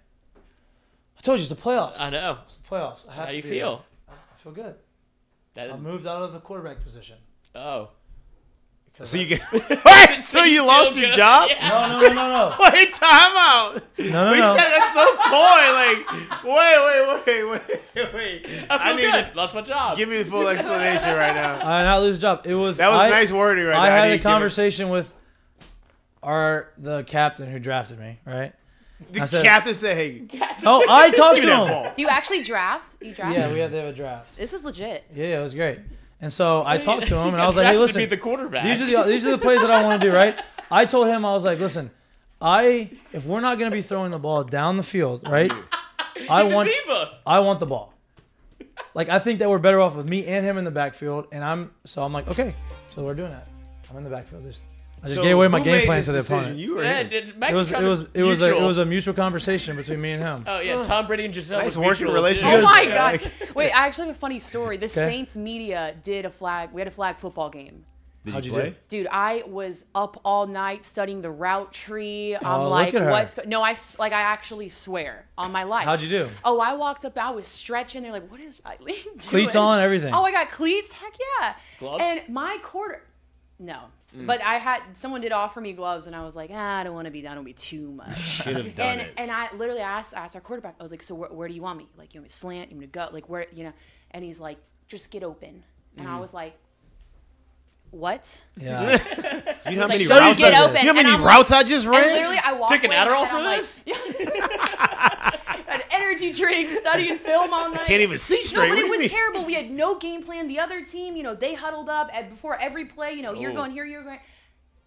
I told you it's the playoffs. I know. It's the playoffs. I have How do you be feel? There. I feel good. That I moved out of the quarterback position. oh. because So I- you get Wait, so you lost your good. job? Yeah. No, no, no, no, no. Wait, time out. No, no, we no. said that's so coy. Like, wait, wait, wait, wait, wait. I feel need good. to Lost my job. give me the full explanation right now. I did not lose a job. It was That was I, nice wording right I there. had a to give it- conversation with our the captain who drafted me. Right. The I said- captain said, "Hey, Oh, I talked to him. Do you actually draft? You draft? Yeah, we had to have a draft. This is legit. Yeah, yeah, it was great. And so I talked to him, and I was like, "Hey, drafted to listen, be the quarterback." these are the these are the plays that I want to do." Right? I told him I was like, "Listen, I if we're not gonna be throwing the ball down the field, right? I He's a want. I want the ball. Like I think that we're better off with me and him in the backfield, and I'm so I'm like, okay, so we're doing that. I'm in the backfield. There's, I just So gave away my game plan to the decision? opponent. You or Yeah, him? it, It was it was it was a, it mutual. was a mutual conversation between me and him. Oh yeah, Tom Brady and Gisele. Nice was working mutual. relationship. Oh my Yeah. god! Wait, I actually have a funny story. The Okay. Saints media did a flag. We had a flag football game. Did How'd you you play? do? Dude, I was up all night studying the route tree. Oh, I'm Oh, look like, at her. what's go-? no? I s- like, I actually swear on my life. How'd you do? Oh, I walked up. I was stretching. They're like, "What is Aileen doing?" Cleats on, everything. Oh, I got cleats. Heck yeah. Gloves? And my quarter, no. Mm. But I had someone did offer me gloves, and I was like, ah, I don't want to be. I don't wanna be too much. Should have done and it. and I literally asked asked our quarterback. I was like, so where, where do you want me? Like, you want me to slant? You want me to gut? Like, where you know? And he's like, just get open. And Mm. I was like, what? Yeah. You know how many so you routes? get I, open, you know how many I'm like- routes I just And ran? literally, I walked Took an Adderall I'm for like, an energy drink, studying film all night. Can't even see straight. No, but it was mean? terrible. We had no game plan. The other team, you know, they huddled up and before every play. You know, you're Oh. going here, you're going.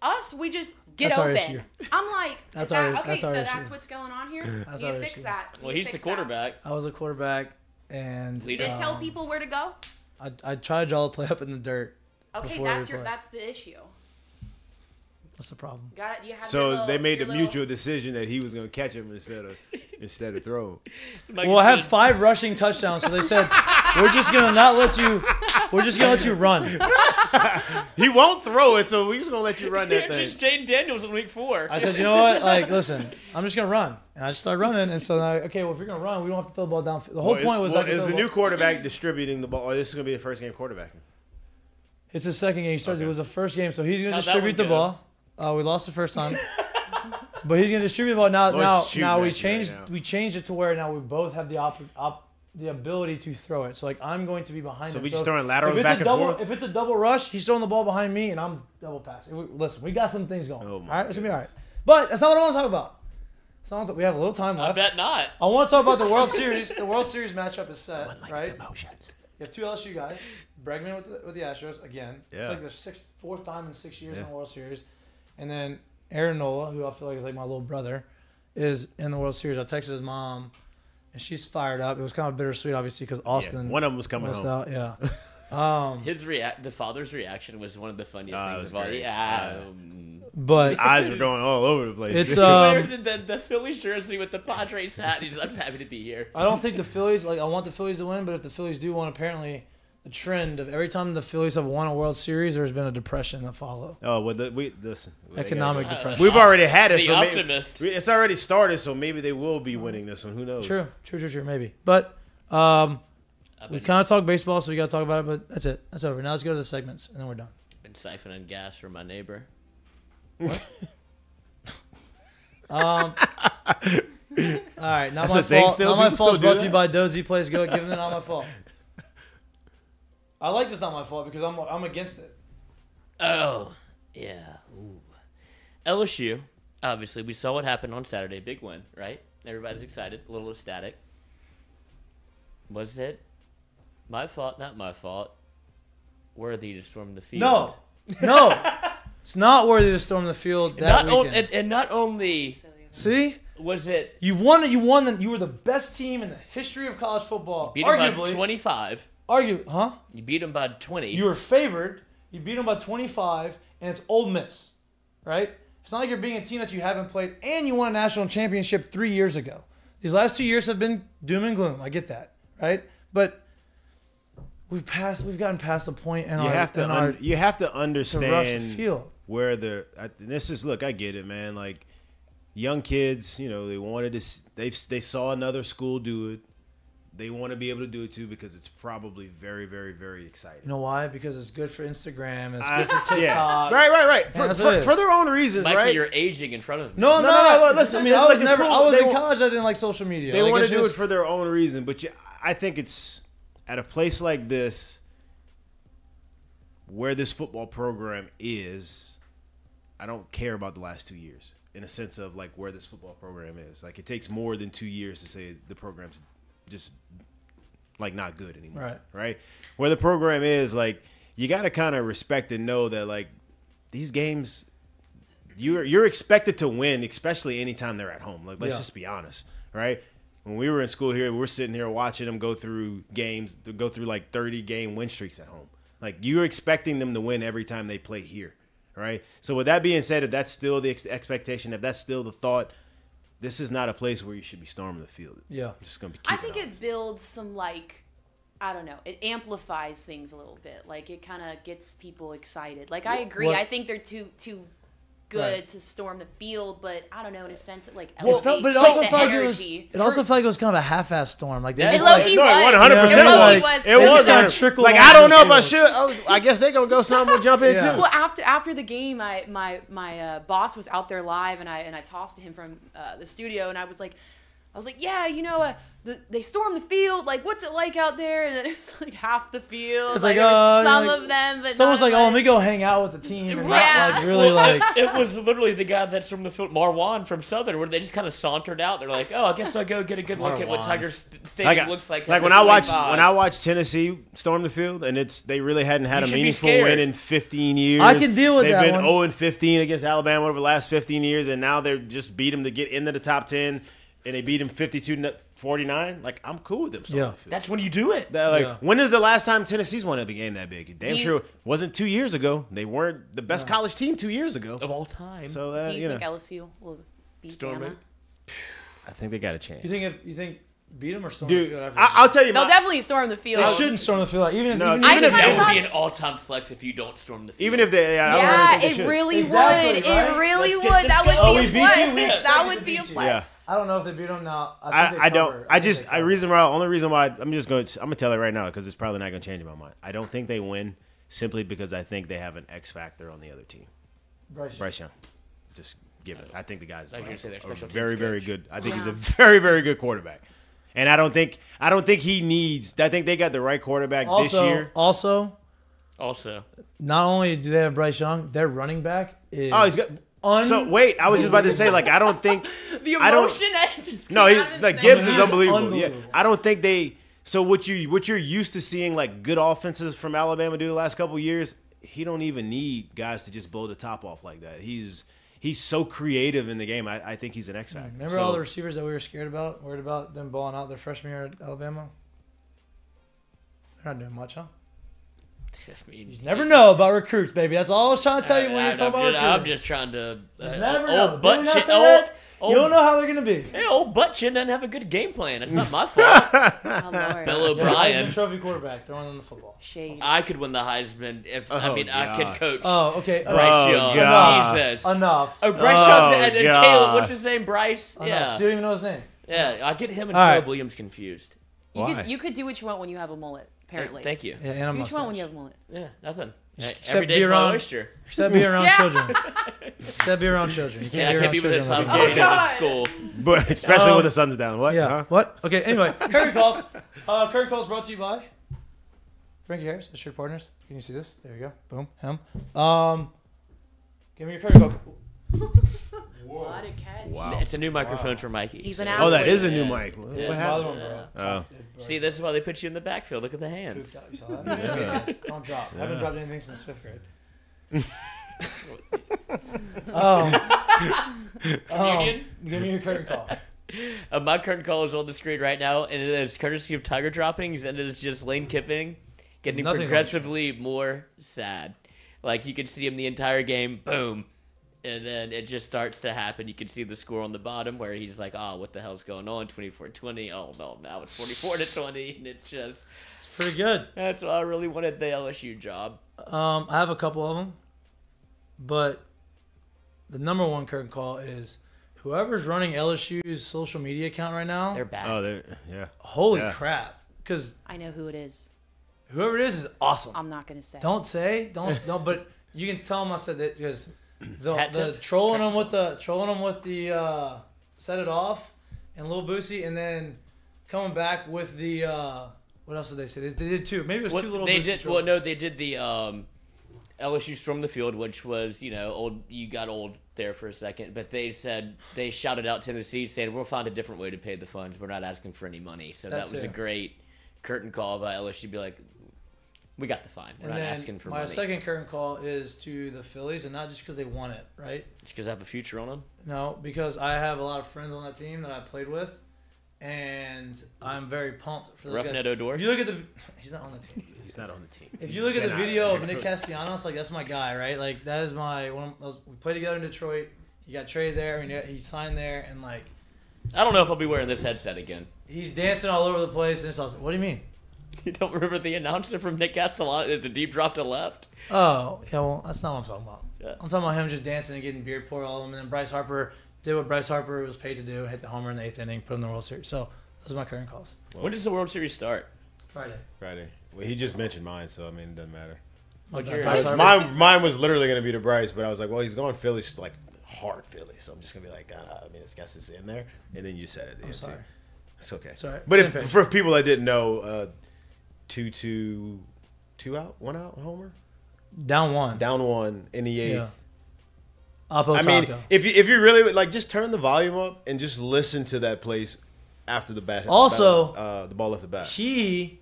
Us, we just get That's our open. issue. I'm like, That's that- our- okay, that's so our that's issue. what's going on here. That's you our fix issue. that. You Well, he's the fix quarterback. I was a quarterback, and That. Did it tell um, people where to go? I I try to draw the play up in the dirt. Okay, that's your play. that's the issue. What's the problem? Got it. You have So little- they made your the little- mutual decision that he was going to catch him instead of instead of throw. Mike Well, I have five rushing touchdowns, so they said we're just gonna not let you. We're just gonna let you run. He won't throw it, so we're just going to let you run that It's thing. just Jayden Daniels in week four. I said, you know what? Like, listen, I'm just gonna run, and I just started running. And so, now, okay, well, if you're gonna run, we don't have to throw the ball down. The whole Well, point was well, I could is the the new quarterback distributing the ball? Or this is going to be the first game quarterbacking? It's his second game. He started. It was the first game, so he's gonna distribute the one ball. Uh, we lost the first time, but he's gonna distribute the ball now. Lloyd's now, now we at you right changed. now. we changed it to where now we both have the op, op the ability to throw it. So like I'm going to be behind So him. we just if- throwing laterals if it's back a and double, forth? If it's a double rush, he's throwing the ball behind me, and I'm double passing. Listen, we got some things going. Oh all my right, it's gonna be all right. But that's not what I want to talk about. That's not what- we have a little time left. I bet not. I want to talk about the World Series. The World Series matchup is set, One likes right? You have two LSU guys. Bregman with the, with the Astros again. Yeah. It's like the sixth, fourth time in six years Yeah. in the World Series, and then Aaron Nola, who I feel like is like my little brother, is in the World Series. I texted his mom, and she's fired up. It was kind of bittersweet, obviously, because Austin. one of them was coming home. Out. Yeah. Um, His react, the father's reaction was one of the funniest it things was of all. Yeah. Yeah. um, but His eyes were going all over the place. It's, He um, wears the, the, the Phillies jersey with the Padres hat. He's I'm happy to be here. I don't think the Phillies like I want the Phillies to win, but if the Phillies do win, apparently the trend of every time the Phillies have won a World Series, there's been a depression that follow. Oh well, the, we listen. Economic yeah. depression. We've already had it. The so may- optimist. it's already started, so maybe they will be winning this one. Who knows? True, true, true, true. Maybe, but um, we kind of talk baseball, so we got to talk about it. But that's it. That's over. Now let's go to the segments, and then we're done. Been siphoning gas from my neighbor. Um, all right, not That's my a thing fault. still? Not my fault. Brought to you by Dozy Plays Go. Give them the not my fault. I like this not my fault because I'm I'm against it. Oh, yeah. Ooh. LSU, obviously, we saw what happened on Saturday. Big win, right? Everybody's excited, a little ecstatic. Was it my fault? Not my fault. Worthy to storm the field. No, no, it's not worthy to storm the field that not weekend. and, and not only See, was it you've won. You won. The, you were the best team in the history of college football. beat arguably, 25. Argue, huh? You beat them by 20. You were favored. You beat them by 25, and it's Ole Miss, right? It's not like you're being a team that you haven't played, and you won a national championship three years ago. These last two years have been doom and gloom. I get that, right? But we've passed. We've gotten past the and You our. have to. un- our you have to to the understand where the. I, this is look. I get it, man. Like young kids, you know, they wanted to. They they saw another school do it. They want to be able to do it too because it's probably very, very, very exciting. You know why? Because it's good for Instagram. It's I- good for TikTok. yeah. Right, right, right. For, for, what it is. for their own reasons, Michael, right? you're aging in front of me. No, I'm No, no, not. no, listen, I mean, I was it's never. cool. I was They in want- college. I didn't like social media. They Like, want to do just- it for their own reason, but you, I think it's at a place like this where this football program is. I don't care about the last two years in a sense of like where this football program is. Like it takes more than two years to say the program's just like not good anymore. Right. Right. Where the program is, like you got to kind of respect and know that like these games. You're you're expected to win, especially anytime they're at home. Like let's Yeah. just be honest, right? When we were in school here, we're sitting here watching them go through games, go through like 30 game win streaks at home. Like you're expecting them to win every time they play here, right? So with that being said, if that's still the ex- expectation, if that's still the thought, this is not a place where you should be storming the field. Yeah. It's just gonna be. I keep it think it builds some like I don't know. It amplifies things a little bit. Like it kind of gets people excited. Like I agree. What- I think they're too too good Right. to storm the field, but I don't know in a sense it like Well, elevates but it also the felt like it was. energy. It also felt like it was kind of a half-ass storm. Like they It just like, key No, it was. one hundred percent It was. low-key was. It was. just gonna like- trickle Like I don't know if I should. Oh, I guess they're gonna go. Some will jump in Yeah. too. Well, after after the game, I my my uh, boss was out there live, and I and I tossed to him from uh, the studio, and I was like, I was like, yeah, you know, uh, the, they stormed the field. Like, what's it like out there? And then it was like half the field. It's like, like, there uh, some like- of them, but someone's not like, "Oh, let me go hang out with the team," and Yeah. not like really like. it was literally the guy that's from the field, Marwan from Southern, where they just kind of sauntered out. They're like, "Oh, I guess I'll go get a good look at what Tiger's Tiger St- Like, looks like." like when I watched 25. when I watched Tennessee storm the field, and it's they really hadn't had You a meaningful win in 15 years. I can deal with that. They've been one. 0 and 15 against Alabama over the last 15 years, and now they're just beat them to get into the top 10, and they beat them 52 to 49. Like I'm cool with them Yeah. the. That's when you do it. That, like, Yeah. when is the last time Tennessee's won a game that big? Damn Do you- sure wasn't two years ago. They weren't the best college team two years ago. Of all time. So uh, Do you, you think know, LSU will beat Storm Bama? it. I think they got a chance. You think if you think beat them or storm the field? After I, I'll tell you, They'll my, definitely storm the field. they shouldn't storm the field. Even if, No, even, even if if kinda That thought- would be an all-time flex if you don't storm the field. even if they, I don't really Yeah, think they it should. really Exactly, would. right? It really Let's would. get this That would. Oh, be we a beat you, flex. we That would be a beat you. flex. I don't know if they beat them now. I, I, think I they don't. cover. I just. they I reason why. Only reason why I'm just going. To, I'm gonna tell it right now because it's probably not gonna change my mind. I don't think they win simply because I think they have an X factor on the other team. Bryce. Bryce Young, just give it. I think the guy's I was gonna say their a special very, very good. I think he's a very, very good quarterback. And I don't think. I don't think he needs. I think they got the right quarterback this year. also, Also, not only do they have Bryce Young, their running back is. Oh, he's got. So wait, I was just about to say like I don't think. The I don't- emotion I just No, he, like. Gibbs is unbelievable. unbelievable. Yeah, I don't think they. So what you what you're used to seeing like good offenses from Alabama do the last couple years, he don't even need guys to just blow the top off like that. He's he's so creative in the game. I, I think he's an X factor. Remember So- all the receivers that we were scared about, worried about them balling out their freshman year at Alabama? They're not doing much, huh? I mean, You never know about recruits, baby. That's all I was trying to tell you when I- you're talking I'm about just, recruits. I'm just trying to. Just uh, never old know. Did butt not chin. Old, that? Old, You don't know how they're gonna be. Hey, old butt chin doesn't have a good game plan. It's not my fault. Oh, Lord. Bill Yeah, O'Brien. Heisman Trophy quarterback throwing in the football. Shade. I could win the Heisman if I Oh, mean I could coach. Oh, okay. Bryce Oh, Young. God. Jesus. Enough. Oh, Bryce Oh, Young and, and God. Caleb. What's his name? Bryce. Enough. Yeah. So you don't even know his name. Yeah. I get him and All right. Caleb Williams confused. You Why? could, you could do what you want when you have a mullet, apparently. Thank you. Yeah, and a Do what you want when mustache. you have a mullet. Yeah. Nothing. Hey, Except Every be day's my around- oyster. Except be around Yeah. children. Except be around children. You can't Yeah, I be can't around be with children. if I'm like getting that. into school. But especially Um, when the sun's down. What? Yeah. Huh? What? Okay. Anyway, curtain calls. Uh, curtain calls brought to you by Frankie Harris, Assured Partners. Can you see this? There you go. Boom. Him. Um, give me your curtain call. What a catch. Wow. It's a new microphone for Mikie. He's an Oh, that is a new Yeah. mic. What Yeah, happened? bother him, bro. Oh. See, this is why they put you in the backfield. Look at the hands. Good, you saw that? Yes, Don't drop. I haven't dropped anything since fifth grade. um, Communion? give me your curtain call. Uh, my current call is on the screen right now, and it is courtesy of Tiger Droppings, and it is just Lane Kiffin getting Nothing's on progressively more sad. Like you can see him the entire game, boom, and then it just starts to happen. You can see the score on the bottom where he's like, "Oh, what the hell's going on? 24-20. Oh no, now it's 44 to 20, and it's just It's pretty good. that's why I really wanted the LSU job. Um, I have a couple of them, but the number one curtain call is whoever's running LSU's social media account right now. They're back. Oh, there. Yeah. holy Yeah. crap! Because I know who it is. whoever it is is awesome. I'm not going to say. Don't say, don't, don't. But you can tell them I said that because the, the trolling them with the trolling them with the uh, set it off and Lil Boosie, and then coming back with the uh, what else did they say? They, they did two. Maybe it was What- two little. they Boosie did. trolls. Well, no, they did the um, LSU storm the field, which was you know old. You got old there for a second, but they said they shouted out Tennessee saying we'll find a different way to pay the funds. We're not asking for any money. So That that, was a great curtain call by LSU. Be like, we got the fine. We're And not asking for my money. second current call is to the Phillies, and not just because they won it, right? It's because I have a future on them. No, because I have a lot of friends on that team that I played with, and I'm very pumped for those Rough guys. Odor? If you look at the, he's not on the team. He's not on the team. If you look at Been the out video of Nick Castellanos, like that's my guy, right? Like that is my one. Of, those, we played together in Detroit. He got traded there, and he signed there, and like I don't know if I'll be wearing this headset again. he's dancing all over the place. And it's awesome. What do you mean? You don't remember the announcer from Nick Castellano? It's a deep drop to left. Oh, yeah. Well, that's not what I'm talking about. Yeah. I'm talking about him just dancing and getting beer poured all of him, and then Bryce Harper did what Bryce Harper was paid to do: hit the homer in the eighth inning, put him in the World Series. So those are my current calls. When does the World Series start? Friday. Friday. Well, he just mentioned mine, so I mean, it doesn't matter. What's bad. your- Bryce Mine, mine, mine was literally going to be to Bryce, but I was like, well, he's going Philly, she's like hard Philly, so I'm just going to be like, uh, I mean, this guess is in there, and then you said it. I'm yeah, too. sorry. It's okay. Sorry. But if, for people that didn't know, uh, two two two out, one out, Homer Down one. down one in the eighth. Yeah. Apo I mean, Taco. if you if you really like, just turn the volume up and just listen to that place after the bat. Also- uh, the ball left the bat. he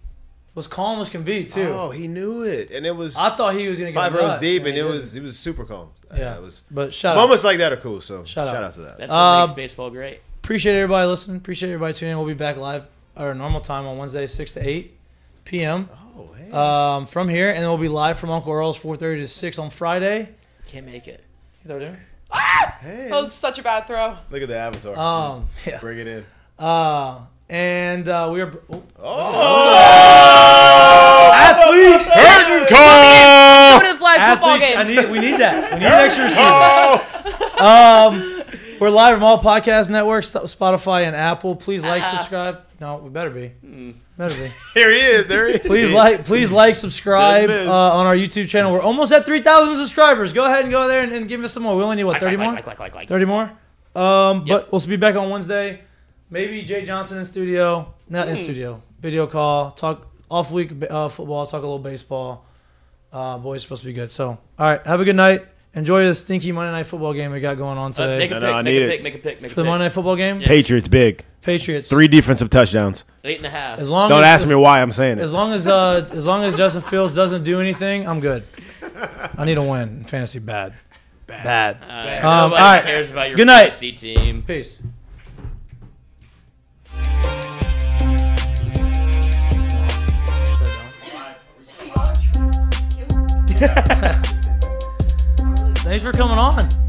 was calm as can be too. Oh, he knew it, and it was I thought he was gonna get five rows deep, and he it didn't. was it was super calm. Yeah. it was. But shout out. moments like that are cool. So Shout shout, out. out. to that. That's Uh, makes baseball great. Appreciate everybody listening. Appreciate everybody tuning in. We'll be back live at our normal time on Wednesday, six to eight p.m. Oh, hey. Um, from here, and then we'll be live from Uncle Earl's four thirty to six on Friday. Can't make it. You throw it in? hey. That was such a bad throw. Look at the avatar. Um, yeah. Bring it in. Uh, and uh, we are. Oh, Oh! athlete. Curtain call! Go to the flag football Athletes. game. I need. We need that. We need an extra receiver. Um, we're live from all podcast networks, Spotify and Apple. Please like, Ah. subscribe. No, we better be. Better be. Here he is. There he is. Please like, please like, subscribe uh, on our YouTube channel. We're almost at three thousand subscribers. Go ahead and go there and, and give us some more. We only need what thirty like, more. like, like, like, like. Thirty more. Um, Yep. but we'll be back on Wednesday. Maybe Jay Johnson in studio, not Hmm. in studio. Video call, talk off week uh, football, talk a little baseball. Uh, boys supposed to be good. So, all right, have a good night. Enjoy the stinky Monday night football game we got going on Uh, today make a No, pick, no, I make need a it. pick, make a pick, make for the pick. Monday night football game. Yeah. Patriots big. Patriots. Three defensive touchdowns. Eight and a half. As long Don't as, ask me why I'm saying As it. long as uh, as long as Justin Fields doesn't do anything, I'm good. I need a win in fantasy bad. Bad. Uh, Um, nobody all right. cares about your Good night. fantasy team. Peace. Thanks for coming on.